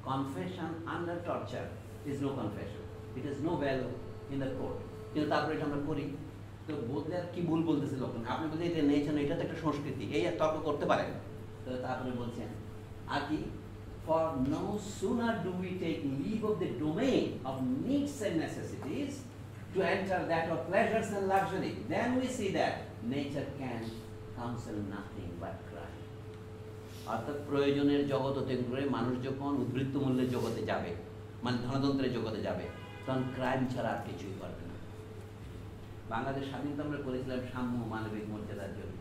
confession under torture is no confession it is no value in the court কিন্তু তারপরে এটা আমরা করি। তো বলতে আর কি ভুল বলতেছে লোক আপনি বলছেন এটা নিয়েছেন এটা তো একটা সংস্কৃতি। এই আর তর্ক করতে পারেন তো তারপরে বলছেন আর কি for no sooner do we take leave of the domain of needs and necessities to enter that of pleasures and luxury then we see that nature can counsel nothing but অর্থাৎ প্রয়োজনের জগৎ অতিক্রম করে মানুষ যখন উদ্বৃত্ত মূল্যের জগতে যাবে মানে ধনতন্ত্রের জগতে যাবে, তখন ক্রাইম ছাড়া আর কিছুই করবে না। বাংলাদেশ স্বাধীনতা আমরা করেছিলাম সাম্য, মানবিক মর্যাদার জন্য,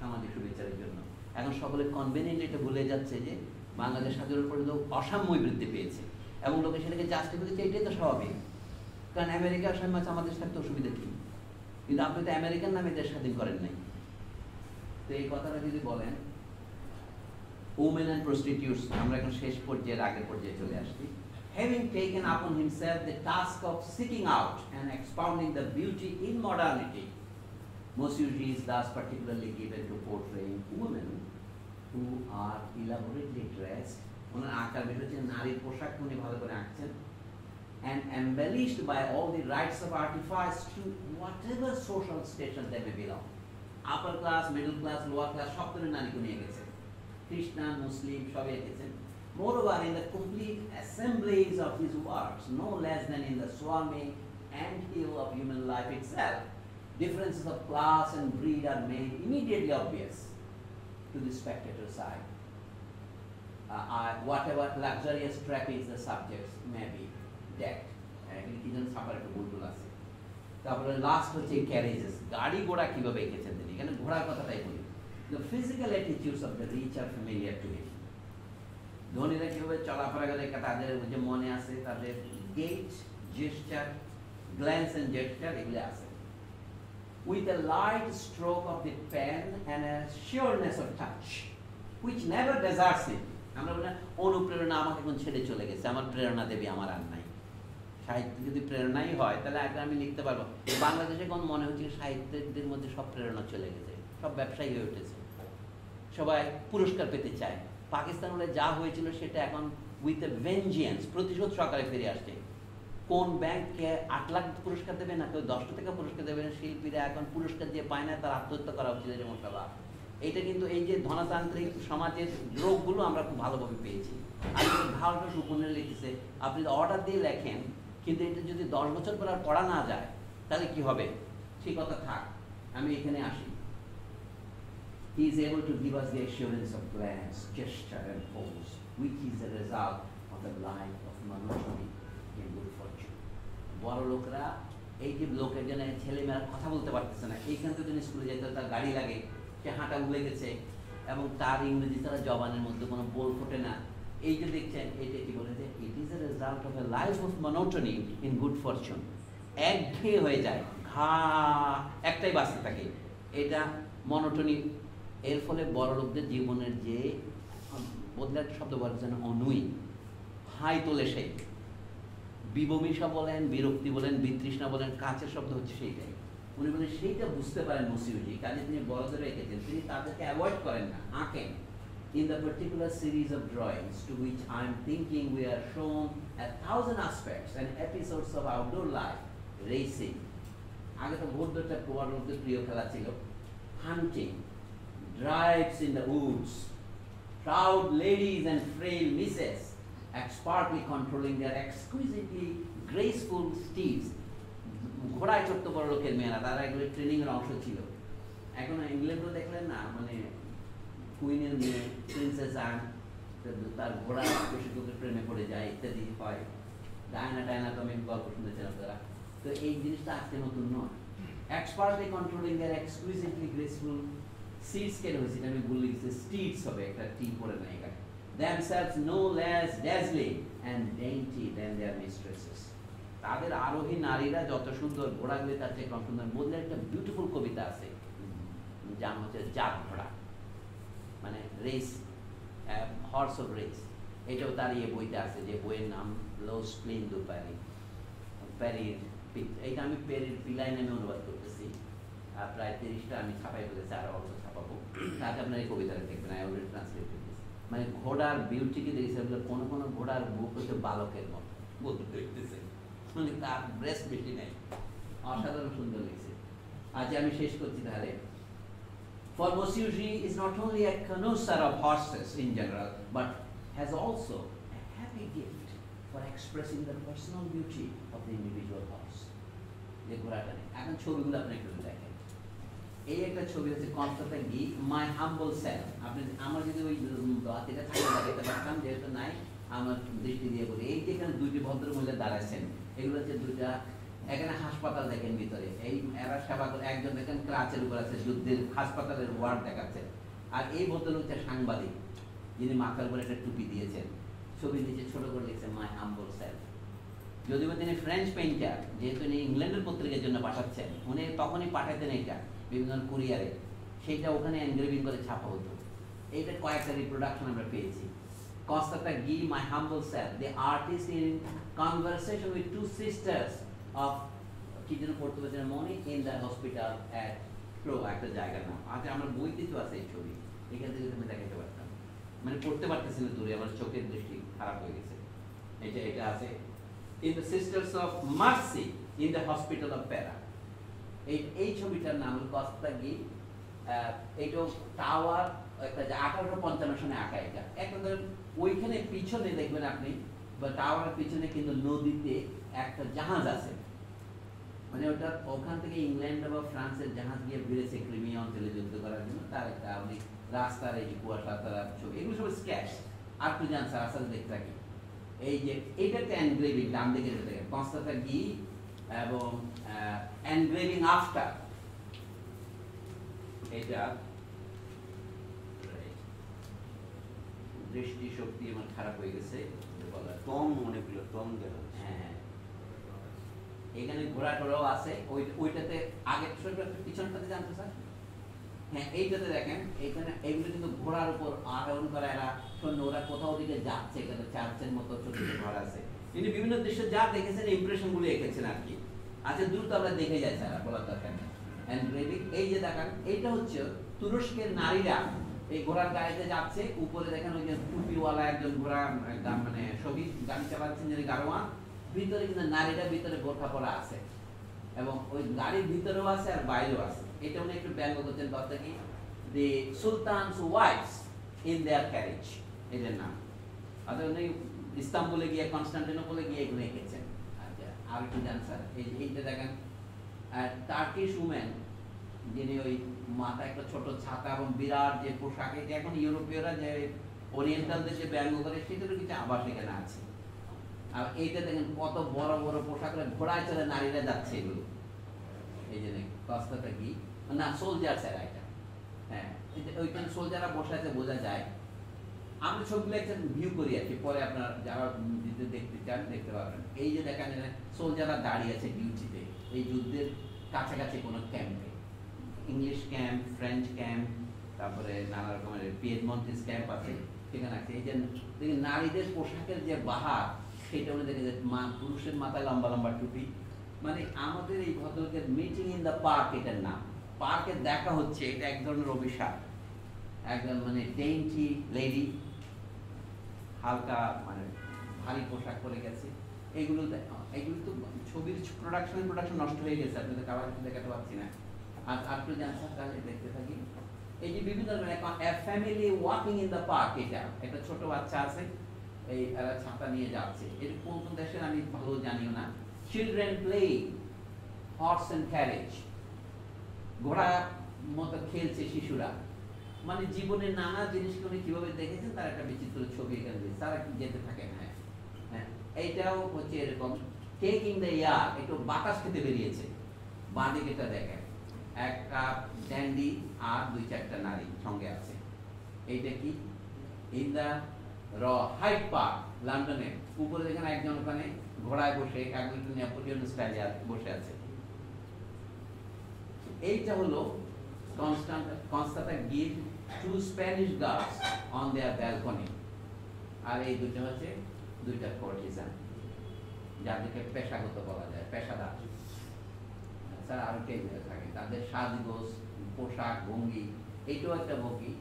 সামাজিক সুবিচারের জন্য। এখন সকলে কনভেনিয়েন্ট এটা ভুলে যাচ্ছে যে বাংলাদেশ স্বাধীনের পরে তো অসাম্যই বৃদ্ধি পেয়েছে এবং লোকে সেটাকে জাস্টি করেছে, এটাই তো স্বাভাবিক। কারণ আমেরিকা সাম্য আছে, আমাদের থাকতে অসুবিধা কি? কিন্তু আপনি তো আমেরিকান নামে দেশ স্বাধীন করেন নাই। তো এই কথাটা যদি বলেন women and prostitutes আমরা এখন শেষ পর্যায়ের আগের পর্যায়ে চলে আসছি having taken upon himself the task of seeking out and expounding the beauty in modernity Mosuji is thus particularly given to portraying women who are elaborately dressed ওনার আঁকার বিষয় হচ্ছে নারীর পোশাক উনি ভালো করে আঁকছেন and embellished by all the rites of artifice to whatever social station they may belong upper class middle class lower class সব ধরনের নারীকে নিয়ে গেছে খ্রিস্টান মুসলিম সবাই এসেছেন Moreover, in the complete assemblies of his works, no less than in the swarming anthill of human life itself, differences of class and breed are made immediately obvious to the spectator side. Uh, uh, whatever luxurious trappings the subjects may be decked. এখানে কি যেন ছাপার একটা বুলবুল আছে তারপরে last হচ্ছে ক্যারেজেস গাড়ি ঘোড়া কিভাবে এঁকেছেন তিনি এখানে ঘোড়ার কথাটাই বলি the physical attitudes of the rich are familiar to him ধনীরা কীভাবে চলাফেরা করে, তাদের যে মনে আছে, তাদের gait gesture glance and gesture এগুলো আছে। With a light stroke of the pen and a sureness of touch, which never deserts it আমরা বলি অনুপ্রেরণা আমাকে কোন ছেড়ে চলে গেছে, আমার প্রেরণা দেবী আমার আর নাই। সাহিত্য, যদি প্রেরণাই হয়, তাহলে আগে আমি লিখতে পারব। বাংলাদেশে কোন মনে হচ্ছে যে সাহিত্যিকদের মধ্যে সব প্রেরণা চলে গেছে, সব ব্যবসায়ী হয়ে উঠেছে। সবাই পুরস্কার পেতে চায়। পাকিস্তান হলে যা হয়েছিল সেটা এখন উইথ এ ভেঞ্জিয়েন্স প্রতিশোধ সরকারে ফিরে আসছে। কোন ব্যাংককে আট লাখ পুরস্কার দেবে না, কেউ দশ টাকা পুরস্কার দেবে না, শিল্পীরা এখন পুরস্কার দিয়ে পায় না, তার আত্মহত্যা করা উচিত যেমন সভা এটা কিন্তু এই যে ধনতান্ত্রিক সমাজের রোগগুলো আমরা খুব ভালোভাবে পেয়েছি। আর ভারত উপন্যাস লিখেছে, আপনি অর্ডার দিয়ে লেখেন, কিন্তু এটা যদি দশ বছর পর আর পড়া না যায়, তাহলে কি হবে? সেই কথা থাক, আমি এখানে আসি। He is able to give us the assurance of glance, gesture, and pose, which is the result of a life of monotony in good fortune. বড় লোকরা এই যে লোকের জন্য ছেলেমেয়েরা কথা বলতে পারতেছে না এইখান থেকে যদি স্কুলে যেতে তার গাড়ি লাগে সে হাঁটা উলে গেছে এবং তার ইংরেজি তারা জবানের মধ্যে কোনো বল ফোটে না। এই যে দেখছেন এটা কি বলে যে it is a result of a life of monotony in good fortune একঘেয়ে হয়ে যায় ঘা একটাই বাঁচতে থাকে। এটা মনোটনি এর ফলে বড় লোকদের জীবনের যে বদলে শব্দ বলা যেন অনুই হাই তোলে সেই। বিবমিশা বলেন বিরক্তি বলেন বিতৃষ্ণা বলেন কাছের শব্দ হচ্ছে সেইটাই। উনি বলেন সেইটা বুঝতে পারেন মসিউজি কাজে তিনি বড়দের রেখেছেন। তিনি তাদেরকে অ্যাভয়েড করেন না আঁকেন। In the particular series of drawings to which I am thinking we are shown a thousand aspects and episodes of outdoor life, racing. আগে তো ভোট প্রবল লোকদের প্রিয় খেলা ছিল হান্টিং drives in the woods, proud ladies and frail misses, expertly controlling their exquisitely graceful steeds. ঘোড়ায় চড়তে বড় লোকের মেয়েরা তারা এগুলো ট্রেনিং এর অংশ ছিল। এখন ইংল্যান্ডও দেখলেন না মানে কুইনের মেয়ে প্রিন্সেস আন তার ঘোড়া প্রশিক্ষকের প্রেমে পড়ে যায় ইত্যাদি হয়। ডায়না ডায়না তো আমি গল্প শুনেছেন আপনারা তো এই জিনিসটা আজকে নতুন নয়। এক্সপার্টলি কন্ট্রোলিং এর এক্সক্লুসিভলি গ্রেসফুল সিটস কেন হয়েছে, এটা আমি বলে গেছি স্টিটস হবে, একটা টি পরে নাই themselves no less dazzling and dainty than their mistresses. তাদের আরোহী নারীরা যত সুন্দর ঘোড়াগুলি তার চেয়ে কম সুন্দর। বললে একটা বিউটিফুল কবিতা আছে, যার হচ্ছে জাত ঘোড়া। মানে রেস হর্স অফ রেস এটাও তার ইয়ে বইতে আছে, যে বইয়ের নাম লো স্প্লিন দু প্যারি প্যারির এইটা আমি প্যারির পিলাই নামে অনুবাদ করতেছি। প্রায় তিরিশটা আমি ছাপাই ফেলেছি, আরও অল্প তাকে আপনার এই কবিতাটা দেখবেন আই অলরেডি ট্রান্সলেট মানে ঘোড়ার বিউটিকে দেখেছে কোনো কোনো ঘোড়ার বুক হচ্ছে বালকের মতো। বলতে দেখতেছে মানে তার ব্রেস্ট বেশি নেই। অসাধারণ সুন্দর লিখছে আজ আমি শেষ করছি তাহলে। For G is not only a connoisseur of horses in general, but has also a happy gift for expressing the personal beauty of the individual horse. এখন ছবিগুলো আপনি একটু দেখেন। এই একটা ছবি হচ্ছে কনসার্টে গি মাই হাম্বল সেলফ আপনি আমার যদি ওই হাতিটা থাকে দেখতে পারতাম যেহেতু নাই, আমার দৃষ্টি দিয়ে বলি। এই যে এখানে দুইটি ভদ্র মহিলা দাঁড়াচ্ছেন এগুলো হচ্ছে দুইটা, এখানে হাসপাতাল দেখেন ভিতরে। এই এরা সেবা করে, একজন দেখেন ক্রাচের উপর আছে, যুদ্ধের হাসপাতালের ওয়ার্ড দেখাচ্ছে। আর এই ভদ্রলোক হচ্ছে সাংবাদিক, যিনি মাথার উপর একটা টুপি দিয়েছেন। ছবি নিচে ছোট করে লিখছে মাই হাম্বল সেলফ যদিও তিনি ফ্রেঞ্চ পেইন্টার যেহেতু ইংল্যান্ডের পত্রিকার জন্য পাঠাচ্ছেন, উনি তখনই পাঠাতেন এটা বিভিন্ন কুরিয়ারে সেইটা ওখানে এনগ্রেভিং করে ছাপা হতো। এইটা কয়েকটা রিপ্রোডাকশন আমরা পেয়েছি। Constata Gee, my humble self, the artist in conversation with two sisters of কি যেন পড়তে পারছেন মনে in the hospital at Pera একটা জায়গার নাম। আজ আমার বইতে তো আছে এই ছবি। এখান থেকে তুমি দেখাতে পারতাম। মানে পড়তে পারতেছি না দূরে আমার চোখের দৃষ্টি খারাপ হয়ে গেছে। এটা এটা আছে। In the Sisters of Mercy in the hospital of Pera এই ছবিটার নাম হল কস্তাগি এইটাও টাওয়ার, একটা আঠারোশো পঞ্চান্ন সনে আঁকা এটা। ধরেন, ওইখানে পিছনে দেখবেন আপনি, বা টাওয়ারের পিছনে কিন্তু নদীতে একটা জাহাজ আছে। মানে ওটা ওখান থেকে ইংল্যান্ড বা ফ্রান্সের জাহাজ গিয়ে ভিড়েছে ক্রিমিয়া অঞ্চলে যুদ্ধ করার জন্য। তার একটা আপনি রাস্তার এই যে কুয়াশা, তারা ছবি, এগুলো সব স্ক্যাচ আর একটু জান স্যার আসলে দেখতে থাকি। এই যে এইটা একটা এনগ্রেভিং ডান দিকে যেতে থাকে কনস্টাটা গি এবং এনগ্রেভিং আফটার এটা দৃষ্টি শক্তি আমার খারাপ হয়ে গেছে অনেকগুলো টম দেখা হ্যাঁ এখানে ঘোড়া টোড়াও আছে ওই ওইটাতে আগে পিছনটাতে জানতো স্যার? হ্যাঁ এইটাতে দেখেন এখানে এগুলো কিন্তু ঘোড়ার উপর আরোহণ করে এরা সৈন্য ওরা কোথাও দিকে যাচ্ছে এখানে চার্চের মতো ছোট ছোট ঘর আছে। তিনি বিভিন্ন দৃশ্য যা দেখেছেন ইমপ্রেশনগুলো এঁকেছেন আর কি। আচ্ছা দ্রুত আমরা দেখে যাই, স্যার বলার দরকার নেই। এই যে দেখান, এইটা হচ্ছে তুরস্কের নারীরা এই ঘোড়ার গাড়িতে যাচ্ছে, উপরে দেখেন ওই যে টুপিওয়ালা একজন ঘোড়া মানে গাড়ি চালাচ্ছেন যিনি ভিতরে কিন্তু নারীরা, ভিতরে বোরখা পরা আছে। এবং ওই গাড়ির ভিতরেও আছে আর বাইরেও আছে। এটা উনি একটু ব্যঙ্গ করছেন কথা কি? The sultans wives in their carriage এদের নাম। অর্থাৎ উনি ইস্তাম্বুলে গিয়ে, কনস্টান্টিনোপলে গিয়ে এগুলো এঁকেছেন। আর কি জান এই যে, এইটা দেখেন। টার্কিশ উমেন যিনি ওই মাথায় একটা ছোট ছাতা এবং বিরাট যে পোশাক, এটা এখন ইউরোপীয়রা যে ওরিয়েন্টাল দেশে ব্যঙ্গ করে, সেটারও কিছু আবাস এখানে আছে। আর এইটা দেখেন, কত বড় বড় পোশাক ঘোড়ায় চলে নারীরা যাচ্ছে এগুলো। এই যে দেখেন কি? না সোলজার স্যার এটা। হ্যাঁ ওইখানে সোলজাররা বসে আছে, বোঝা যায়। আমি ছবিগুলো একটা ভিউ করি আর কি। পরে আপনার যারা যদি দেখতে চান, দেখতে পাবেন এই যে দেখেন সোলজাররা দাঁড়িয়ে আছে ডিউটিতে এই যুদ্ধের কাছাকাছি কোনো ক্যাম্পে ইংলিশ ক্যাম্প ফ্রেঞ্চ ক্যাম্প তারপরে নানা রকমের পিয়েডমন্টিস ক্যাম্প আছে, সেখানে আছে। এই যে নারীদের পোশাকের যে বাহার, সেটা উনি দেখে যে মা, পুরুষের মাথায় লম্বা লম্বা টুপি। মানে আমাদের এই ভদ্রলোকের মিটিং ইন দ্য পার্ক এটার নাম। পার্কে দেখা হচ্ছে, এটা এক ধরনের অভিশাপ। একজন মানে ডেন্টি লেডি হালকা মানে ভারী পোশাক পরে গেছে। এগুলো এগুলো তো ছবির প্রোডাকশন প্রোডাকশন নষ্ট হয়ে গেছে আপনাদের কিছু দেখাতে পারছি না। আর একটু জানসার তাহলে দেখতে থাকি। এই যে বিভিন্ন ধরনের family walking in the park এটা, একটা ছোট বাচ্চা আছে, এই এরা ছাতা নিয়ে যাচ্ছে। এর কোন কোন দেশের আমি ভালো জানিও না। Children play horse and carriage ঘোড়া মতো খেলছে শিশুরা। মানে জীবনের নানা জিনিসকে উনি কীভাবে দেখেছেন, তার একটা বিচিত্র ছবি এখানে তারা কি যেতে থাকে? হ্যাঁ। হ্যাঁ। এইটাও হচ্ছে এরকম। টেকিং দ্য ইয়ার একটু বাতাস খেতে বেরিয়েছে। বাঁদিকেটা দেখেন। একটা ড্যান্ডি আর দুই চারটা নারী সঙ্গে আছে। এইটা কি? ইন দ্য র হাইট পার্ক লন্ডনে উপরে দেখেন একজন ওখানে ঘোড়ায় বসে, একজন নেপোলিয়ন স্টাইলে বসে আছে। এইটা হলো Constant, Constantin Guys two Spanish girls on their balcony আর এই দুটো হচ্ছে দুইটা কোর্টিসান যাদেরকে পেশাগত বলা যায়, পেশাদার। স্যার আরও কে মিলে থাকে, তাদের সাজগোজ, পোশাক, ভঙ্গি, এইটাও একটা ভঙ্গি।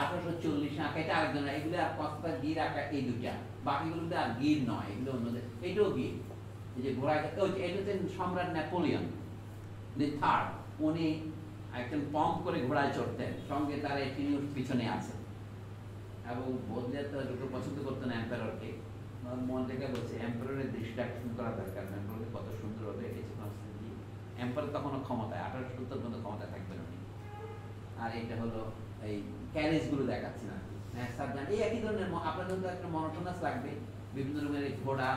আঠারোশো চল্লিশ আঁকা, এটা আরেকজন এগুলো আর কস্তা গির আঁকা, এই দুইটা। বাকিগুলোতে আর গির নয়, এগুলো অন্যদের এটাও গির। যে ঘোড়া, এটা হচ্ছে সম্রাট নেপোলিয়ন দি থার্ড উনি একজন পম্প করে ঘোড়ায় চড়তেন, সঙ্গে তার তিনি পিছনে আছেন। এবং বোধদের তো দুটো পছন্দ করতেন এম্পায়ারকে মন থেকে বলছে এম্পায়ারের দৃষ্টি আকর্ষণ করা দরকার এম্পায়ারকে কত সুন্দর হবে এসেছে কনস্টান্টি এম্পায়ার তখনও ক্ষমতায় আঠারোশো সত্তর পর্যন্ত ক্ষমতায় থাকবেন উনি। আর এটা হলো এই ক্যারেজগুলো দেখাচ্ছি না হ্যাঁ এই একই ধরনের আপনাদের তো একটা মনোটনাস লাগবে। বিভিন্ন রকমের ঘোড়া,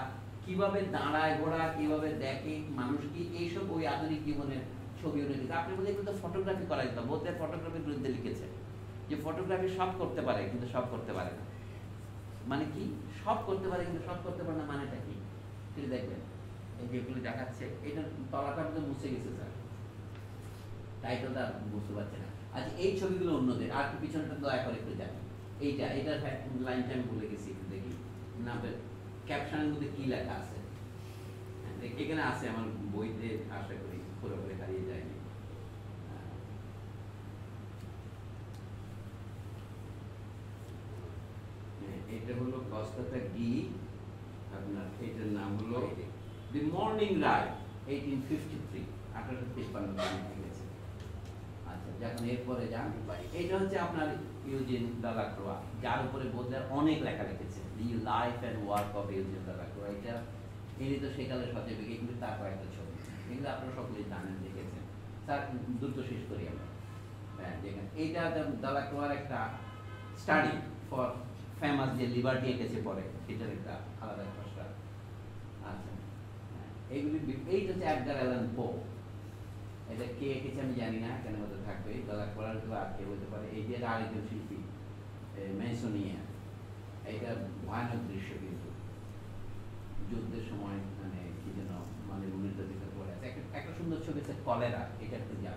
কীভাবে দাঁড়ায় ঘোড়া, কীভাবে দেখে মানুষ কি, এইসব ওই আধুনিক জীবনের ছবি উনি আপনি বলে কিন্তু ফটোগ্রাফি করা যেত বোধের ফটোগ্রাফির বিরুদ্ধে লিখেছে যে ফটোগ্রাফি সব করতে পারে কিন্তু সব করতে পারে না। মানে কি? সব করতে পারে কিন্তু সব করতে পারে না মানেটা কি? সেটা দেখবেন এই যেগুলো দেখাচ্ছে এটা তলাটা কিন্তু মুছে গেছে স্যার। বুঝতে পারছে না। আচ্ছা এই ছবিগুলো অন্যদের আর একটু পিছনটা দয়া করে একটু যান এইটা এটার লাইনটা আমি ভুলে গেছি একটু দেখি। না ক্যাপশনের মধ্যে কি লেখা আছে? হ্যাঁ, এখানে আছে আমার বইতে আশা করি। পুরোপুরি হারিয়ে যায়নি এটা হলো কস্তাটা গি আপনার এটার নাম হলো the morning ride eighteen fifty three আঠারোশো তিপ্পান্ন লিখেছে আচ্ছা যখন এরপরে যান এটা হচ্ছে আপনার ইউজিন দালাক্রোয়া যার উপরে বোধহয় অনেক লেখা লিখেছে। The life and work of Eugene Delacroix এটা ইনি তো সেকালে সচেতন কিন্তু তার কয়েকটা এগুলো আপনারা সকলেই জানেন দেখেছেন স্যার দ্রুত শেষ করি আমরা। হ্যাঁ এইটা দালাকোয়ার একটা স্টাডি ফর ফেমাস যে লিবার্টি এঁকেছে পরে সেটার একটা আলাদা একটা আচ্ছা হ্যাঁ, এইগুলি এইটা হচ্ছে অ্যাডগার অ্যালান পো এটা কে এঁকেছে আমি জানি না কেন মধ্যে থাকবে? দালাকোয়ার কেউ আর কে বলতে পারে। এই যে আরেকজন শিল্পী মেসোনিয়া এটা ভয়ানক দৃশ্য কিন্তু। যুদ্ধের সময় মানে কি যেন মানে উন্নত দিকে পড়ে আছে একটা সুন্দর ছবি আছে, কলেরা, এটা একটু যা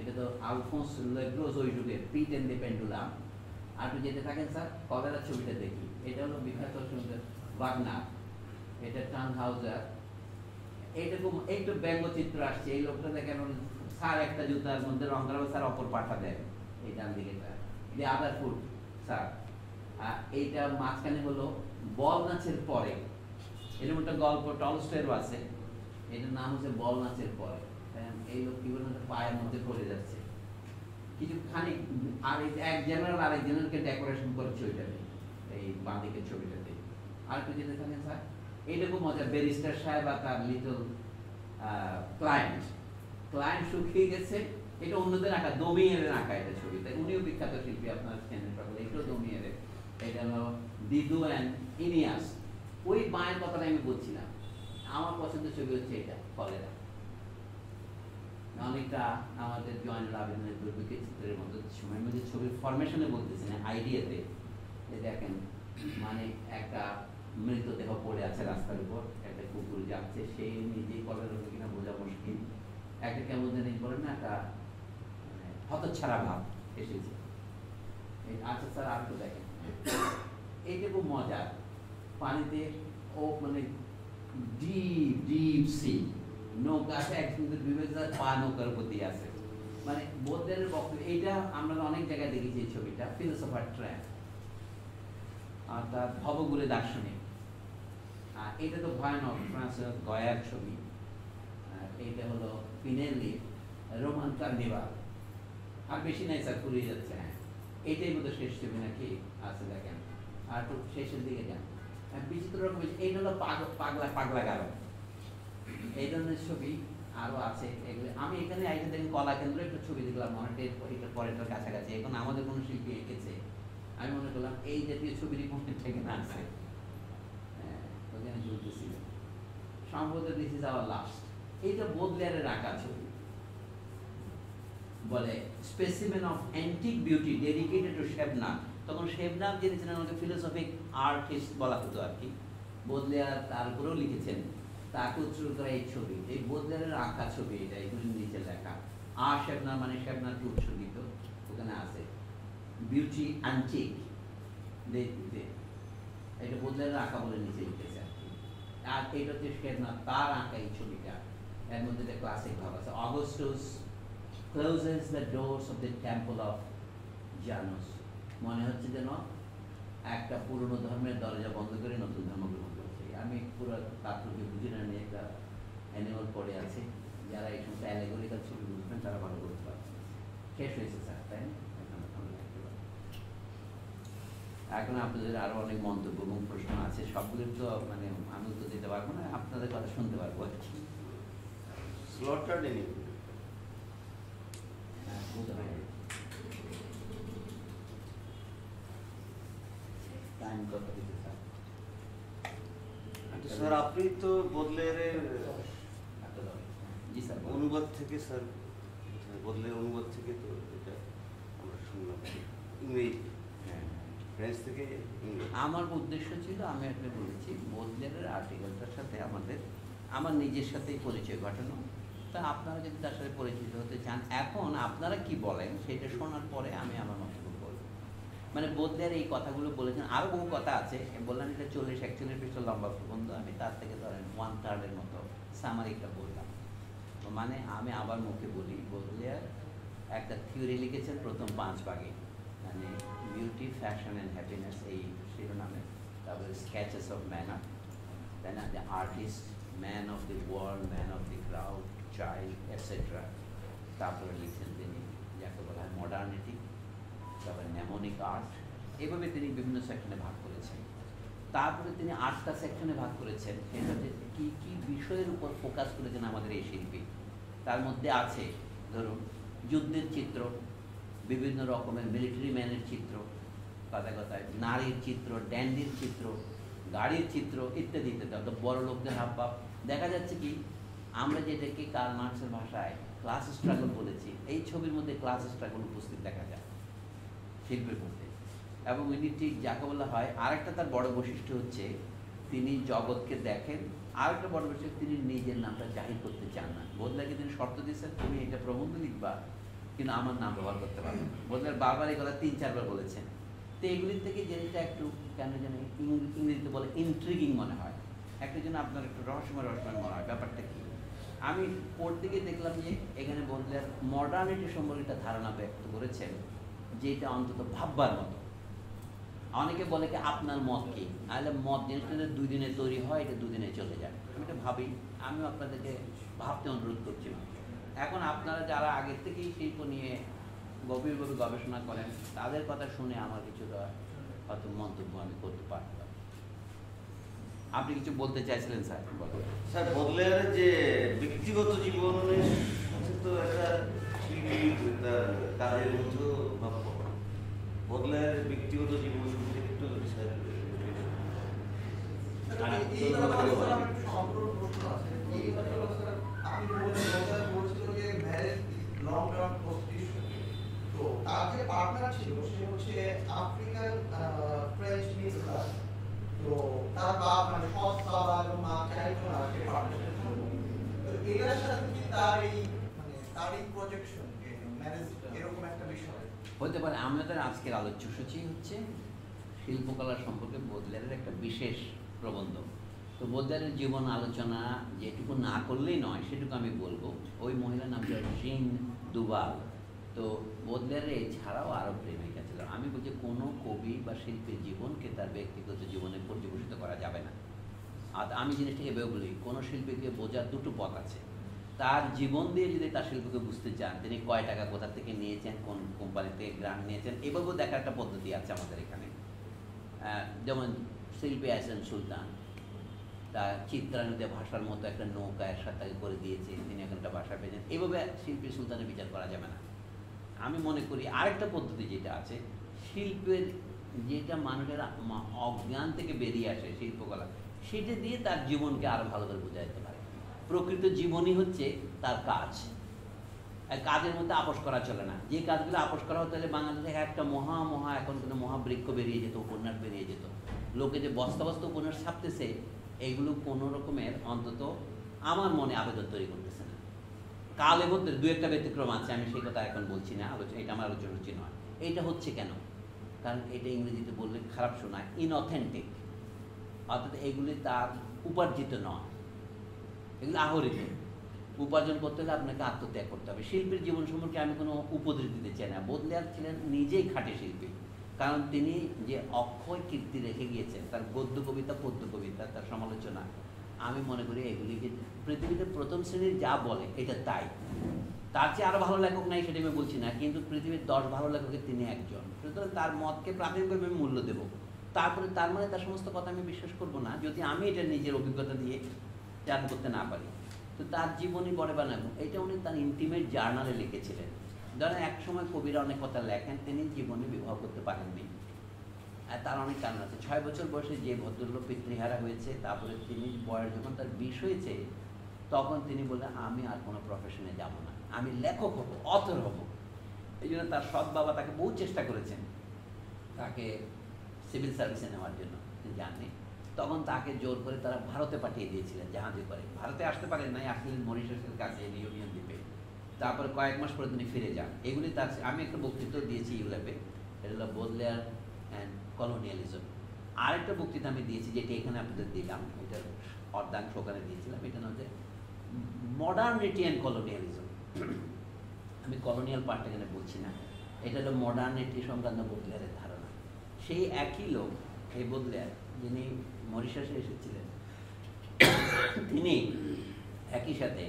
এটা তো আলফোন্স লেগ্রোজ ওই যুগের পিট এন্ড পেন্ডুলাম আর একটু যেতে থাকেন স্যার, কলেরা ছবিটা দেখি। এটা হলো বিখ্যাত সুন্দর ওয়াগনার এটা টান হাউজার এইরকম একটু ব্যঙ্গচিত্র আসছে, এই লোকটা উনি স্যার একটা জুতার মধ্যে রং করাবে, স্যার অপর পাঠা দেন। এই ডান দিকে দি আদার ফুড স্যার। আর এইটা মাঝখানে হলো বল নাচের পরে। এরকম একটা গল্প টলস্টেরও আছে। এটার নাম হচ্ছে বল নাচের পরে। এই লোক কি বলতো পায়ের মধ্যে পড়ে যাচ্ছে। কিছু খানিক, আর এক জেনারেল আরেক জেনারেলকে ডেকোরেশন করেছে ওইটাতে, এই বাঁদিকের ছবিটাতে। আর একটু যেতে থাকেন স্যার এইরকম মজা ব্যারিস্টার সাহেব আর তার লিটল ক্লায়েন্ট ক্লায়েন্ট শুকিয়ে গেছে। এটা অন্যদের আঁকা দমিয়ে আঁকা এটা ছবিতে উনিও বিখ্যাত শিল্পী, আপনার চেনেন সকলে। এটাও দমিয়ে এটা হলো দিদু অ্যান্ড ইনিয়াস। ওই মায়ের কথাটা আমি বলছিলাম। আমার পছন্দের ছবি হচ্ছে এটা, কলেরা। অনেকটা আমাদের জয়নুল আবেদনের দুর্ভিক্ষে চিত্রের মতো সময়ের মধ্যে ছবির ফরমেশনে বলতেছি না আইডিয়াতে যে দেখেন মানে একটা মৃতদেহ পড়ে আছে রাস্তার উপর, একটা কুকুর যাচ্ছে সেই নিজেই কলেরা হবে কিনা বোঝা মুশকিল। একটা কেমন জানি বলেন না, একটা মানে হতচ্ছাড়া ভাব এসেছে। আচ্ছা স্যার, আর একটু দেখেন। এইটা খুব মজার, পানিতে ও মানে ডিপ ডিপ সি পা নৌকার দিয়ে আছে। মানে বৌদ্ধের বক্তব্য, এইটা আমরা অনেক জায়গায় দেখেছি এই ছবিটা ফিলোসফার ট্র্যাপ আর তার ভবগুরে দার্শনিক। আর এটা তো ভয়ানক, ফ্রান্সের গয়ার ছবি। এইটা হলো পিনেলি রোমান কার্নিভাল আর বেশি নাই স্যার, ফুরিয়ে যাচ্ছে হ্যাঁ। এইটাই বোধহয় শেষ ছবি নাকি? আছে দেখেন। আর একটু শেষের দিকে যান। বিচিত্র রকম এইটা হলো পাগ- পাগলা পাগলা গারো এই ধরনের ছবি আরও আছে। এগুলো আমি এখানে আইটা দেখি কলা কেন্দ্র একটা ছবি দেখলাম অনেকটা এটা পরেরটার কাছাকাছি। এখন আমাদের কোনো শিল্পী এঁকেছে। আমি মনে করলাম এই জাতীয় ছবিরই কোনো থেকে না আছে? হ্যাঁ, ওখানে চলতেছিল সম্ভবত দিস ইজ আওয়ার লাস্ট এইটা বোদলেয়ারের আঁকা ছবি। বলে specimen of antique beauty dedicated to Chenavard তখন শেবনাথ যিনি ছিলেন ওনাকে ফিলোসফিক আর্টিস্ট বলা হতো আর কি। বোদলেয়ার তার উপরেও লিখেছেন। তাকে উৎসর্গ করা এই ছবি, এই বোদলেয়ারের আঁকা ছবি এটা, এগুলি নিচে লেখা। আর শেবনাথ মানে শেবনাথকে উৎসর্গিত ওখানে আছে। বিউটি দেখতে এটা বোদলেয়ারের আঁকা বলে নিচে লিখেছে আর কি। আর এটা হচ্ছে শেবনাথ তার আঁকা এই ছবিটা। এর মধ্যে একটা ক্লাসিক ভাব আছে। Augustus closes the doors of the temple of Janus মনে হচ্ছে যেন একটা পুরনো ধর্মের দরজা বন্ধ করে নতুন ধর্ম গ্রহণ করছে। আমি পুরো তাৎপর্য বুঝি না নিয়ে একটা অ্যানিমাল পড়ে আছে। যারা এই সমস্ত অ্যালেগোরিক্যাল ছবি বুঝবেন তারা ভালো করতে পারছে শেষ হয়েছে স্যার তাই না? এখন আপনাদের আরও অনেক মন্তব্য এবং প্রশ্ন আছে সবগুলোর তো মানে আমি উত্তর দিতে পারব না আপনাদের কথা শুনতে পারব আর কি। স্লটার ডেনি হ্যাঁ, বলতে কত দিতে স্যার স্যার আপনি তো জি স্যার অনুবাদ থেকে স্যার অনুবাদ থেকে তো এটা আমরা শুনলাম। ইংরেজি। হ্যাঁ। ফ্রেঞ্চ থেকে আমার উদ্দেশ্য ছিল আমি একটা বলেছি বদলের আর্টিকেলটার সাথে আমাদের আমার নিজের সাথেই পরিচয় ঘটানো। তা আপনারা যদি তার সাথে পরিচিত হতে চান এখন আপনারা কি বলেন সেটা শোনার পরে আমি আমার করব মানে বোধদের এই কথাগুলো বলেছেন। আরও বহু কথা আছে। বললাম এটা চল্লিশ, একচল্লিশ পৃষ্ঠ লম্বা প্রবন্ধ। আমি তার থেকে ধরেন ওয়ান থার্ডের মতো সামারিকটা বললাম। তো মানে আমি আবার মুখে বলি বোধলেয়ার একটা থিওরি লিখেছেন প্রথম পাঁচ ভাগে মানে বিউটি ফ্যাশন অ্যান্ড হ্যাপিনেস এই শিরোনামে। তারপরে স্কেচেস অফ ম্যানার তাই না? The artist man of the world man of the crowd child etcetera তারপরে লিখছেন তিনি, যাকে বলা হয় মডার্নিটি তারপরে ন্যামনিক আর্ট এভাবে তিনি বিভিন্ন সেকশনে ভাগ করেছেন। তারপরে তিনি আটটা সেকশনে ভাগ করেছেন। সেটা কি কি বিষয়ের উপর ফোকাস করেছেন আমাদের এই শিল্পী? তার মধ্যে আছে, ধরুন, যুদ্ধের চিত্র, বিভিন্ন রকমের মিলিটারি ম্যানের চিত্র, কথা কথায় নারীর চিত্র ড্যান্ডির চিত্র, গাড়ির চিত্র, ইত্যাদি ইত্যাদি। অর্থাৎ বড় লোকদের হাবভাব। দেখা যাচ্ছে কি, আমরা যেটাকে কার্ল মার্কসের ভাষায় ক্লাস স্ট্রাগল বলেছি, এই ছবির মধ্যে ক্লাস স্ট্রাগল উপস্থিত দেখা যায়। শিল্পের মধ্যে। এবং ইনি ঠিক যাকে বলা হয়, আরেকটা তার বড় বৈশিষ্ট্য হচ্ছে, তিনি জগৎকে দেখেন। আরেকটা বড় বৈশিষ্ট্য, তিনি নিজের নামটা জাহির করতে চান না। বদলাকে তিনি শর্ত দিয়েছেন, তুমি এটা প্রবন্ধ লিখবা, কিন্তু আমার নাম ব্যবহার করতে পারবে বদলার বারবার এই কথা তিন, চারবার বলেছেন। তো এগুলির থেকে জিনিসটা একটু কেন যেন ইংরেজিতে বলে ইন্ট্রিগিং মনে হয়। একটা জন্য আপনার একটু রহস্যময় রহস্যময় মনে হয়। ব্যাপারটা কি? আমি পড়তে গিয়ে দেখলাম যে, এখানে বদলার মডার্নিটি সম্পর্কে একটা ধারণা ব্যক্ত করেছেন। যেটা অন্তত ভাববার মতো। অনেকে বলে কি, আপনার মত কি? তাহলে মত জিনিসটা দুই দিনে তৈরি হয়, এটা দুদিনে চলে যায়। আমি এটা ভাবি। আমিও আপনাদেরকে ভাবতে অনুরোধ করছি। এখন আপনারা যারা আগের থেকেই শিল্প নিয়ে গভীরভাবে গবেষণা করেন, তাদের কথা শুনে আমার কিছুটা হয়তো মন্তব্য আমি করতে পারতাম। আপনি কিছু বলতে চাইছিলেন, স্যার? স্যার বদলের যে ব্যক্তিগত জীবনের তো একটা কাজের মধ্যেও ভাব বদলের ব্যক্তিগত জীবন সম্পর্কে একটু স্যার আর এই ব্যাপারে স্যার আমার একটু সম্পূর্ণ প্রশ্ন আছে। এই ব্যাপারে স্যার আপনি বলেছেন, বলতে বলছিল যে marriage is long term prostitution। তো তার যে partner ছিল সে হচ্ছে আফ্রিকান ফ্রেঞ্চ মিউজিকার তো তার বাপ মানে সৎ বাবা এবং মা চাইতো না সে পার্টনারশিপ তো এটার সাথে কি তার এই মানে তার এই প্রজেকশন ম্যারেজ বিষয় হতে পারে, আমাদের আজকের আলোচ্য সূচি হচ্ছে শিল্পকলা সম্পর্কে বোদলের একটা বিশেষ প্রবন্ধ। তো বোদলের জীবন আলোচনা যেটুকু না করলেই নয়, সেটুকু আমি বলব। ওই মহিলার নাম ছিল জিন দুবাল। তো বোদলের এছাড়াও আরও প্রেমিকা ছিল। আমি বলছি, কোনো কবি বা শিল্পীর জীবনকে তার ব্যক্তিগত জীবনে পর্যবেসিত করা যাবে না। আর আমি জিনিসটাকে এভাবে বলি, কোনো শিল্পীকে বোঝার দুটো পথ আছে। তার জীবন দিয়ে যদি তার শিল্পকে বুঝতে চান, তিনি কয় টাকা কোথা থেকে নিয়েছেন, কোন কোম্পানিতে গ্রান্ট নিয়েছেন এভাবেও দেখার একটা পদ্ধতি আছে আমাদের এখানে। যেমন শিল্পী আছেন সুলতান, তার চিত্রায়ণতে ভাষার মতো একটা নৌকা এর সাথে তাকে করে দিয়েছে, তিনি এখন একটা ভাষা পেয়েছেন। এভাবে শিল্পী সুলতানের বিচার করা যাবে না। আমি মনে করি আরেকটা পদ্ধতি যেটা আছে, শিল্পের যেটা মানুষের অজ্ঞান থেকে বেরিয়ে আসে শিল্পকলা, সেটা দিয়ে তার জীবনকে আরও ভালো করে বোঝা যেতে প্রকৃত জীবনই হচ্ছে তার কাজ। কাজের মধ্যে আপোষ করা চলে না। যে কাজগুলো আপোষ করা হতো তাহলে বাংলাদেশে একটা মহা মহা এখন কোনো মহাবৃক্ষ বেরিয়ে যেত, উপন্যাস বেরিয়ে যেত। লোকে যে বস্তা বস্তা উপন্যাস ছাপতেছে, এগুলো কোনো রকমের অন্তত আমার মনে আবেদন তৈরি করতেছে না। কালে মধ্যে দু একটা ব্যতিক্রম আছে, আমি সেই কথা এখন বলছি না আলোচনা এটা আমার আলোচনা হচ্ছে নয়। এটা হচ্ছে কেন? কারণ এটা ইংরেজিতে বললে খারাপ শোনায় ইনঅথেন্টিক অর্থাৎ এগুলি তার উপার্জিত নয়। এগুলো আহরিত উপার্জন করতে হলে আপনাকে আত্মত্যাগ করতে হবে। শিল্পীর জীবন সম্পর্কে আমি কোনো উপদেশ দিতে চাই না। বদলিয়ার ছিলেন নিজেই খাটে শিল্পী। কারণ তিনি যে অক্ষয় কীর্তি রেখে গিয়েছেন, তার গদ্য কবিতা, পদ্য কবিতা, তার সমালোচনা, আমি মনে করি এগুলিকে পৃথিবীতে প্রথম শ্রেণির যা বলে, এটা তাই। তার চেয়ে আরও ভালো লেখক নাই সেটা আমি বলছি না, কিন্তু পৃথিবীর দশ ভালো লেখকের তিনি একজন। সুতরাং তার মতকে প্রাথমিকভাবে আমি মূল্য দেবো। তারপরে তার মানে তার সমস্ত কথা আমি বিশ্বাস করব না। যদি আমি এটা নিজের অভিজ্ঞতা দিয়ে চান করতে না পারি। তো তার জীবনী পরে বানাবো এটা উনি তার ইন্টিমেট জার্নালে লিখেছিলেন। ধরেন, এক সময় কবিরা অনেক কথা লেখেন, তিনি জীবনে বিবাহ করতে পারেননি। আর তার অনেক কারণ আছে। ছয় বছর বয়সে যে ভদ্রলোক পিতৃহারা হয়েছে, তারপরে তিনি বয়স যখন তার বিষ হয়েছে, তখন তিনি বললেন, আমি আর কোনো প্রফেশনে যাব না। আমি লেখক হব অথর হব। এই জন্য তার সৎ বাবা তাকে বহু চেষ্টা করেছেন। তাকে সিভিল সার্ভিসে নেওয়ার জন্য। তিনি জাননি তখন তাকে জোর করে তারা ভারতে পাঠিয়ে দিয়েছিলেন, জাহাজে করে। ভারতে আসতে পারেন নাই আসলেন মরিশাসের কাছে ইউনিয়ন দ্বীপে তারপরে কয়েক মাস পরে তিনি ফিরে যান। এগুলি তার আমি একটা বক্তৃতা দিয়েছি ইউল্যাপে এটা হলো বদলেয়ার অ্যান্ড কলোনিয়ালিজম আরেকটা বক্তৃতা আমি দিয়েছি, যেটি এখানে আপনাদের দিলাম এটার অর্ধাংশ ওখানে দিয়েছিলাম, এটা হচ্ছে মডার্নিটি অ্যান্ড কলোনিয়ালিজম আমি কলোনিয়াল পার্ট এখানে বলছি না, এটা হলো মডার্নিটি সংক্রান্ত বদলেয়ারের ধারণা। সেই একই লোক, এই বদলেয়ার যিনি মরিশাসে এসেছিলেন। তিনি একই সাথে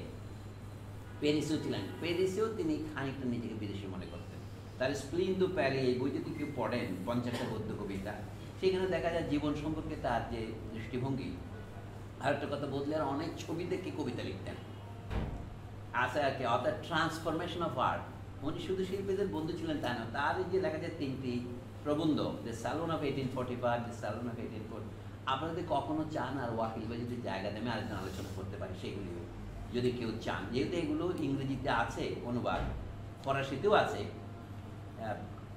প্যারিসেও ছিলেন। প্যারিসেও তিনি খানিকটা নিজেকে বিদেশি মনে করতেন। তার স্প্লিন দু প্যারি এই বই যদি কেউ পড়েন, পঞ্চাশটা গদ্য কবিতা। সেখানে দেখা যায় জীবন সম্পর্কে তার যে দৃষ্টিভঙ্গি, আর একটা কথা বদলে আর অনেক ছবি দেখে কবিতা লিখতেন। আছে অর্থাৎ ট্রান্সফরমেশন অফ আর্ট উনি শুধু শিল্পীদের বন্ধু ছিলেন তা না তার যে লেখা যায় তিনটি প্রবন্ধ the salon of eighteen forty five the salon of eighteen forty আপনারা যদি কখনো চান আর ওয়াকিল বা যদি জায়গা দেবে আরেকজন আলোচনা করতে পারি সেগুলিও যদি কেউ চান, যেহেতু এগুলো ইংরেজিতে আছে, অনুবাদ, ফরাসিতেও আছে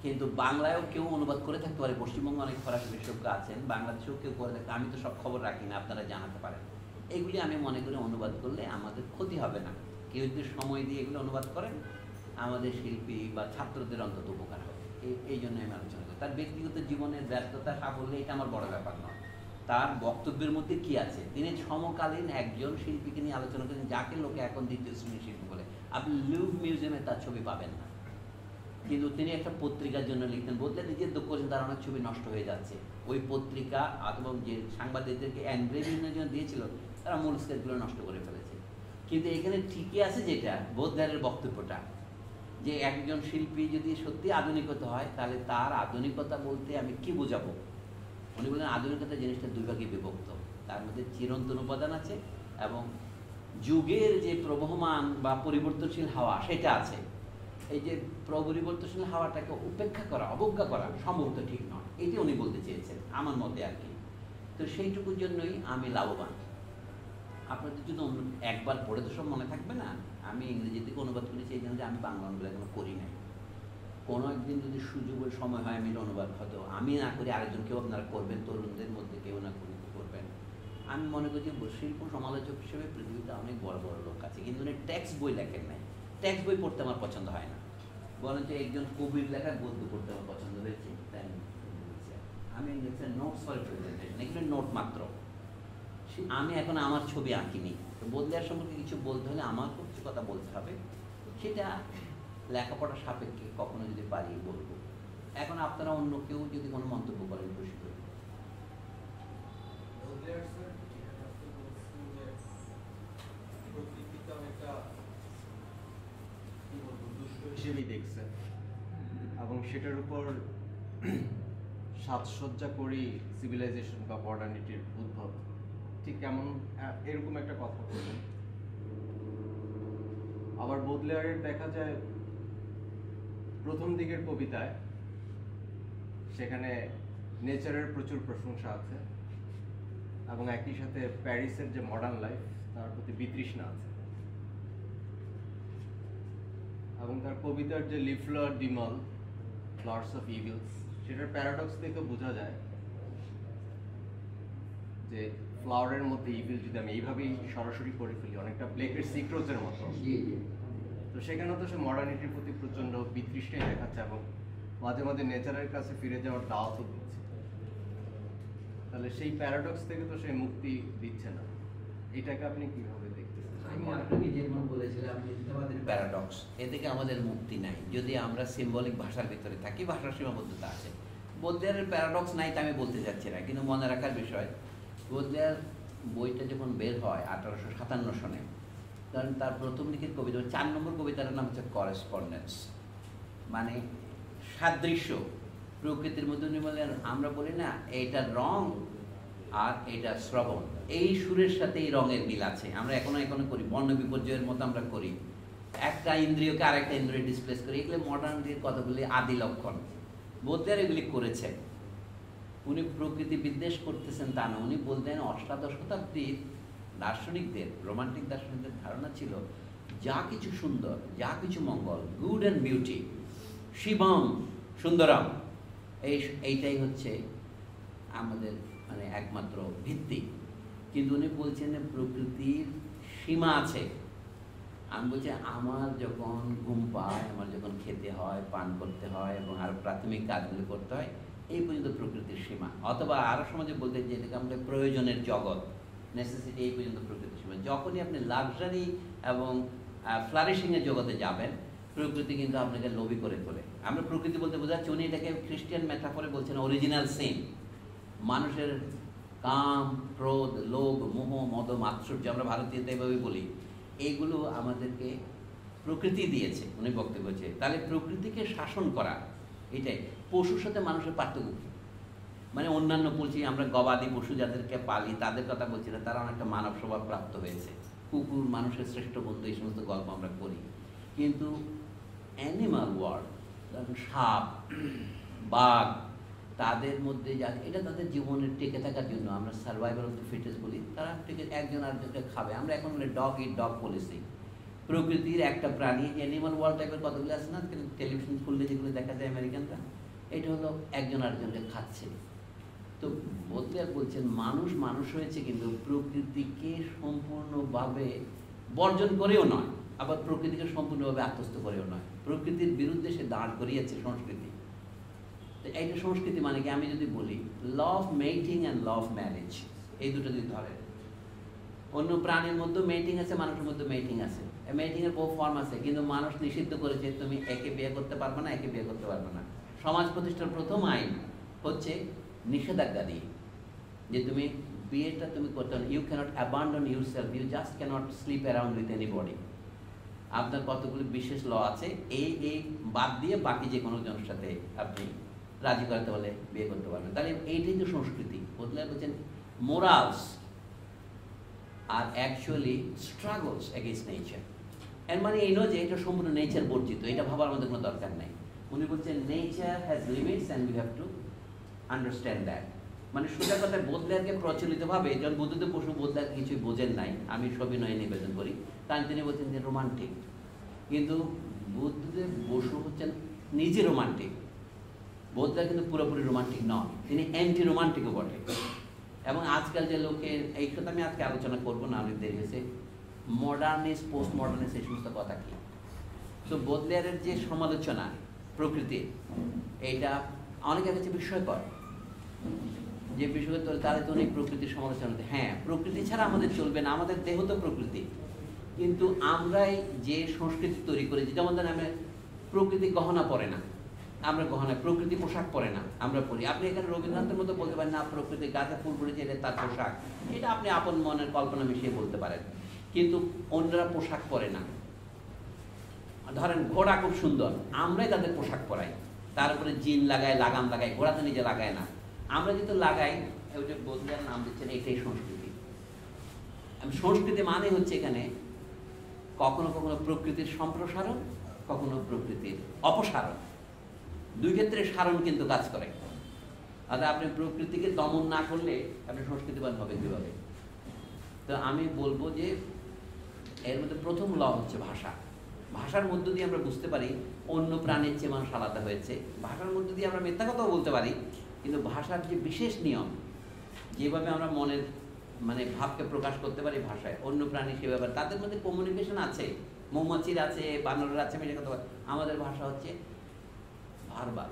কিন্তু বাংলায়ও কেউ অনুবাদ করে থাকতে পারে, পশ্চিমবঙ্গে অনেক ফরাসি বিশেষজ্ঞ আছেন, বাংলাদেশেও কেউ করে থাকতে আমি তো সব খবর রাখি না, আপনারা জানাতে পারেন। এগুলি আমি মনে করি অনুবাদ করলে আমাদের ক্ষতি হবে না। কেউ যদি সময় দিয়ে এগুলো অনুবাদ করেন, আমাদের শিল্পী বা ছাত্রদের অন্তত উপকার হবে। এই এই জন্য আমি আলোচনা করি। তার ব্যক্তিগত জীবনের ব্যস্ততা, সাফল্য, এটা আমার বড় ব্যাপার নয়। তার বক্তব্যের মধ্যে কি আছে? তিনি সমকালীন একজন শিল্পীকে নিয়ে আলোচনা করেন যাকে লোকে এখন দ্বিতীয় শ্রেণির শিল্পী বলে। আপনি লুভ মিউজিয়ামে তার ছবি পাবেন না। কিন্তু তিনি একটা পত্রিকার জন্য লিখতেন বলতে নিজের দুঃখ করেছেন তার অনেক ছবি নষ্ট হয়ে যাচ্ছে। ওই পত্রিকা এবং যে সাংবাদিকদেরকে এনগ্রেভিংয়ের জন্য দিয়েছিল, তারা মূল স্কেচগুলো নষ্ট করে ফেলেছে। কিন্তু এখানে ঠিকই আছে যেটা বোধদারের বক্তব্যটা, যে একজন শিল্পী যদি সত্যি আধুনিকতা হয়, তাহলে তার আধুনিকতা বলতে আমি কি বোঝাবো? উনি বলেন আধুনিকতা জিনিসটা দুই ভাগে বিভক্ত। তার মধ্যে চিরন্তন উপাদান আছে এবং যুগের যে প্রবহমান বা পরিবর্তনশীল হাওয়া সেটা আছে। এই যে পরিবর্তনশীল হাওয়াটাকে উপেক্ষা করা, অবজ্ঞা করা সম্ভবত ঠিক নয়। এটি উনি বলতে চেয়েছেন, আমার মতে আর কি। তো সেইটুকুর জন্যই আমি লাভবান। আপনাদের যদি একবার পড়ে তো সব মনে থাকবে না। আমি ইংরেজি থেকে অনুবাদ করেছি, এই জন্য যে আমি বাংলা অনুবাদ এখনও করি নাই। কোনো একদিন যদি সুযোগ সময় হয়, আমি এটা অনুবাদ হয়তো আমি না করি, আরেকজন কেউ আপনারা করবেন, তরুণদের মধ্যে কেউ না করি, করবেন। আমি মনে করি যে শিল্প সমালোচক হিসেবে পৃথিবীতে অনেক বড় বড় লোক আছে। কিন্তু উনি টেক্সট বই লেখেন নাই। টেক্সট বই পড়তে আমার পছন্দ হয় না। বরঞ্চ একজন কবির লেখা গদ্য পড়তে আমার পছন্দ হয়েছে, তাই আমি লিখছি নোটস ফর প্রেজেন্টেশন নোট মাত্র। আমি এখন আমার ছবি আঁকিনি। বদলিয়ার সম্পর্কে কিছু বলতে হলে আমাকে কিছু কথা বলতে হবে। সেটা লেখাপড়া সাপেক্ষে কখনো যদি পারি বলব। এখন আপনারা অন্য কেউ যদি কোনো মন্তব্য করেন খুশি করি হিসেবেই দেখছে এবং সেটার উপর সাজসজ্জা করি সিভিলাইজেশন বা মডার্নিটির উদ্ভব। ঠিক কেমন এরকম একটা কথা বলবেন আবার বোদলেয়ারের দেখা যায় প্রথম দিকের কবিতায় সেখানে নেচারের প্রচুর প্রশংসা আছে এবং একই সাথে প্যারিসের যে মডার্ন লাইফ তার প্রতি বিতৃষ্ণা আছে। এবং তার কবিতার যে লিফলার ডিমল ফ্লার্স অফ ইভিলস সেটার প্যারাডক্স থেকে বোঝা যায় যে ফ্লাওয়ারের মধ্যে ইভিল যদি আমি এইভাবেই সরাসরি করে ফেলি, অনেকটা ব্লেকের সিক্রোজের মতো। তো সেখানে তো সে মডার্নিটির প্রতি প্রচণ্ড বিতৃষ্ণাই দেখাচ্ছে এবং মাঝে মাঝে নেচারের কাছে ফিরে যাওয়ার দাওয়াতও দিচ্ছে। তাহলে সেই প্যারাডক্স থেকে তো সে মুক্তি দিচ্ছে না। এটাকে আপনি কীভাবে দেখতেছেন আমি আপনাকে যেমন বলেছিলাম মিথ্যাবাদের প্যারাডক্স এ থেকে আমাদের মুক্তি নাই। যদি আমরা সিম্বলিক ভাষার ভিতরে থাকি ভাষার সীমাবদ্ধতা আছে। বোধের প্যারাডক্স নাই তা আমি বলতে চাচ্ছি না, কিন্তু মনে রাখার বিষয় বোধের বইটা যখন বের হয় আঠারোশো সাতান্ন সনে কারণ তার প্রথম দিকের কবিতা চার নম্বর কবিতার নাম হচ্ছে করেসপন্ডেন্স মানে সাদৃশ্য। প্রকৃতির মধ্যে উনি বলেন আমরা বলি না এইটা রং আর এটা শ্রবণ। এই সুরের সাথে এই রঙের মিল আছে। আমরা এখনও এখনও করি, বর্ণ বিপর্যয়ের মতো আমরা করি। একটা ইন্দ্রিয়কে আরেকটা ইন্দ্রিয় ডিসপ্লেস করি, এগুলো মডার্ন দিয়ে কতগুলি আদি লক্ষণ। বোধের এগুলি করেছেন। উনি প্রকৃতি বিদ্বেষ করতেছেন তা না। উনি বলতেন অষ্টাদশ শতাব্দীর দার্শনিকদের, রোমান্টিক দার্শনিকদের ধারণা ছিল, যা কিছু সুন্দর, যা কিছু মঙ্গল গুড অ্যান্ড বিউটি শিবম সুন্দরম। এই এইটাই হচ্ছে আমাদের মানে একমাত্র ভিত্তি। কিন্তু উনি বলছেন প্রকৃতির সীমা আছে। আমি বলছি, আমার যখন ঘুম পায়, আমার যখন খেতে হয়, পান করতে হয় এবং আরও প্রাথমিক কাজগুলো করতে হয়, এই পর্যন্ত প্রকৃতির সীমা। অথবা আরও সমাজে বলতে যে, এটাকে আমাদের প্রয়োজনের জগৎ। নেসেসিটি এই পর্যন্ত প্রকৃতির সীমা। যখনই আপনি লাক্সারি এবং ফ্লারিশিংয়ের জগতে যাবেন, প্রকৃতি কিন্তু আপনাকে লোভী করে তোলে। আমরা প্রকৃতি বলতে বোঝাচ্ছি, উনি এটাকে খ্রিস্টান মেথাফরে বলছেন অরিজিনাল সেম মানুষের কাম, ক্রোধ, লোভ, মোহ, মদ মাৎসর্য আমরা ভারতীয়তে এভাবে বলি এইগুলো আমাদেরকে প্রকৃতি দিয়েছে, উনি বক্তব্য হচ্ছে তাহলে প্রকৃতিকে শাসন করা, এটাই। পশুর সাথে মানুষের পার্থক্য মানে অন্যান্য বলছি আমরা গবাদি পশু যাদেরকে পালি, তাদের কথা বলছি না, তারা অনেকটা মানব স্বভাব প্রাপ্ত হয়েছে। কুকুর, মানুষের শ্রেষ্ঠ বন্ধু, এই সমস্ত গল্প আমরা করি। কিন্তু অ্যানিমাল ওয়ার্ল্ড যেমন সাপ, বাঘ, তাদের মধ্যে যা, এটা তাদের জীবনের টেকে থাকার জন্য, আমরা সার্ভাইভাল অফ দ্য ফিটেস্ট বলি। তারা টিকে, একজন আরেকজনকে খাবে। আমরা এখন ডগ ইট ডগ পলিসি প্রকৃতির একটা প্রাণী অ্যানিমাল ওয়ার্ল্ড টাইপের কতগুলো আছে না? টেলিভিশন খুললে যেগুলো দেখা যায় আমেরিকানরা এটা হলো একজন আরেকজনকে খাচ্ছে। তো বদলিয়ার বলছেন, মানুষ মানুষ হয়েছে কিন্তু প্রকৃতিকে সম্পূর্ণভাবে বর্জন করেও নয়, আবার প্রকৃতিকে সম্পূর্ণভাবে আত্মস্থ করেও নয়। প্রকৃতির বিরুদ্ধে সে দাঁড় করিয়েছে সংস্কৃতি। তো এইটা সংস্কৃতি মানে কি? আমি যদি বলি law of mating and law of marriage এই দুটো যদি ধরেন। অন্য প্রাণীর মধ্যে মেটিং আছে, মানুষের মধ্যে মেটিং আছে। মেটিং এর বহু ফর্ম আছে, কিন্তু মানুষ নিষিদ্ধ করেছে, তুমি একে বিয়ে করতে পারবে না, একে বিয়ে করতে পারবে না। সমাজ প্রতিষ্ঠার প্রথম আইন হচ্ছে নিষেধাজ্ঞা দিয়ে যে তুমি বিয়েটা তুমি করতে you can't abandon your self you just can't sleep around with any body আপনার কতগুলো বিশেষ ল আছে, এই এই বাদ দিয়ে বাকি যে কোনো জনের সাথে আপনি রাজি করাতে বলে বিয়ে করতে পারবেন। তাহলে এইটাই তো সংস্কৃতি। বদলে বলছেন morals are actually struggles against nature এর মানে এই নয় যে এটা সম্পূর্ণ নেচার বর্জিত। এটা ভাবার আমাদের কোনো দরকার নেই। উনি বলছেন nature has limits and we have to understand that মানে সোজা কথায় বদলারকে প্রচলিতভাবে যখন বুদ্ধদেব বসু বদলার কিছুই বোঝেন নাই, আমি সবিনয়ে নিবেদন করি কারণ তিনি বলছেন যে রোমান্টিক কিন্তু বুদ্ধদেব বসু হচ্ছেন নিজে রোমান্টিক বোধরা কিন্তু পুরোপুরি রোমান্টিক নয়, তিনি অ্যান্টি রোমান্টিকও বটে। এবং আজকাল যে লোকের এই কথা আমি আজকে আলোচনা করব না অনেক দেরি হয়েছে। মডার্নিস্ট পোস্ট মডার্নিস্ট এই সমস্ত কথা কি? তো বোদলেয়ারের যে সমালোচনা প্রকৃতির, এইটা অনেকের কাছে বিস্ময়কর। যে বিষয় তো তাহলে তো অনেক প্রকৃতির সমালোচনা হ্যাঁ প্রকৃতি ছাড়া আমাদের চলবে না, আমাদের দেহ তো প্রকৃতি। কিন্তু আমরাই যে সংস্কৃতি তৈরি করেছি, যেমন ধরেন আমরা প্রকৃতি গহনা পরে না, আমরা গহনা প্রকৃতি পোশাক পরে না, আমরা পরি। আপনি এখানে রবীন্দ্রনাথের মতো বলতে পারেন, না, প্রকৃতি গাছে ফুল পড়েছে এটা তার পোশাক। এটা আপনি আপন মনের কল্পনা মিশিয়ে বলতে পারেন। কিন্তু অন্যরা পোশাক পরে না। ধরেন ঘোড়া খুব সুন্দর, আমরাই তাদের পোশাক পরাই। তারপরে জিন লাগায়, লাগাম লাগায়, ঘোড়া তো নিজে লাগায় না। আমরা যেহেতু লাগাই ওইটা বদলার নাম দিচ্ছেন, এটাই সংস্কৃতি। সংস্কৃতি মানে হচ্ছে এখানে কখনো কখনো প্রকৃতির সম্প্রসারণ, কখনো প্রকৃতির অপসারণ। দুই ক্ষেত্রে সারণ কিন্তু কাজ করে। অর্থাৎ আপনি প্রকৃতিকে দমন না করলে আপনি সংস্কৃতিবান হবে কীভাবে? তো আমি বলব যে এর মধ্যে প্রথম ল হচ্ছে ভাষা। ভাষার মধ্য দিয়ে আমরা বুঝতে পারি, অন্য প্রাণীর চেয়ে মানুষ আলাদা হয়েছে। ভাষার মধ্য দিয়ে আমরা মিথ্যা কথাও বলতে পারি কিন্তু ভাষার যে বিশেষ নিয়ম, যেভাবে আমরা মনের মানে ভাবকে প্রকাশ করতে পারি ভাষায়, অন্য প্রাণী সে সেভাবে তাদের মধ্যে কমিউনিকেশন আছে, মৌমাছির আছে, বানরের আছে, আমি কথা আমাদের ভাষা হচ্ছে ভারবাল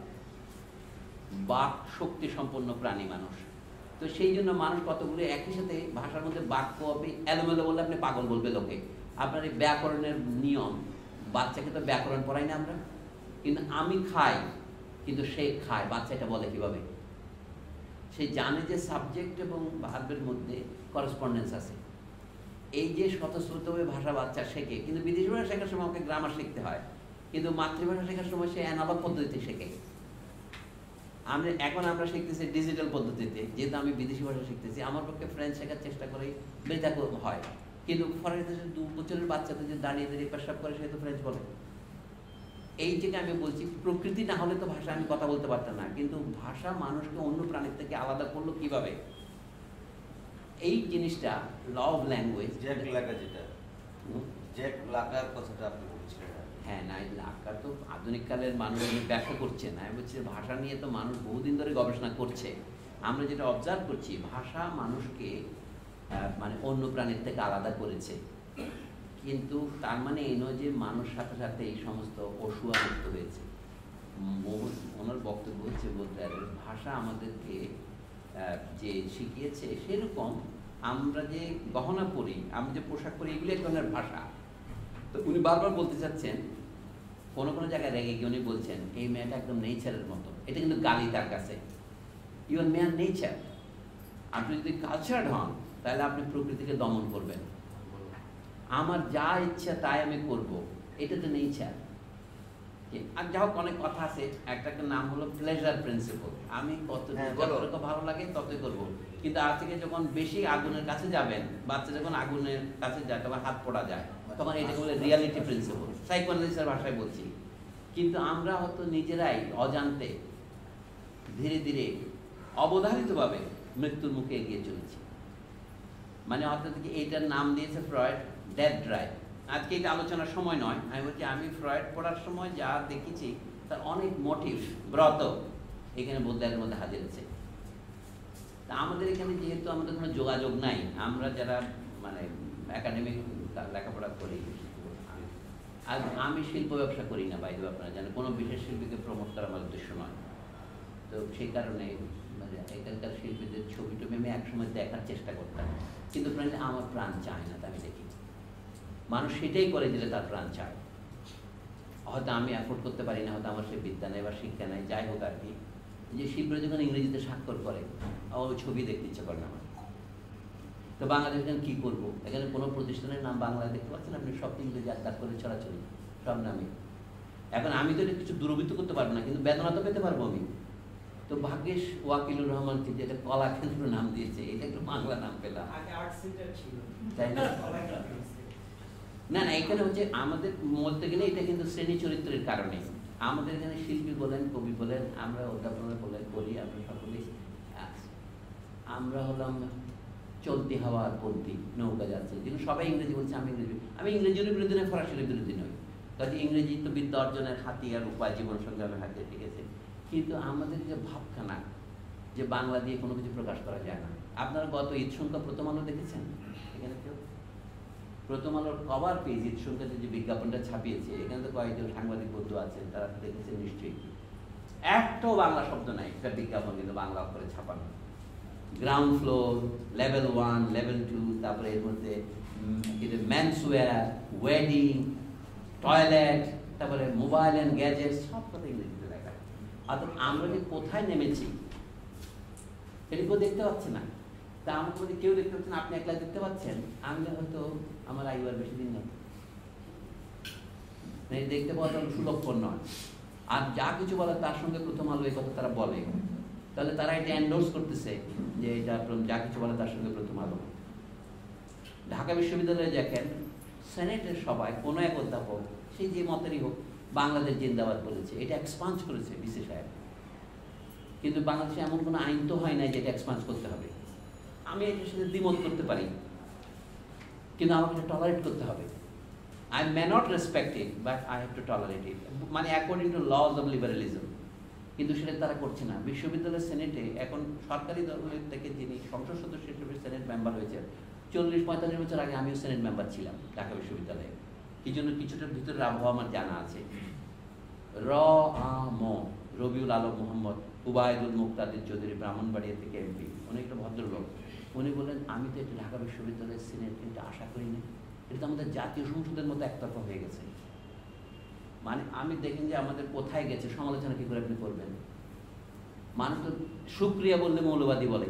বাক শক্তি সম্পন্ন প্রাণী মানুষ। তো সেই জন্য মানুষ কতগুলো একই সাথে ভাষার মধ্যে বাক্য, আপনি এলোমেলো বললে আপনি পাগল বলবে লোকে। আপনার এই ব্যাকরণের নিয়ম, বাচ্চাকে তো ব্যাকরণ পড়াই না আমরা। কিন্তু আমি খাই, কিন্তু সে খায়, বাচ্চা এটা বলে কীভাবে? সে জানে যে সাবজেক্ট এবং ভার্বের মধ্যে করসপন্ডেন্স আছে। এই যে স্বতঃস্ফূর্তভাবে ভাষা বাচ্চা শেখে, কিন্তু বিদেশি ভাষা শেখার সময় আমাকে গ্রামার শিখতে হয়, কিন্তু মাতৃভাষা শেখার সময় সে অ্যানালগ পদ্ধতিতে শেখে। আমরা এখন আমরা শিখতেছি ডিজিটাল পদ্ধতিতে, যেহেতু আমি বিদেশি ভাষা শিখতেছি, আমার পক্ষে ফ্রেঞ্চ শেখার চেষ্টা করে বৃথা হয়। কিন্তু ফরেন দেশে দু বছরের বাচ্চাদের যে দাঁড়িয়ে দাঁড়িয়ে পেশাব করে, সে তো ফ্রেঞ্চ বলে। এই যে আমি বলছি প্রকৃতি না হলে তো ভাষা আমি কথা বলতে পারতাম না। কিন্তু ভাষা মানুষকে অন্য প্রাণীর থেকে আলাদা করল কীভাবে? এই জিনিসটা ল অফ ল্যাঙ্গুয়েজ জ্যাক লাগা যেটা। জ্যাক লাগার কথাটা আপনি বলছিলেন। হ্যাঁ না এই তো আধুনিক কালের মানুষ ব্যাখ্যা করছে না। আমি বলছি ভাষা নিয়ে তো মানুষ বহুদিন ধরে গবেষণা করছে। আমরা যেটা অবজার্ভ করছি ভাষা মানুষকে মানে অন্য প্রাণীর থেকে আলাদা করেছে। কিন্তু তার মানে এই নয় যে মানুষ সাথে সাথে এই সমস্ত অসুয়া মুক্ত হয়েছে। ওনার বক্তব্য হচ্ছে বলতে পারে, ভাষা আমাদেরকে যে শিখিয়েছে সেরকম আমরা যে গহনা পরি আমরা যে পোশাক পরি এগুলো এক ধরনের ভাষা। তো উনি বারবার বলতে চাচ্ছেন কোনো কোনো জায়গায় রেগে গিয়ে উনি বলছেন এই মেয়েটা একদম নেচারের মতো। এটা কিন্তু গালি তার কাছে। ইউর মেয়ার নেচার আপনি যদি কালচার্ড হন তাহলে আপনি প্রকৃতিকে দমন করবেন। আমার যা ইচ্ছা তাই আমি করব। এটা তো নেচার আর যা হোক অনেক কথা আছে। একটা নাম হলো প্লেজার প্রিন্সিপল আমি কত হ্যাঁ, যতটুকু ভালো লাগে ততই করব। কিন্তু আর থেকে যখন বেশি আগুনের কাছে যাবেন বাচ্চা যখন আগুনের কাছে যায় তখন হাত পড়া যায়। তখন এটাকে বলে রিয়ালিটি প্রিন্সিপল সাইকোয়ানালিস্টের ভাষায় বলছি। কিন্তু আমরা হয়তো নিজেরাই অজান্তে ধীরে ধীরে অবধারিতভাবে মৃত্যুর মুখে এগিয়ে চলেছি। মানে অর্থাৎ কি এইটার নাম দিয়েছে ফ্রয়েড? ডেথ ড্রাইভ আজকে এটা আলোচনার সময় নয়। আমি বলছি, আমি ফ্রয়েড পড়ার সময় যা দেখেছি, তার অনেক মোটিভ ব্রত এখানে বোধের মধ্যে হাজির আছে। তা আমাদের এখানে যেহেতু আমাদের কোনো যোগাযোগ নাই, আমরা যারা মানে একাডেমিক লেখাপড়া করি আর আমি শিল্প ব্যবসা করি না বাইরে আপনারা জানেন। কোনো বিশেষ শিল্পীকে প্রমোট করা আমার উদ্দেশ্য নয়। তো সেই কারণে মানে এখানকার শিল্পীদের ছবি টবি আমি একসময় দেখার চেষ্টা করতাম। কিন্তু আমার প্রাণ চায় না, তা আমি দেখি। মানুষ সেটাই করে দিলে তার প্রাণ চায়। হয়তো আমি অ্যাফোর্ড করতে পারি না হয়তো আমার সে বিদ্যা নেই বা শিক্ষা নেই যাই হোক আর কি। যে শিল্পীরা যখন ইংরেজিতে স্বাক্ষর করে ওই ছবি দেখতে ইচ্ছে করে না আমার। তো বাংলাদেশ এখানে কী করব? এখানে কোনো প্রতিষ্ঠানের নাম বাংলায় দেখতে পাচ্ছেন আপনি? সব ইংরেজি আকার করে ছড়াছড়ি সব নামে। এখন আমি তো এটা কিছু দূরবৃত্ত করতে পারব না কিন্তু বেদনা তো পেতে পারব আমি। তো ভাগ্যেশ ওয়াকিলুর রহমানকে যেটা কলা কেন্দ্র নাম দিয়েছে এটা একটু বাংলা নাম পেলাম। তাই না? না না, এখানে হচ্ছে আমাদের বলতে গেলে এটা কিন্তু শ্রেণি চরিত্রের কারণে। আমাদের এখানে শিল্পী বলেন, কবি বলেন, আমরা অধ্যাপনা বলেন করি আমরা সকলেই আমরা হলাম চলতি হাওয়ার পন্থী, নৌকা যাচ্ছে কিন্তু সবাই ইংরেজি বলছে, আমি ইংরেজি আমি ইংরেজির বিরুদ্ধে নয়, ফরাসির বিরুদ্ধে নই কাজে ইংরেজি তো বিদ্যা অর্জনের হাতিয়ার উপায়, জীবন সংগ্রামের হাতে, ঠিক আছে? কিন্তু আমাদের যে ভাবখানা, যে বাংলা দিয়ে কোনো কিছু প্রকাশ করা যায় না। আপনারা গত ঈদ সংখ্যা প্রথম আলো দেখেছেন? এখানে কেউ প্রথম আলোর কভার পেজ ঈদ যে বিজ্ঞাপনটা ছাপিয়েছে, এখানে তো কয়েকজন সাংবাদিক বন্ধু আছেন, তারা দেখেছেন নিশ্চয়ই। একটাও বাংলা শব্দ নাই, একটা বিজ্ঞাপন কিন্তু বাংলা অক্ষরে ছাপানো। Ground floor level one level two তারপরে এর মধ্যে ম্যানসওয়্যার ওয়েডিং টয়লেট তারপরে মোবাইল অ্যান্ড গ্যাজেট সব কথা ইংরেজিতে লেখা। অর্থাৎ আমরা যে কোথায় নেমেছি এটা কেউ দেখতে পাচ্ছে না। তা আমার মধ্যে কেউ দেখতে পাচ্ছে না, আপনি একলা দেখতে পাচ্ছেন? আমি হয়তো আমার আয়ু আর বেশি দিন নেই। মানে দেখতে পাওয়া তো সুলক্ষণ নয়। আর যা কিছু বলে তার সঙ্গে প্রথম আলো এই কথা তারা বলে। তাহলে তারা এটা এন্ডোর্স করতেছে যে এটা যা কিছু বলে তার সঙ্গে প্রথম আলো। ঢাকা বিশ্ববিদ্যালয়ে দেখেন, সেনেটের সবাই কোনো এক অধ্যাপক সেই যে মতেরই হোক, বাংলাদেশ জিন্দাবাদ বলেছে। এটা এক্সপান্স করেছে বিসি সাহেব। কিন্তু বাংলাদেশে এমন কোনো আইন তো হয় না যেটা এক্সপান্স করতে হবে। আমি এটার সাথে দ্বিমত করতে পারি। কিন্তু আমাকে এটা টলারেট করতে হবে। I may not respect it but I have to tolerate it মানে according to laws of liberalism কিন্তু সেটা তারা করছে না। বিশ্ববিদ্যালয়ের সেনেটে এখন সরকারি দলের থেকে যিনি সংসদ সদস্য হিসেবে সেনেট মেম্বার হয়েছে, চল্লিশ পঁয়তাল্লিশ বছর আগে আমিও সেনেট মেম্বার ছিলাম ঢাকা বিশ্ববিদ্যালয়ে। এই জন্য কিছুটার ভিতরে আবহাওয়া আমার জানা আছে। র, আ, ম, রবিউল আলম মোহাম্মদ, উবায়দুল মুক্তাদির চৌধুরী ব্রাহ্মণবাড়িয়া থেকে এমপি। অনেকটা ভদ্রলোক। উনি বললেন, আমি তো এটা ঢাকা বিশ্ববিদ্যালয়ের সিনেট কিন্তু আশা করিনি। এটা তো আমাদের জাতীয় সংসদের মতো একতরফা হয়ে গেছে। মানে আমি দেখেন যে আমাদের কোথায় গেছে, সমালোচনা কি করে আপনি করবেন? মানুষ তো সুক্রিয়া বললে মৌলবাদী বলে।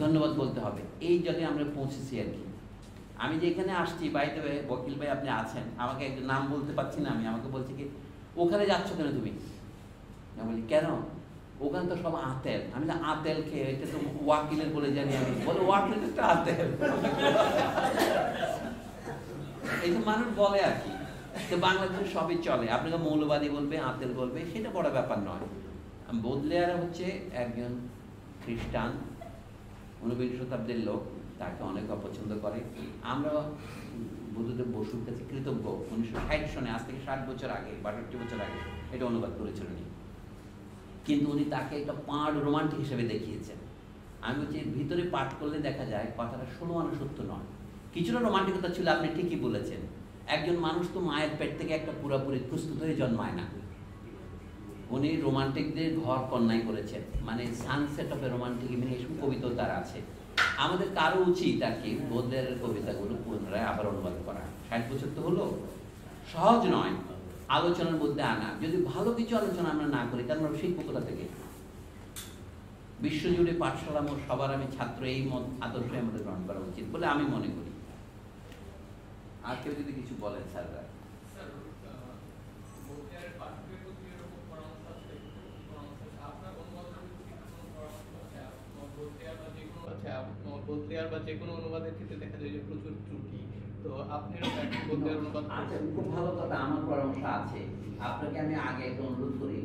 ধন্যবাদ বলতে হবে। এই জায়গায় আমরা পৌঁছেছি আর কি। আমি যে এখানে আসছি বাইতে বকিল ভাই আপনি আছেন। আমাকে একটা নাম বলতে পারছি না আমি। আমাকে বলছি কি, ওখানে যাচ্ছ কেন তুমি? বলি, কেন? ওখানে তো সব আতেল। আমি না আতেল খেয়ে, এটা তো ওয়াকিলের বলে জানি আমি। বলে ওয়াকিল একটা আতেল। এই যে মানুষ বলে আর কি তো বাংলাদেশে সবই চলে। আপনাকে মৌলবাদী বলবে, আতেল বলবে, সেটা বড় ব্যাপার নয়। বদলেয়ারা হচ্ছে একজন খ্রিস্টান, ঊনবিংশ শতাব্দীর লোক, তাকে অনেক অপছন্দ করে। আমরা বুদ্ধদেব বসুর কাছে কৃতজ্ঞ। উনিশশো ষাট সনে, আজ থেকে ষাট বছর আগে, বাষট্টি বছর আগে, এটা অনুবাদ করেছিলেন। কিন্তু উনি তাকে একটা পাঁড় রোমান্টিক হিসেবে দেখিয়েছেন। আমি বলছি, ভিতরে পাঠ করলে দেখা যায় কথাটা ষোলো আনা সত্য নয়। কিছুটা রোমান্টিকতা ছিল, আপনি ঠিকই বলেছেন। একজন মানুষ তো মায়ের পেট থেকে একটা পুরোপুরি প্রস্তুত হয়ে জন্মায় না। উনি রোমান্টিকদের ঘর কন্যাই করেছেন। মানে sunset of a romantic imagination কবিতাও তার আছে। আমাদের কারও উচিত আর কি বোধের কবিতাগুলো পুনরায় আবার অনুবাদ করা। ষাট বছর তো হলো। সহজ নয়। আলোচনার মধ্যে আনা। যদি ভালো কিছু আলোচনা আমরা না করি তাহলে আমরা শিল্প কোথা থেকে? বিশ্বজুড়ে পাঠশালা মোট সবার আমি ছাত্র এই মত আদর্শে আমাদের গ্রহণ করা উচিত বলে আমি মনে করি। আর কেউ যদি কিছু বলেন স্যাররা? কোনো বা যে কোনো অনুবাদের ক্ষেত্রে দেখা যায় যে প্রচুর ত্রুটি তো আচ্ছা খুব ভালো কথা, আমার পরামর্শ আছে। আপনাকে আমি আগে অনুরোধ করি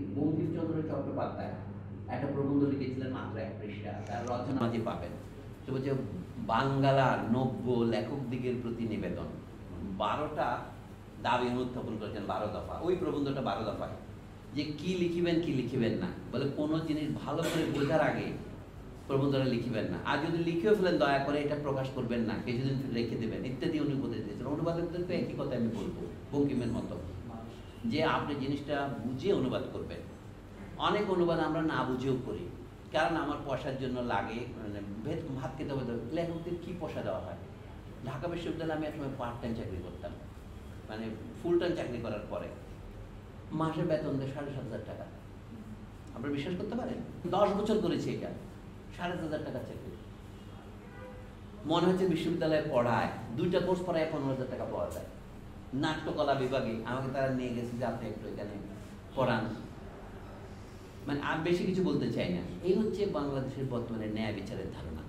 একটা প্রবন্ধ লিখেছিলেন পৃষ্ঠা, তার রচনা মাঝে পাবেন। তো বলছে নব্য লেখক দিগের প্রতি নিবেদন। বারোটা দাবি উত্থাপন করেছেন বারো দফা। ওই প্রবন্ধটা বারো দফায়। যে কি লিখিবেন কি লিখিবেন না। বলে কোনো জিনিস ভালো করে বোঝার আগে প্রবন্ধটা লিখিবেন না। আর যদি লিখেও ফেলেন, দয়া করে এটা প্রকাশ করবেন না। কিছুদিন রেখে দেবেন। ইত্যাদি উনি উপদেশ দিয়েছেন। অনুবাদের ক্ষেত্রে একই কথা আমি বলব, বঙ্কিমের মতো। যে আপনি জিনিসটা বুঝে অনুবাদ করবেন। অনেক অনুবাদ আমরা না বুঝেও করি। কারণ আমার পয়সার জন্য লাগে মানে ভেদ, ভাত খেতে হবে। লেখকদের কী পয়সা দেওয়া হয়? ঢাকা বিশ্ববিদ্যালয়ে আমি একসময় পার্ট টাইম চাকরি করতাম। মানে ফুল টাইম চাকরি করার পরে। মাসের বেতন দেয় সাড়ে সাত হাজার টাকা। আপনারা বিশ্বাস করতে পারেন? দশ বছর করেছি এটা। সাড়ে সাত হাজার টাকা চাকরি মনে হচ্ছে বিশ্ববিদ্যালয়ে পড়ায়, দুইটা কোর্স পড়ায় পনেরো হাজার টাকা পাওয়া যায়। নাট্যকলা বিভাগে আমাকে তারা নিয়ে গেছে যে আপনি একটু এখানে পড়ান। মানে আর বেশি কিছু বলতে চাই না। এই হচ্ছে বাংলাদেশের বর্তমানে ন্যায় বিচারের ধারণা।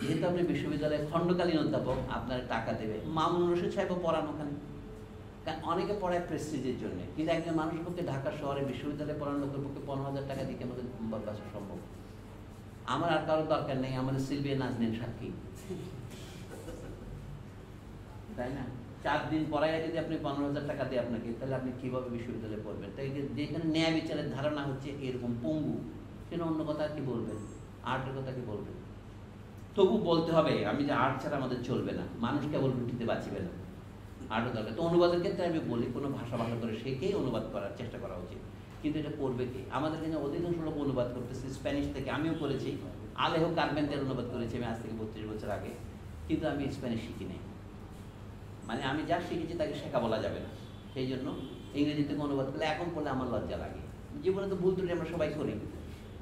যেহেতু আপনি বিশ্ববিদ্যালয়ে খণ্ডকালীন অধ্যাপক, আপনার টাকা দেবে। মামুন রশিদ সাহেবও পড়ান ওখানে। কারণ অনেকে পড়ায় প্রেস্টিজের জন্য। কিন্তু একজন মানুষের পক্ষে ঢাকা শহরে বিশ্ববিদ্যালয়ে পড়ানো লোকের পক্ষে পনেরো হাজার টাকা দিয়ে আমাদের সম্ভব? আমার আর কারও দরকার নেই, আমাদের সিলভিয়া নাজনীন সাক্ষী। তাই না? চার দিন পড়ায় যদি আপনি পনেরো হাজার টাকা দিয়ে আপনাকে, তাহলে আপনি কীভাবে বিশ্ববিদ্যালয়ে পড়বেন? তাই যেখানে ন্যায় বিচারের ধারণা হচ্ছে এরকম পঙ্গু, সেখানে অন্য কথা কি বলবেন? আর্টের কথা কি বলবেন? তবু বলতে হবে, আমি যে আর্ট ছাড়া আমাদের চলবে না। মানুষ কেবল রুটিতে বাঁচিবে না। আর্টও দরকার। তো অনুবাদের ক্ষেত্রে আমি বলি, কোনো ভাষা ভালো করে শেখেই অনুবাদ করার চেষ্টা করা উচিত। কিন্তু এটা করবে কি? আমাদের এখানে অধিকাংশ লোক অনুবাদ করতেছে, স্প্যানিশ থেকে আমিও করেছি। আলেহ কার্পেন্টের অনুবাদ করেছি আমি আজ থেকে বত্রিশ বছর আগে, কিন্তু আমি স্প্যানিশ শিখি নাই। মানে আমি যা শিখেছি তাকে শেখা বলা যাবে না। সেই জন্য ইংরেজি থেকে অনুবাদ করলে এখন পড়লে আমার লজ্জা লাগে। জীবনে তো ভুল ত্রুটি আমরা সবাই করি।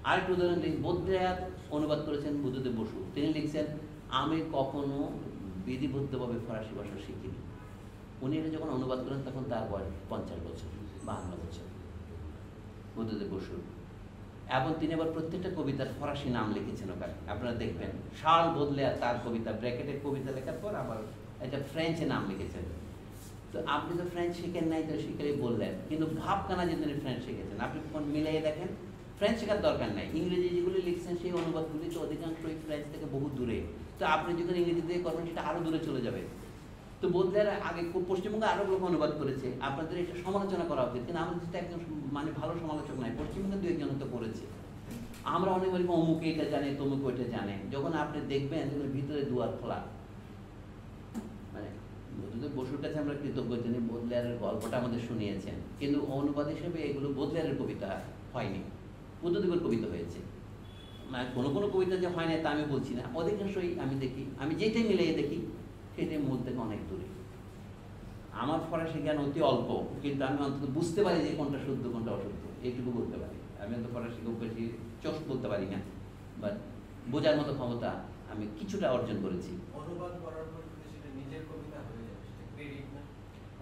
আরেকটু উদাহরণ দিই বোধরায়াত অনুবাদ করেছেন বুদ্ধদেব বসু। তিনি লিখছেন, আমি কখনো বিধিবদ্ধভাবে ফরাসি ভাষা শিখিনি। উনি এটা যখন অনুবাদ করেন, তখন তার বয়স পঞ্চাশ বছর, বাহান্ন বছর। বুদ্ধদেব বসু। এবং তিনি আবার প্রত্যেকটা কবিতার ফরাসি নাম লিখেছেন ওখানে। আপনারা দেখবেন শাল বদলে আর তার কবিতা ব্র্যাকেটের কবিতা লেখার পর আবার একটা ফ্রেঞ্চে নাম লিখেছেন। তো আপনি তো ফ্রেঞ্চ শিখেন নাই, তো শিখেই বললেন। কিন্তু ভাবকানা যে তিনি ফ্রেঞ্চ শিখেছেন, আপনি কোন মিলাইয়ে দেখেন? ফ্রেঞ্চ শেখার দরকার নাই। ইংরেজি যেগুলি লিখছেন, সেই অনুবাদগুলি তো অধিকাংশই ফ্রেঞ্চ থেকে বহু দূরে। তো আপনি যখন ইংরেজি দিয়ে করবেন সেটা আরও দূরে চলে যাবে। তো বদলের আগে পশ্চিমবঙ্গে আরও লোক অনুবাদ করেছে। আপনাদের এটা সমালোচনা করা উচিত। কিন্তু আমাদের যেটা একজন মানে ভালো সমালোচক নাই পশ্চিমবঙ্গে দু একজন তো করেছে। আমরা অনেক বলি, অমুক এটা জানে, তমুক ওইটা জানে। যখন আপনি দেখবেন যখন ভিতরে দুয়ার খোলা মানে বসুর কাছে আমরা কৃতজ্ঞ তিনি বদলেয়ারের গল্পটা আমাদের শুনিয়েছেন। কিন্তু অনুবাদ হিসেবে এগুলো বদলেয়ারের কবিতা হয়নি বুদ্ধদেবের কবিতা হয়েছে। মানে কোনো কোনো কবিতা যে হয় না তা আমি বলছি না। অধিকাংশই আমি দেখি। আমি যেটাই মিলিয়ে দেখি মূল থেকে অনেক দূরে। আমার ফরাসি জ্ঞান অতি অল্প কিন্তু আমি অন্তত বুঝতে পারি যে কোনটা শুদ্ধ কোনটা অশুদ্ধ। এইটুকু বলতে পারি। আমি অন্তত ফরাসি খুব বেশি চোখ বলতে পারি না। বাট বোঝার মতো ক্ষমতা আমি কিছুটা অর্জন করেছি। অনুবাদ করার পর সেটা নিজের কবিতা হয়ে যায় ক্রেডিট না?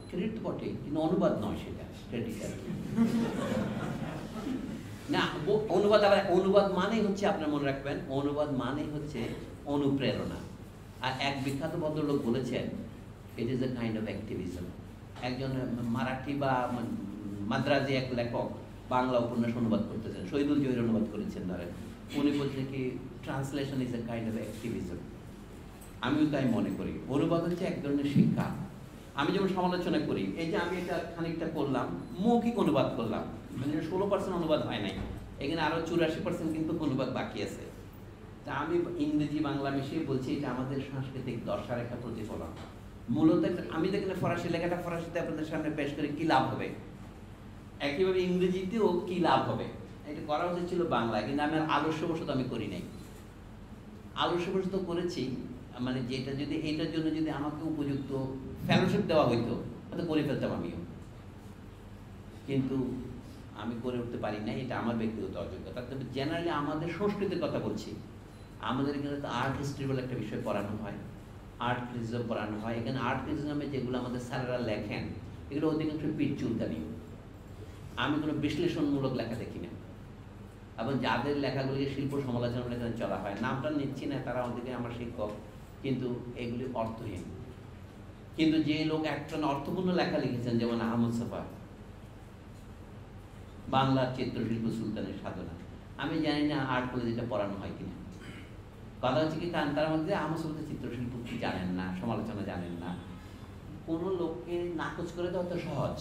ক্রেডিট তো বটে কিন্তু অনুবাদ নয় সেটা ক্রেডিট আর না অনুবাদ আবার অনুবাদ মানেই হচ্ছে আপনার মনে রাখবেন অনুবাদ মানেই হচ্ছে অনুপ্রেরণা। আর এক বিখ্যাত ভদ্রলোক বলেছেন it is a kind of activism একজন মারাঠি বা মাদ্রাজি এক লেখক বাংলা উপন্যাস অনুবাদ করতেছেন, শহীদুল জহির অনুবাদ করেছেন ধরেন। উনি বলছেন কি translation is a kind of activism আমিও তাই মনে করি। অনুবাদ হচ্ছে এক ধরনের শিক্ষা। আমি যেমন সমালোচনা করি, এই যে আমি এটা খানিকটা করলাম, মৌখিক অনুবাদ করলাম মানে ষোলো পার্সেন্ট অনুবাদ হয় নাই। এখানে আরও চুরাশি পার্সেন্ট কিন্তু অনুবাদ বাকি আছে। তা আমি ইংরেজি, বাংলা মিশিয়ে বলছি, এটা আমাদের সাংস্কৃতিক দশার একটা প্রতিফলন। মূলত আমি দেখলে ফরাসি লেখাটা ফরাসিতে আপনাদের সামনে পেশ করে, কি লাভ হবে? একইভাবে ইংরেজিতেও কি লাভ হবে? এটা করা উচিত ছিল বাংলায়, কিন্তু আমি আদর্শবশত আমি করি নাই। আদর্শবশত করেছি মানে যেটা যদি এইটার জন্য যদি আমাকে উপযুক্ত ফেলোশিপ দেওয়া হইতো হয়তো করে ফেলতাম আমিও। কিন্তু আমি করে উঠতে পারি না এটা আমার ব্যক্তিগত অযোগ্যতা। তবে জেনারেলি আমাদের সংস্কৃতির কথা বলছি। আমাদের এখানে তো আর্ট হিস্ট্রি বলে একটা বিষয় পড়ানো হয়। আর্ট ক্রিটিজম পড়ানো হয়। এখানে আর্ট ক্রিটিজমে যেগুলো আমাদের স্যারেরা লেখেন, এগুলো অধিকাংশ পিঠ চুলকানি। আমি কোনো বিশ্লেষণমূলক লেখা দেখি না। এবং যাদের লেখাগুলিকে শিল্প সমালোচনা লেখা চলা হয়, নামটা নিচ্ছি না, তারা অনেকে আমার শিক্ষক, কিন্তু এগুলি অর্থহীন। কিন্তু যে লোক একজন অর্থপূর্ণ লেখা লিখেছেন, যেমন আহমদ সাফা, বাংলার চিত্রশিল্প সুলতানের সাধনা। আমি জানি না আর্ট কলেজে এটা পড়ানো হয় কিনা। কথা হচ্ছে কি তার মধ্যে সাফা চিত্রশিল্প জানেন না, সমালোচনা জানেন না। কোনো লোককে নাকচ করে দেওয়া তো সহজ।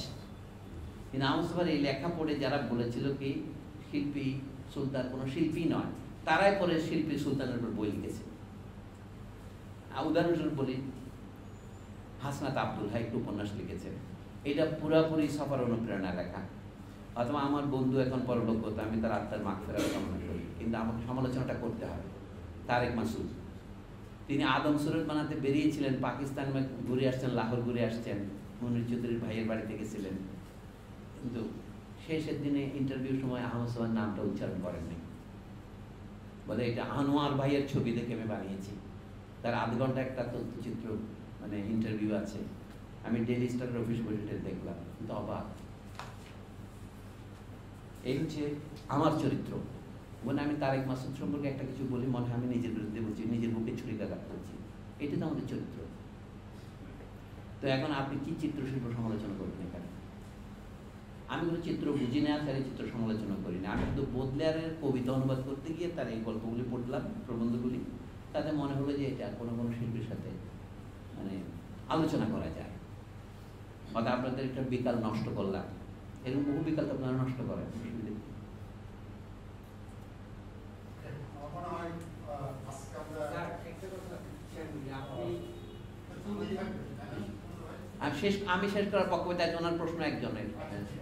কিন্তু আহমদ সাফার এই লেখা পড়ে যারা বলেছিল কি শিল্পী সুলতান কোনো শিল্পী নয়, তারাই পরে শিল্পী সুলতানের উপর বই লিখেছে। উদাহরণস্বরূপ বলি, হাসনাত আব্দুল হাই একটু উপন্যাস লিখেছে। এটা পুরাপুরি সফর অনুপ্রেরণা লেখা। অথবা আমার বন্ধু এখন পরলোক আমি তার আত্মার মাখ ফেরার কামনা করি। কিন্তু আমাকে সমালোচনাটা করতে হবে। তারেক মাসুদ। তিনি আদম সুরত বানাতে বেরিয়েছিলেন, পাকিস্তান ঘুরে আসছেন, লাহোর ঘুরে আসছেন, মনির চৌধুরীর ভাইয়ের বাড়িতে গেছিলেন কিন্তু শেষের দিনে ইন্টারভিউর সময় আহমদ সোহান নামটা উচ্চারণ করেননি। বলে এটা আনোয়ার ভাইয়ের ছবি দেখে আমি বানিয়েছি। তার আধ ঘণ্টা একটা তথ্যচিত্র মানে ইন্টারভিউ আছে। আমি ডেলি স্টারের অফিস বসে দেখলাম, কিন্তু অবাক। এই হচ্ছে আমার চরিত্র। মানে আমি তারেক মাসুদ সম্পর্কে একটা কিছু বলি, মনে হয় আমি নিজের বিরুদ্ধে বলছি, নিজের বুকে ছুরিকাঘাত করছি। এটা তো আমাদের চরিত্র। তো এখন আপনি কি চিত্রশিল্প সমালোচনা করবেন এখানে? আমি কোনো চিত্র বুঝি না, তার চিত্র সমালোচনা করি না। আমি শুধু বোদলেয়ারের কবিতা অনুবাদ করতে গিয়ে তার এই গল্পগুলি পড়লাম, প্রবন্ধগুলি। তাতে মনে হলো যে এটা কোনো কোনো শিল্পীর সাথে মানে আলোচনা করা যায়। অর্থাৎ আপনাদের একটা বিকাল নষ্ট করলাম। এরকম বহু বিকাল তো আপনারা নষ্ট করেন অসুবিধা কি? আমার মনে হয় আজকে আমরা? আমি শেষ আমি শেষ করার পক্ষে তাই ওনার প্রশ্ন একজনের।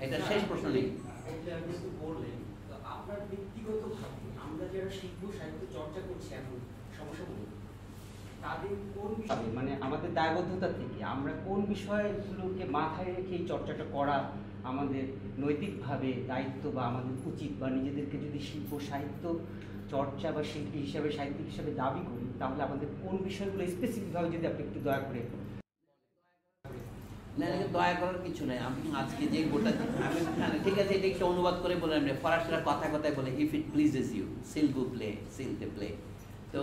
এটা শেষ প্রশ্ন নেই। বললেন আপনার ব্যক্তিগতভাবে আমরা যারা শিল্প সাহিত্য চর্চা করছি এখন কোন মানে আমাদের দায়বদ্ধতা থেকে আমরা কোন বিষয়গুলোকে মাথায় রেখে এই চর্চাটা করা আমাদের নৈতিকভাবে দায়িত্ব বা আমাদের উচিত বা নিজেদেরকে যদি শিল্প সাহিত্য চর্চা বা শিল্পী হিসাবে, সাহিত্যিক হিসাবে দাবি করি, তাহলে আমাদের কোন বিষয়গুলো স্পেসিফিকভাবে যদি আপনি একটু দয়া করে না দয়া করার কিছু নেই। আমি আজকে যে গোটা ঠিক আছে, এটা একটু অনুবাদ করে বলে আমি ফরাসিরা কথা কথায় বলে ইফ ইট প্লিজেস ইউ সিল গু প্লে সিল দে প্লে তো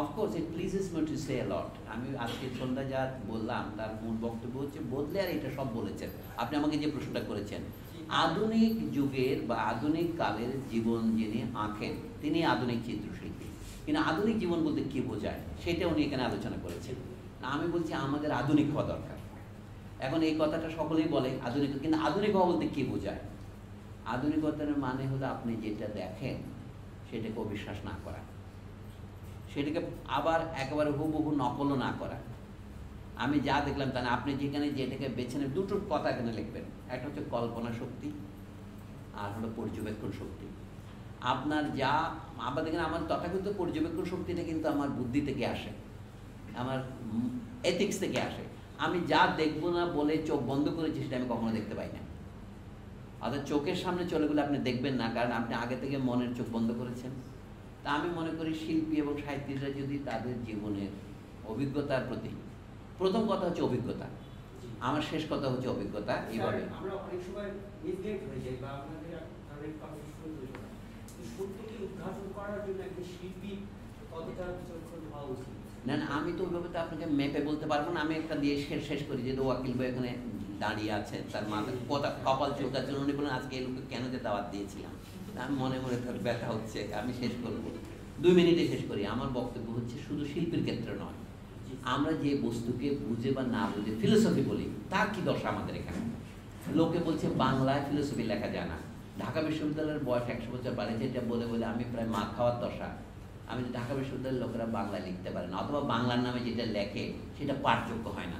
of course it pleases me to say lot আমি আজকে সন্ধ্যা যা বললাম, তার মূল বক্তব্য হচ্ছে, বদলে আর এটা সব বলেছেন। আপনি আমাকে যে প্রশ্নটা করেছেন আধুনিক যুগের বা আধুনিক কালের জীবন যিনি আঁকেন, তিনি আধুনিক চিত্রশিল্পী। কিন্তু আধুনিক জীবন বলতে কী বোঝায়? সেটা উনি এখানে আলোচনা করেছেন। আমি বলছি আমাদের আধুনিক হওয়া দরকার। এখন এই কথাটা সকলেই বলে আধুনিক, কিন্তু আধুনিক হওয়া বলতে কি বোঝায়? আধুনিকতার মানে হলো আপনি যেটা দেখেন, সেটাকে অবিশ্বাস না করা। সেটাকে আবার একেবারে হুবহু নকলও না করা। আমি যা দেখলাম তা না আপনি যেখানে যেটাকে বেছে নেন, দুটো কথা এখানে লিখবেন। একটা হচ্ছে কল্পনা শক্তি, আর হলো পর্যবেক্ষণ শক্তি। আপনার যা আবার দেখেন আমার তথাকথিত পর্যবেক্ষণ শক্তিটা কিন্তু আমার বুদ্ধি থেকে আসে, আমার এথিক্স থেকে আসে। আমি যা দেখব না বলে চোখ বন্ধ করেছি সেটা আমি কখনো দেখতে পাই না। অর্থাৎ চোখের সামনে চলে গেলে আপনি দেখবেন না, কারণ আপনি আগে থেকে মনের চোখ বন্ধ করেছেন। তা আমি মনে করি শিল্পী এবং সাহিত্যিকরা যদি তাদের জীবনের অভিজ্ঞতার প্রতি, প্রথম কথা হচ্ছে অভিজ্ঞতা। আমার শেষ কথা হচ্ছে অভিজ্ঞতা এইভাবে। আমরা অনেক সময় মিসগাইড হয়ে যাই বা আপনাদের অনেক কথা শুনতে হয় না। সত্যকে উদ্ঘাটন করার জন্য একজন শিল্পী কতটা বিচক্ষণ হওয়া উচিত? না না আমি তো ওইভাবে তো আপনাকে মেপে বলতে পারব না। আমি একটা দিয়ে শেষ শেষ করি যে ওয়াকিল ভাই এখানে দাঁড়িয়ে আছে তার মাথা কথা কপাল চোখার জন্য উনি বলেন আজকে এই লোককে কেন যে দাওয়াত দিয়েছিলাম? আমি মনে মনে তার ব্যথা হচ্ছে আমি শেষ করব। দুই মিনিটে শেষ করি। আমার বক্তব্য হচ্ছে শুধু শিল্পীর ক্ষেত্রে নয় আমরা যে বস্তুকে বুঝে বা না বুঝে ফিলোসফি বলি, তার কি দশা আমাদের এখানে? লোকে বলছে বাংলায় ফিলোসফি লেখা যায় না। ঢাকা বিশ্ববিদ্যালয়ের বয়স একশো বছর বাড়িয়েছে এটা বলে বলে আমি প্রায় মা খাওয়ার দশা। আমি ঢাকা বিশ্ববিদ্যালয়ের লোকেরা বাংলা লিখতে পারে না, অথবা বাংলার নামে যেটা লেখে, সেটা পাঠযোগ্য হয় না।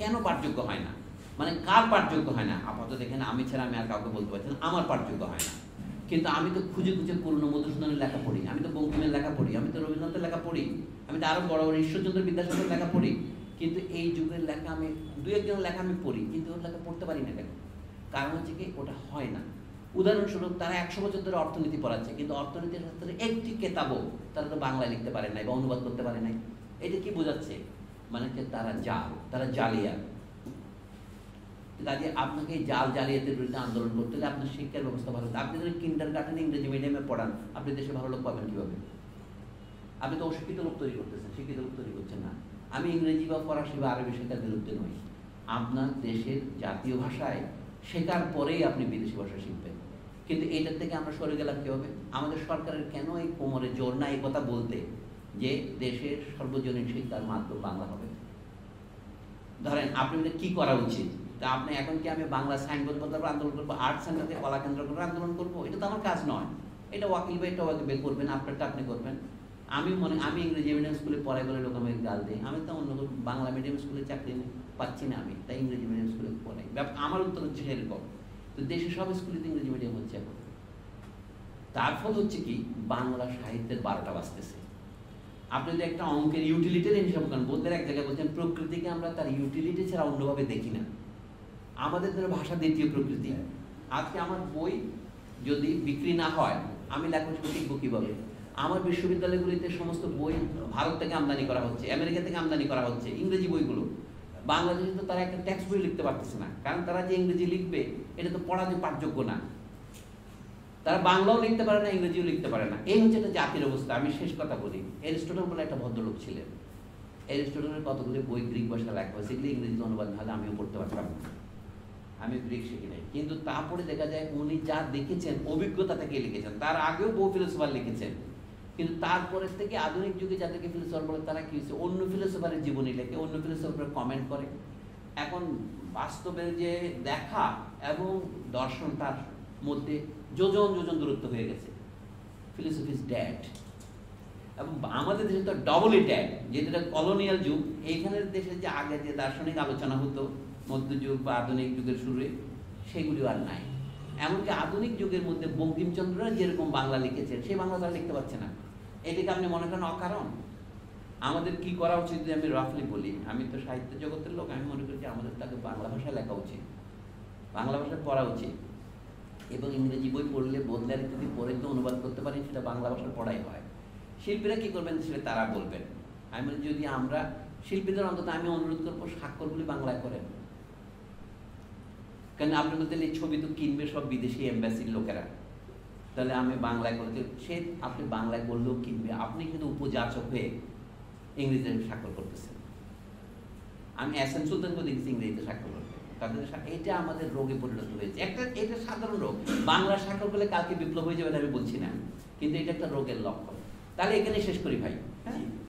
কেন পাঠযোগ্য হয় না? মানে কার পাঠযোগ্য হয় না? আপাতত এখানে আমি ছাড়া আমি আর কাউকে বলতে পারছি না, আমার পাঠযোগ্য হয় না। কিন্তু আমি তো খুঁজে খুঁজে পুরনো মধুসূদনের লেখা পড়ি, আমি তো বঙ্কিমের লেখা পড়ি, আমি তো রবীন্দ্রনাথের লেখা পড়ি, আমি তো আরও বড় বড় ঈশ্বরচন্দ্র বিদ্যাসাগরের লেখা পড়ি, কিন্তু এই যুগের লেখা আমি দু একজনের লেখা আমি পড়ি, কিন্তু ওর লেখা পড়তে পারি না কেন? কারণ হচ্ছে কি, ওটা হয় না। উদাহরণস্বরূপ, তারা একশো বছর ধরে অর্থনীতি পড়াচ্ছে, কিন্তু অর্থনীতির ক্ষেত্রে একটি কেতাবও তারা তো বাংলায় লিখতে পারে নাই বা অনুবাদ করতে পারে নাই। এটা কি বোঝাচ্ছে? মানে যে তারা জাল, তারা জালিয়া কাজে আপনাকে জাল জালিয়াতের বিরুদ্ধে আন্দোলন করতে হলে আপনার শিক্ষার ব্যবস্থা ভালো আপনি যদি কিন্ডার গার্ডেন ইংরেজি মিডিয়ামে পড়ান, আপনি দেশে ভালো লোক পাবেন কীভাবে? আপনি তো অশিক্ষিত লোক তৈরি করতেছেন, শিক্ষিত লোক তৈরি করছেন না। আমি ইংরেজি বা ফরাসি বা আরবি শেখার বিরুদ্ধে নই। আপনার দেশের জাতীয় ভাষায় শেখার পরেই আপনি বিদেশি ভাষা শিখবেন। কিন্তু এটার থেকে আমরা সরে গেলাম কি হবে? আমাদের সরকারের কেন এই কোমরে জোর না এই কথা বলতে যে দেশের সর্বজনীন শিক্ষার মাধ্যম বাংলা হবে? ধরেন আপনি কি করা উচিত? তা আপনি এখন কি আমি বাংলা সাইনবোর্ড বদলাবো আন্দোলন করব, আর্ট সেন্টারকে কলা কেন্দ্র করে আন্দোলন করব? এটা তো আমার কাজ নয়। এটা ওয়াকিল বা এটা ওয়াকিল করবেন, আপনারটা আপনি করবেন। আমি মনে, আমি ইংরেজি মিডিয়াম স্কুলে পড়াই বলে লোক আমাকে গাল দেয়। আমি তো অন্য বাংলা মিডিয়াম স্কুলে চাকরি পাচ্ছি না আমি, তাই ইংরেজি মিডিয়াম স্কুলে পড়াই। আমার উত্তর হচ্ছে সেরকম তো দেশের সব স্কুলে তো ইংরেজি মিডিয়াম হচ্ছে এখন। তার ফল হচ্ছে কি? বাংলা সাহিত্যের বারোটা বাজতেছে। আপনি যদি একটা অঙ্কের ইউটিলিটির হিসাব করেন বলতেন এক জায়গায় বলছেন, প্রকৃতিকে আমরা তার ইউটিলিটি ছাড়া অন্যভাবে দেখি না। আমাদের জন্য ভাষা দ্বিতীয় প্রকৃতি। আজকে আমার বই যদি বিক্রি না হয়, আমি লেখক শিখব কীভাবে? আমার বিশ্ববিদ্যালয়গুলিতে সমস্ত বই ভারত থেকে আমদানি করা হচ্ছে, আমেরিকা থেকে আমদানি করা হচ্ছে, ইংরেজি বইগুলো। বাংলাদেশে তো তারা একটা টেক্সট বই লিখতে পারতেছে না, কারণ তারা যে ইংরেজি লিখবে, এটা তো পড়াতে পাঠযোগ্য না। তারা বাংলাও লিখতে পারে না, ইংরেজিও লিখতে পারে না। এই হচ্ছে একটা জাতির অবস্থা, আমি শেষ কথা বলি। এরিস্টটল বলে একটা ভদ্রলোক ছিলেন। এরিস্টটলের কতগুলি বই গ্রিক ভাষা লেখা হয়েছে ইংরেজিতে অনুবাদ না হলে আমিও পড়তে পারতাম না। আমি গ্রিক শিখি নাই। কিন্তু তারপরে দেখা যায় উনি যা দেখেছেন, অভিজ্ঞতা থেকে লিখেছেন। তার আগেও বহু ফিলোসফার লিখেছেন। কিন্তু তারপরে থেকে আধুনিক যুগে যাদেরকে ফিলোসফার বলে, তারা কি হয়েছে? অন্য ফিলোসফারের জীবনী লেখে, অন্য ফিলোসফার কমেন্ট করে। এখন বাস্তবের যে দেখা এবং দর্শন, তার মধ্যে যোজন যোজন দূরত্ব হয়ে গেছে। ফিলোসফি ইজ ড্যাড এবং আমাদের দেশে তো ডবল ড্যাড যেটা কলোনিয়াল যুগ, এইখানের দেশে যে আগে যে দার্শনিক আলোচনা হতো মধ্যযুগ বা আধুনিক যুগের শুরুতে সেগুলিও আর নাই। এমনকি আধুনিক যুগের মধ্যে বঙ্কিমচন্দ্ররা যেরকম বাংলা লিখেছেন, সেই বাংলা তারা লিখতে পারছে না। এটাকে আপনি মনে করেন অকারণ? আমাদের কি করা উচিত যদি আমি রাফলি বলি? আমি তো সাহিত্য জগতের লোক, আমি মনে করি যে আমাদের তাকে বাংলা ভাষায় লেখা উচিত। বাংলা ভাষায় পড়া উচিত। এবং ইংরেজি বই পড়লে বদলার যদি পড়ে তো অনুবাদ করতে পারি, সেটা বাংলা ভাষায় পড়াই হয়। শিল্পীরা কি করবেন সেটা তারা বলবেন। আমি যদি আমরা শিল্পীদের অন্তত আমি অনুরোধ করব, স্বাক্ষরগুলি বাংলায় করেন। কারণ আপনি বলতে এই ছবি তো কিনবে সব বিদেশি এম্বাসির লোকেরা। তাহলে আমি বাংলায় করতে, সে আপনি বাংলায় করলেও কিনবে। আপনি কিন্তু উপযাচক হয়ে ইংরেজিতে স্বাক্ষর করতেছেন। আমি এসএন সুলতানকে দেখেছি ইংরেজিতে স্বাক্ষর করতে। তাদের এটা আমাদের রোগে পরিণত হয়েছে। একটা, এটা সাধারণ রোগ। বাংলা স্বাক্ষর করলে কালকে বিপ্লব হয়ে যাবে আমি বলছি না। কিন্তু এটা একটা রোগের লক্ষণ। তাহলে এখানে শেষ করি ভাই। হ্যাঁ?